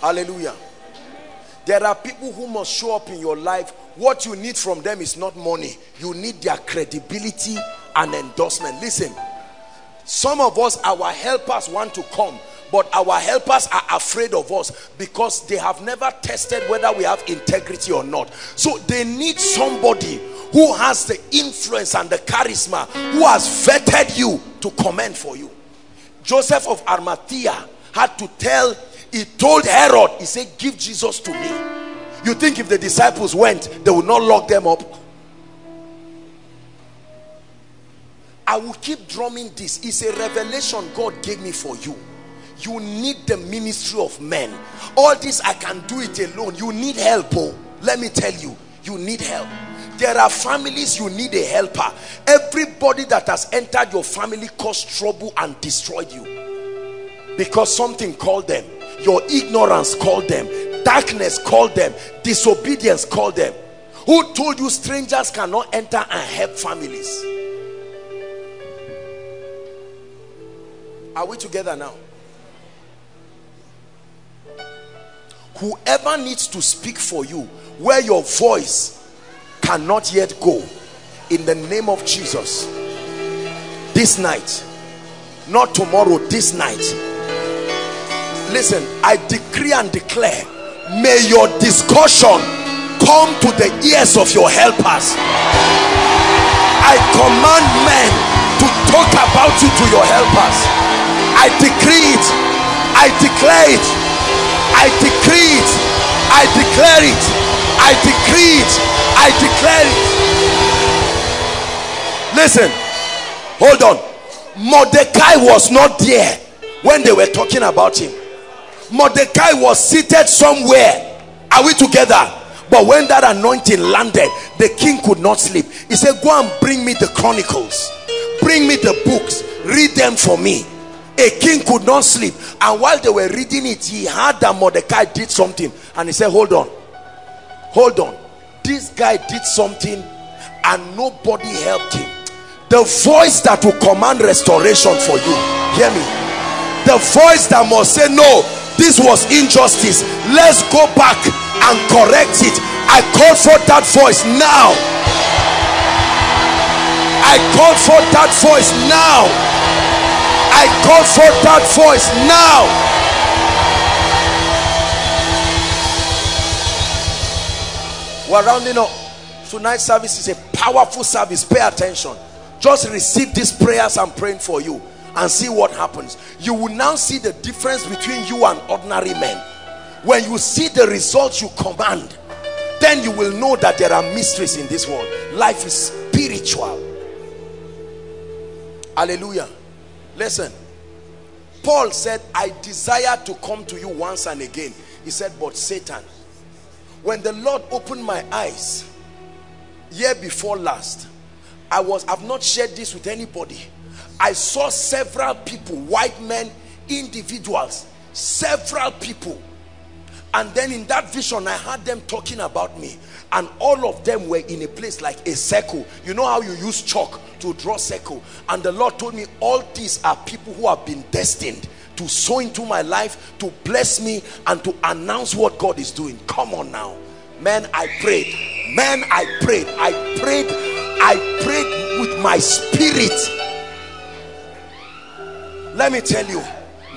Hallelujah. There are people who must show up in your life. What you need from them is not money. You need their credibility and endorsement. Listen, some of us, our helpers want to come, but our helpers are afraid of us because they have never tested whether we have integrity or not. So they need somebody who has the influence and the charisma, who has vetted you to comment for you. Joseph of Arimathea had to tell, he told Herod, he said, Give Jesus to me. You think if the disciples went, they would not lock them up? I will keep drumming this. It's a revelation God gave me for you. You need the ministry of men. All this, I can do it alone. You need help. Oh, let me tell you, you need help. There are families you need a helper. Everybody that has entered your family caused trouble and destroyed you because something called them. Your ignorance called them. Darkness called them. Disobedience called them. Who told you strangers cannot enter and help families? Are we together now? Whoever needs to speak for you where your voice cannot yet go in the name of Jesus this night not tomorrow this night listen I decree and declare may your discussion come to the ears of your helpers I command men to talk about you to your helpers I decree it. I declare it. I decree it. I declare it. I decree it. I declare it. Listen. Hold on. Mordecai was not there when they were talking about him. Mordecai was seated somewhere. Are we together? But when that anointing landed, the king could not sleep. He said, Go and bring me the chronicles, bring me the books, read them for me a king could not sleep. And while they were reading it he heard that mordecai did something. And he said hold on. Hold on. This guy did something and nobody helped him. The voice that will command restoration for you. Hear me. The voice that must say no this was injustice. Let's go back and correct it. I call for that voice now. I call for that voice now I call for that voice now. We're rounding up. Tonight's service is a powerful service. Pay attention. Just receive these prayers I'm praying for you and see what happens. You will now see the difference between you and ordinary men. When you see the results you command, then you will know that there are mysteries in this world. Life is spiritual. Hallelujah. Listen. Paul said, I desire to come to you once and again. He said, but Satan, when the Lord opened my eyes, year before last, I was, I've not shared this with anybody. I saw several people, white men, individuals, several people. And then in that vision, I heard them talking about me. And all of them were in a place like a circle. You know how you use chalk to draw circle? And the lord told me all these are people who have been destined to sow into my life to bless me and to announce what god is doing. Come on now. Man i prayed. Man i prayed. I prayed. I prayed with my spirit. Let me tell you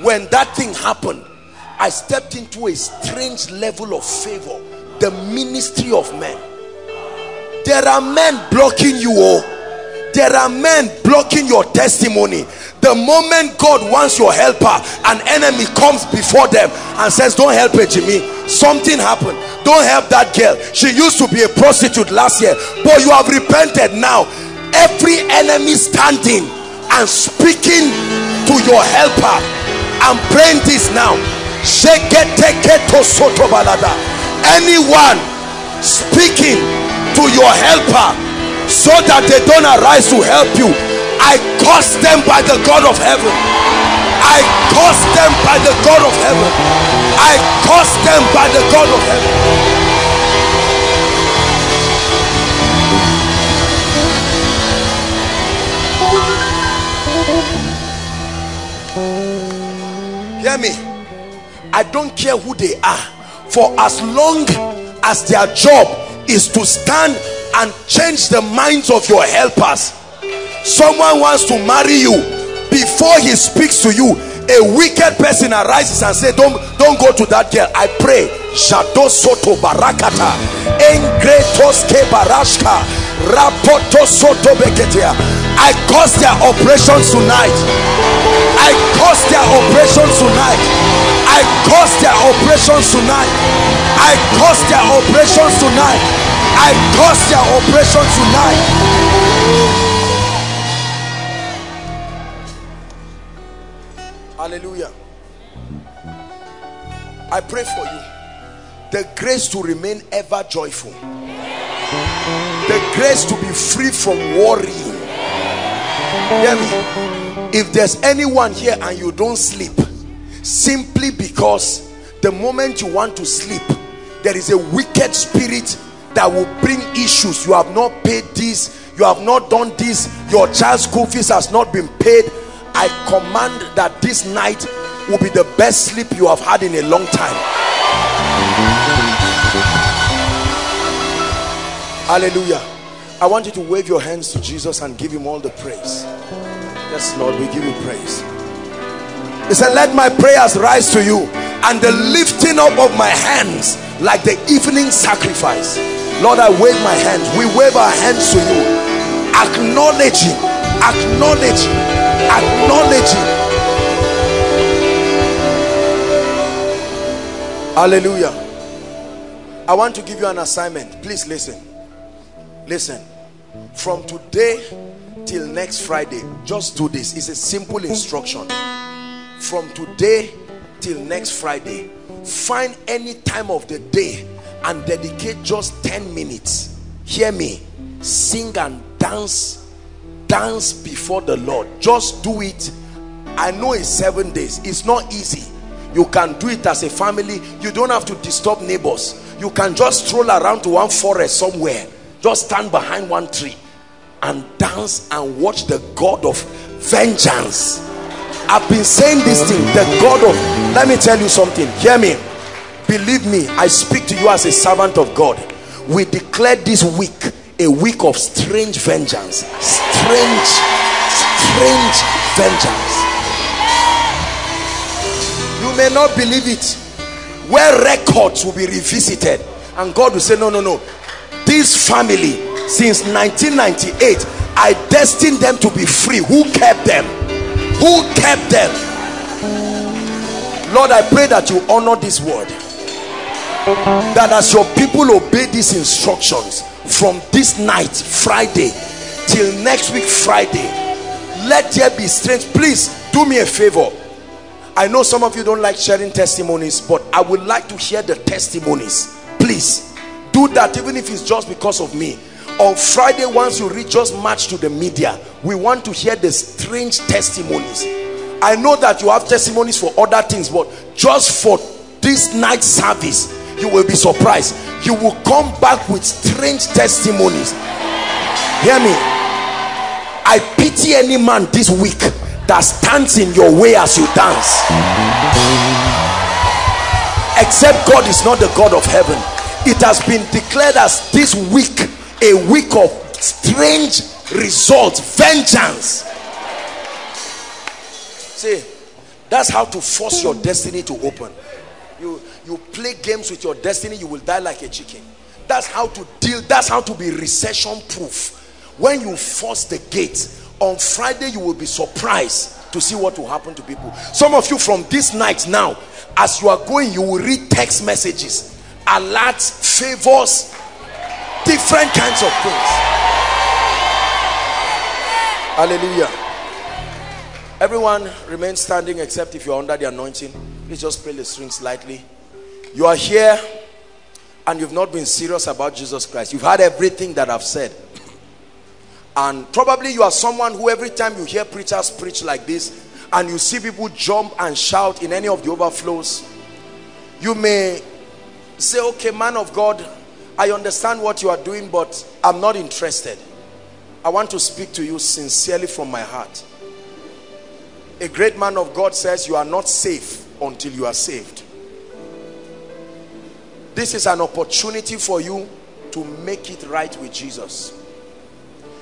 when that thing happened i stepped into a strange level of favor the ministry of men. There are men blocking you oh. There are men blocking your testimony. The moment God wants your helper an enemy comes before them and says don't help her Jimmy. Something happened. Don't help that girl. She used to be a prostitute last year but you have repented now. Every enemy standing and speaking to your helper i'm praying this now anyone speaking to your helper so that they don't arise to help you. I curse them by the god of heaven. I curse them by the god of heaven. I curse them by the god of heaven. Hear me. I don't care who they are for as long as their job is to stand and change the minds of your helpers. Someone wants to marry you. Before he speaks to you a wicked person arises and say don't don't go to that girl. I pray. Soto barakata. Rapoto soto beketea i cause their operations tonight. I cause their operations tonight. I cause their operations tonight. I cause their operations tonight. I cause their operations tonight. Hallelujah. I pray for you. The grace to remain ever joyful. The grace to be free from worrying hear me. If there's anyone here and you don't sleep simply because the moment you want to sleep there is a wicked spirit that will bring issues. You have not paid this. You have not done this. Your child's school fees has not been paid. I command that this night will be the best sleep you have had in a long time. Hallelujah. I want you to wave your hands to Jesus and give him all the praise. Yes, Lord, we give you praise. He said, Let my prayers rise to you and the lifting up of my hands like the evening sacrifice. Lord, I wave my hands. We wave our hands to you, acknowledging, acknowledging acknowledging hallelujah i want to give you an assignment please listen listen from today till next friday just do this. It's a simple instruction. From today till next friday find any time of the day and dedicate just 10 minutes. Hear me. Sing and dance dance before the Lord. Just do it. I know it's seven days. It's not easy. You can do it as a family. You don't have to disturb neighbors. You can just stroll around to one forest somewhere just stand behind one tree and dance and watch the God of vengeance. I've been saying this thing the God of let me tell you something hear me. Believe me I speak to you as a servant of God. We declare this week a week of strange vengeance strange strange vengeance. You may not believe it. Where records will be revisited and God will say no no no this family since 1998 I destined them to be free. Who kept them? Who kept them? Lord I pray that you honor this word. That as your people obey these instructions from this night friday till next week friday let there be strength. Please do me a favor. I know some of you don't like sharing testimonies but i would like to hear the testimonies. Please do that even if it's just because of me. On friday once you reach just match to the media. We want to hear the strange testimonies. I know that you have testimonies for other things but just for this night service you will be surprised. You will come back with strange testimonies. Hear me. I pity any man this week that stands in your way as you dance. Except god is not the god of heaven it has been declared as this week a week of strange results vengeance. See that's how to force your destiny to open. You you play games with your destiny you will die like a chicken. That's how to deal that's how to be recession proof. When you force the gate on friday you will be surprised to see what will happen to people. Some of you from this night now as you are going you will read text messages alerts favors different kinds of things hallelujah. Everyone remain standing except if you're under the anointing. Please just play the strings lightly you are here and you've not been serious about jesus christ. You've had everything that i've said. And probably you are someone who every time you hear preachers preach like this and you see people jump and shout in any of the overflows you may say okay man of god i understand what you are doing but i'm not interested. I want to speak to you sincerely from my heart. A great man of god says you are not safe until you are saved. This is an opportunity for you to make it right with jesus.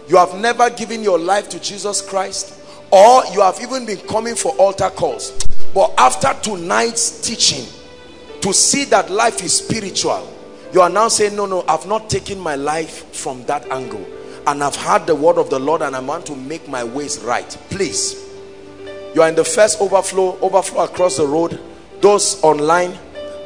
You have never given your life to Jesus Christ or you have even been coming for altar calls. But after tonight's teaching to see that life is spiritual you are now saying no no I've not taken my life from that angle and I've heard the word of the Lord and I want to make my ways right please you are in the first overflow overflow across the road those online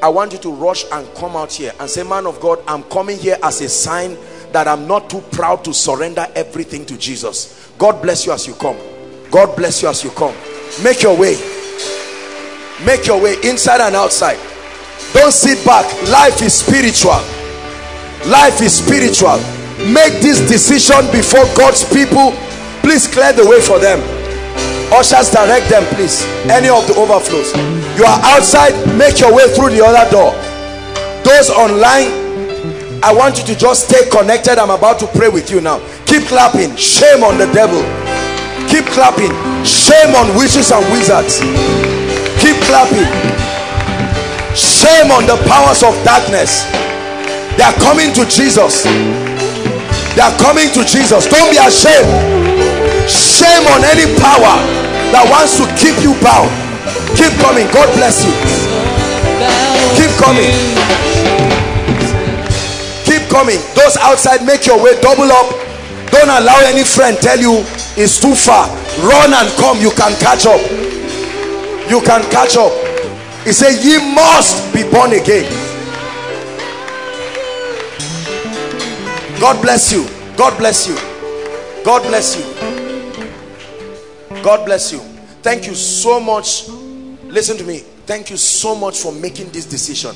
I want you to rush and come out here and say man of God I'm coming here as a sign that I'm not too proud to surrender everything to Jesus. God bless you as you come. God bless you as you come. Make your way. Make your way inside and outside. Don't sit back. Life is spiritual. Life is spiritual. Make this decision before God's people. Please clear the way for them. Ushers direct them please. Any of the overflows. You are outside. Make your way through the other door. Those online I want you to just stay connected. I'm about to pray with you now. Keep clapping. Shame on the devil. Keep clapping. Shame on witches and wizards. Keep clapping. Shame on the powers of darkness. They are coming to Jesus. They are coming to Jesus. Don't be ashamed. Shame on any power that wants to keep you bound. Keep coming. God bless you. Keep coming Keep coming those outside make your way double up don't allow any friend tell you it's too far run and come you can catch up you can catch up he said ye must be born again. God bless you. God bless you. God bless you. God bless you. Thank you so much. Listen to me. Thank you so much for making this decision.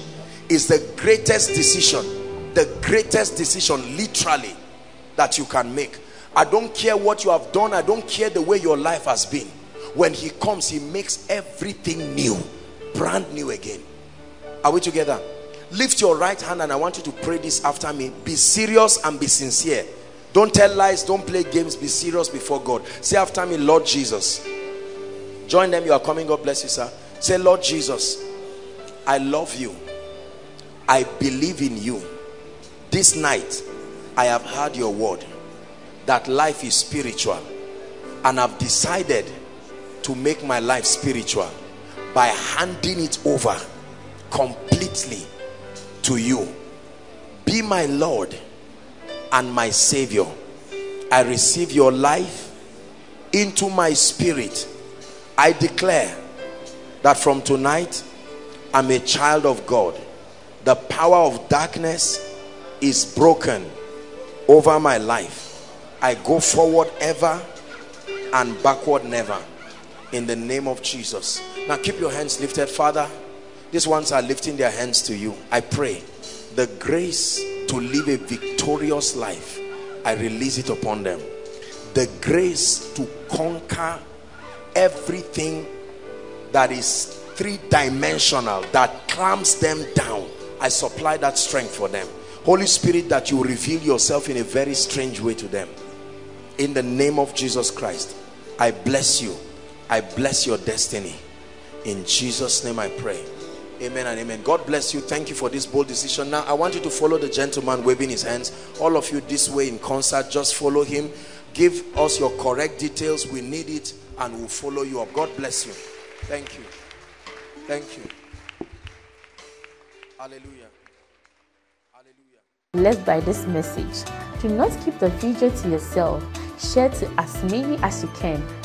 It's the greatest decision the greatest decision literally that you can make. I don't care what you have done. I don't care the way your life has been. When he comes he makes everything new brand new again. Are we together? Lift your right hand and i want you to pray this after me. Be serious and be sincere. Don't tell lies. Don't play games. Be serious before god. Say after me lord jesus. Join them. You are coming. God bless you sir. Say lord jesus i love you. I believe in you. This night I have heard your word that life is spiritual and I've decided to make my life spiritual by handing it over completely to you. Be my Lord and my Savior. I receive your life into my spirit. I declare that from tonight I'm a child of God. The power of darkness is broken over my life. I go forward ever and backward never in the name of Jesus. Now keep your hands lifted father. These ones are lifting their hands to you. I pray the grace to live a victorious life I release it upon them. The grace to conquer everything that is three-dimensional that clamps them down. I supply that strength for them. Holy Spirit that you reveal yourself in a very strange way to them. In the name of Jesus Christ I bless you I bless your destiny. In Jesus name I pray. Amen and amen. God bless you. Thank you for this bold decision. Now I want you to follow the gentleman waving his hands. All of you this way in concert just follow him. Give us your correct details. We need it and we'll follow you up. God bless you. Thank you. Thank you. Hallelujah. Blessed by this message. Do not keep the video to yourself. Share to as many as you can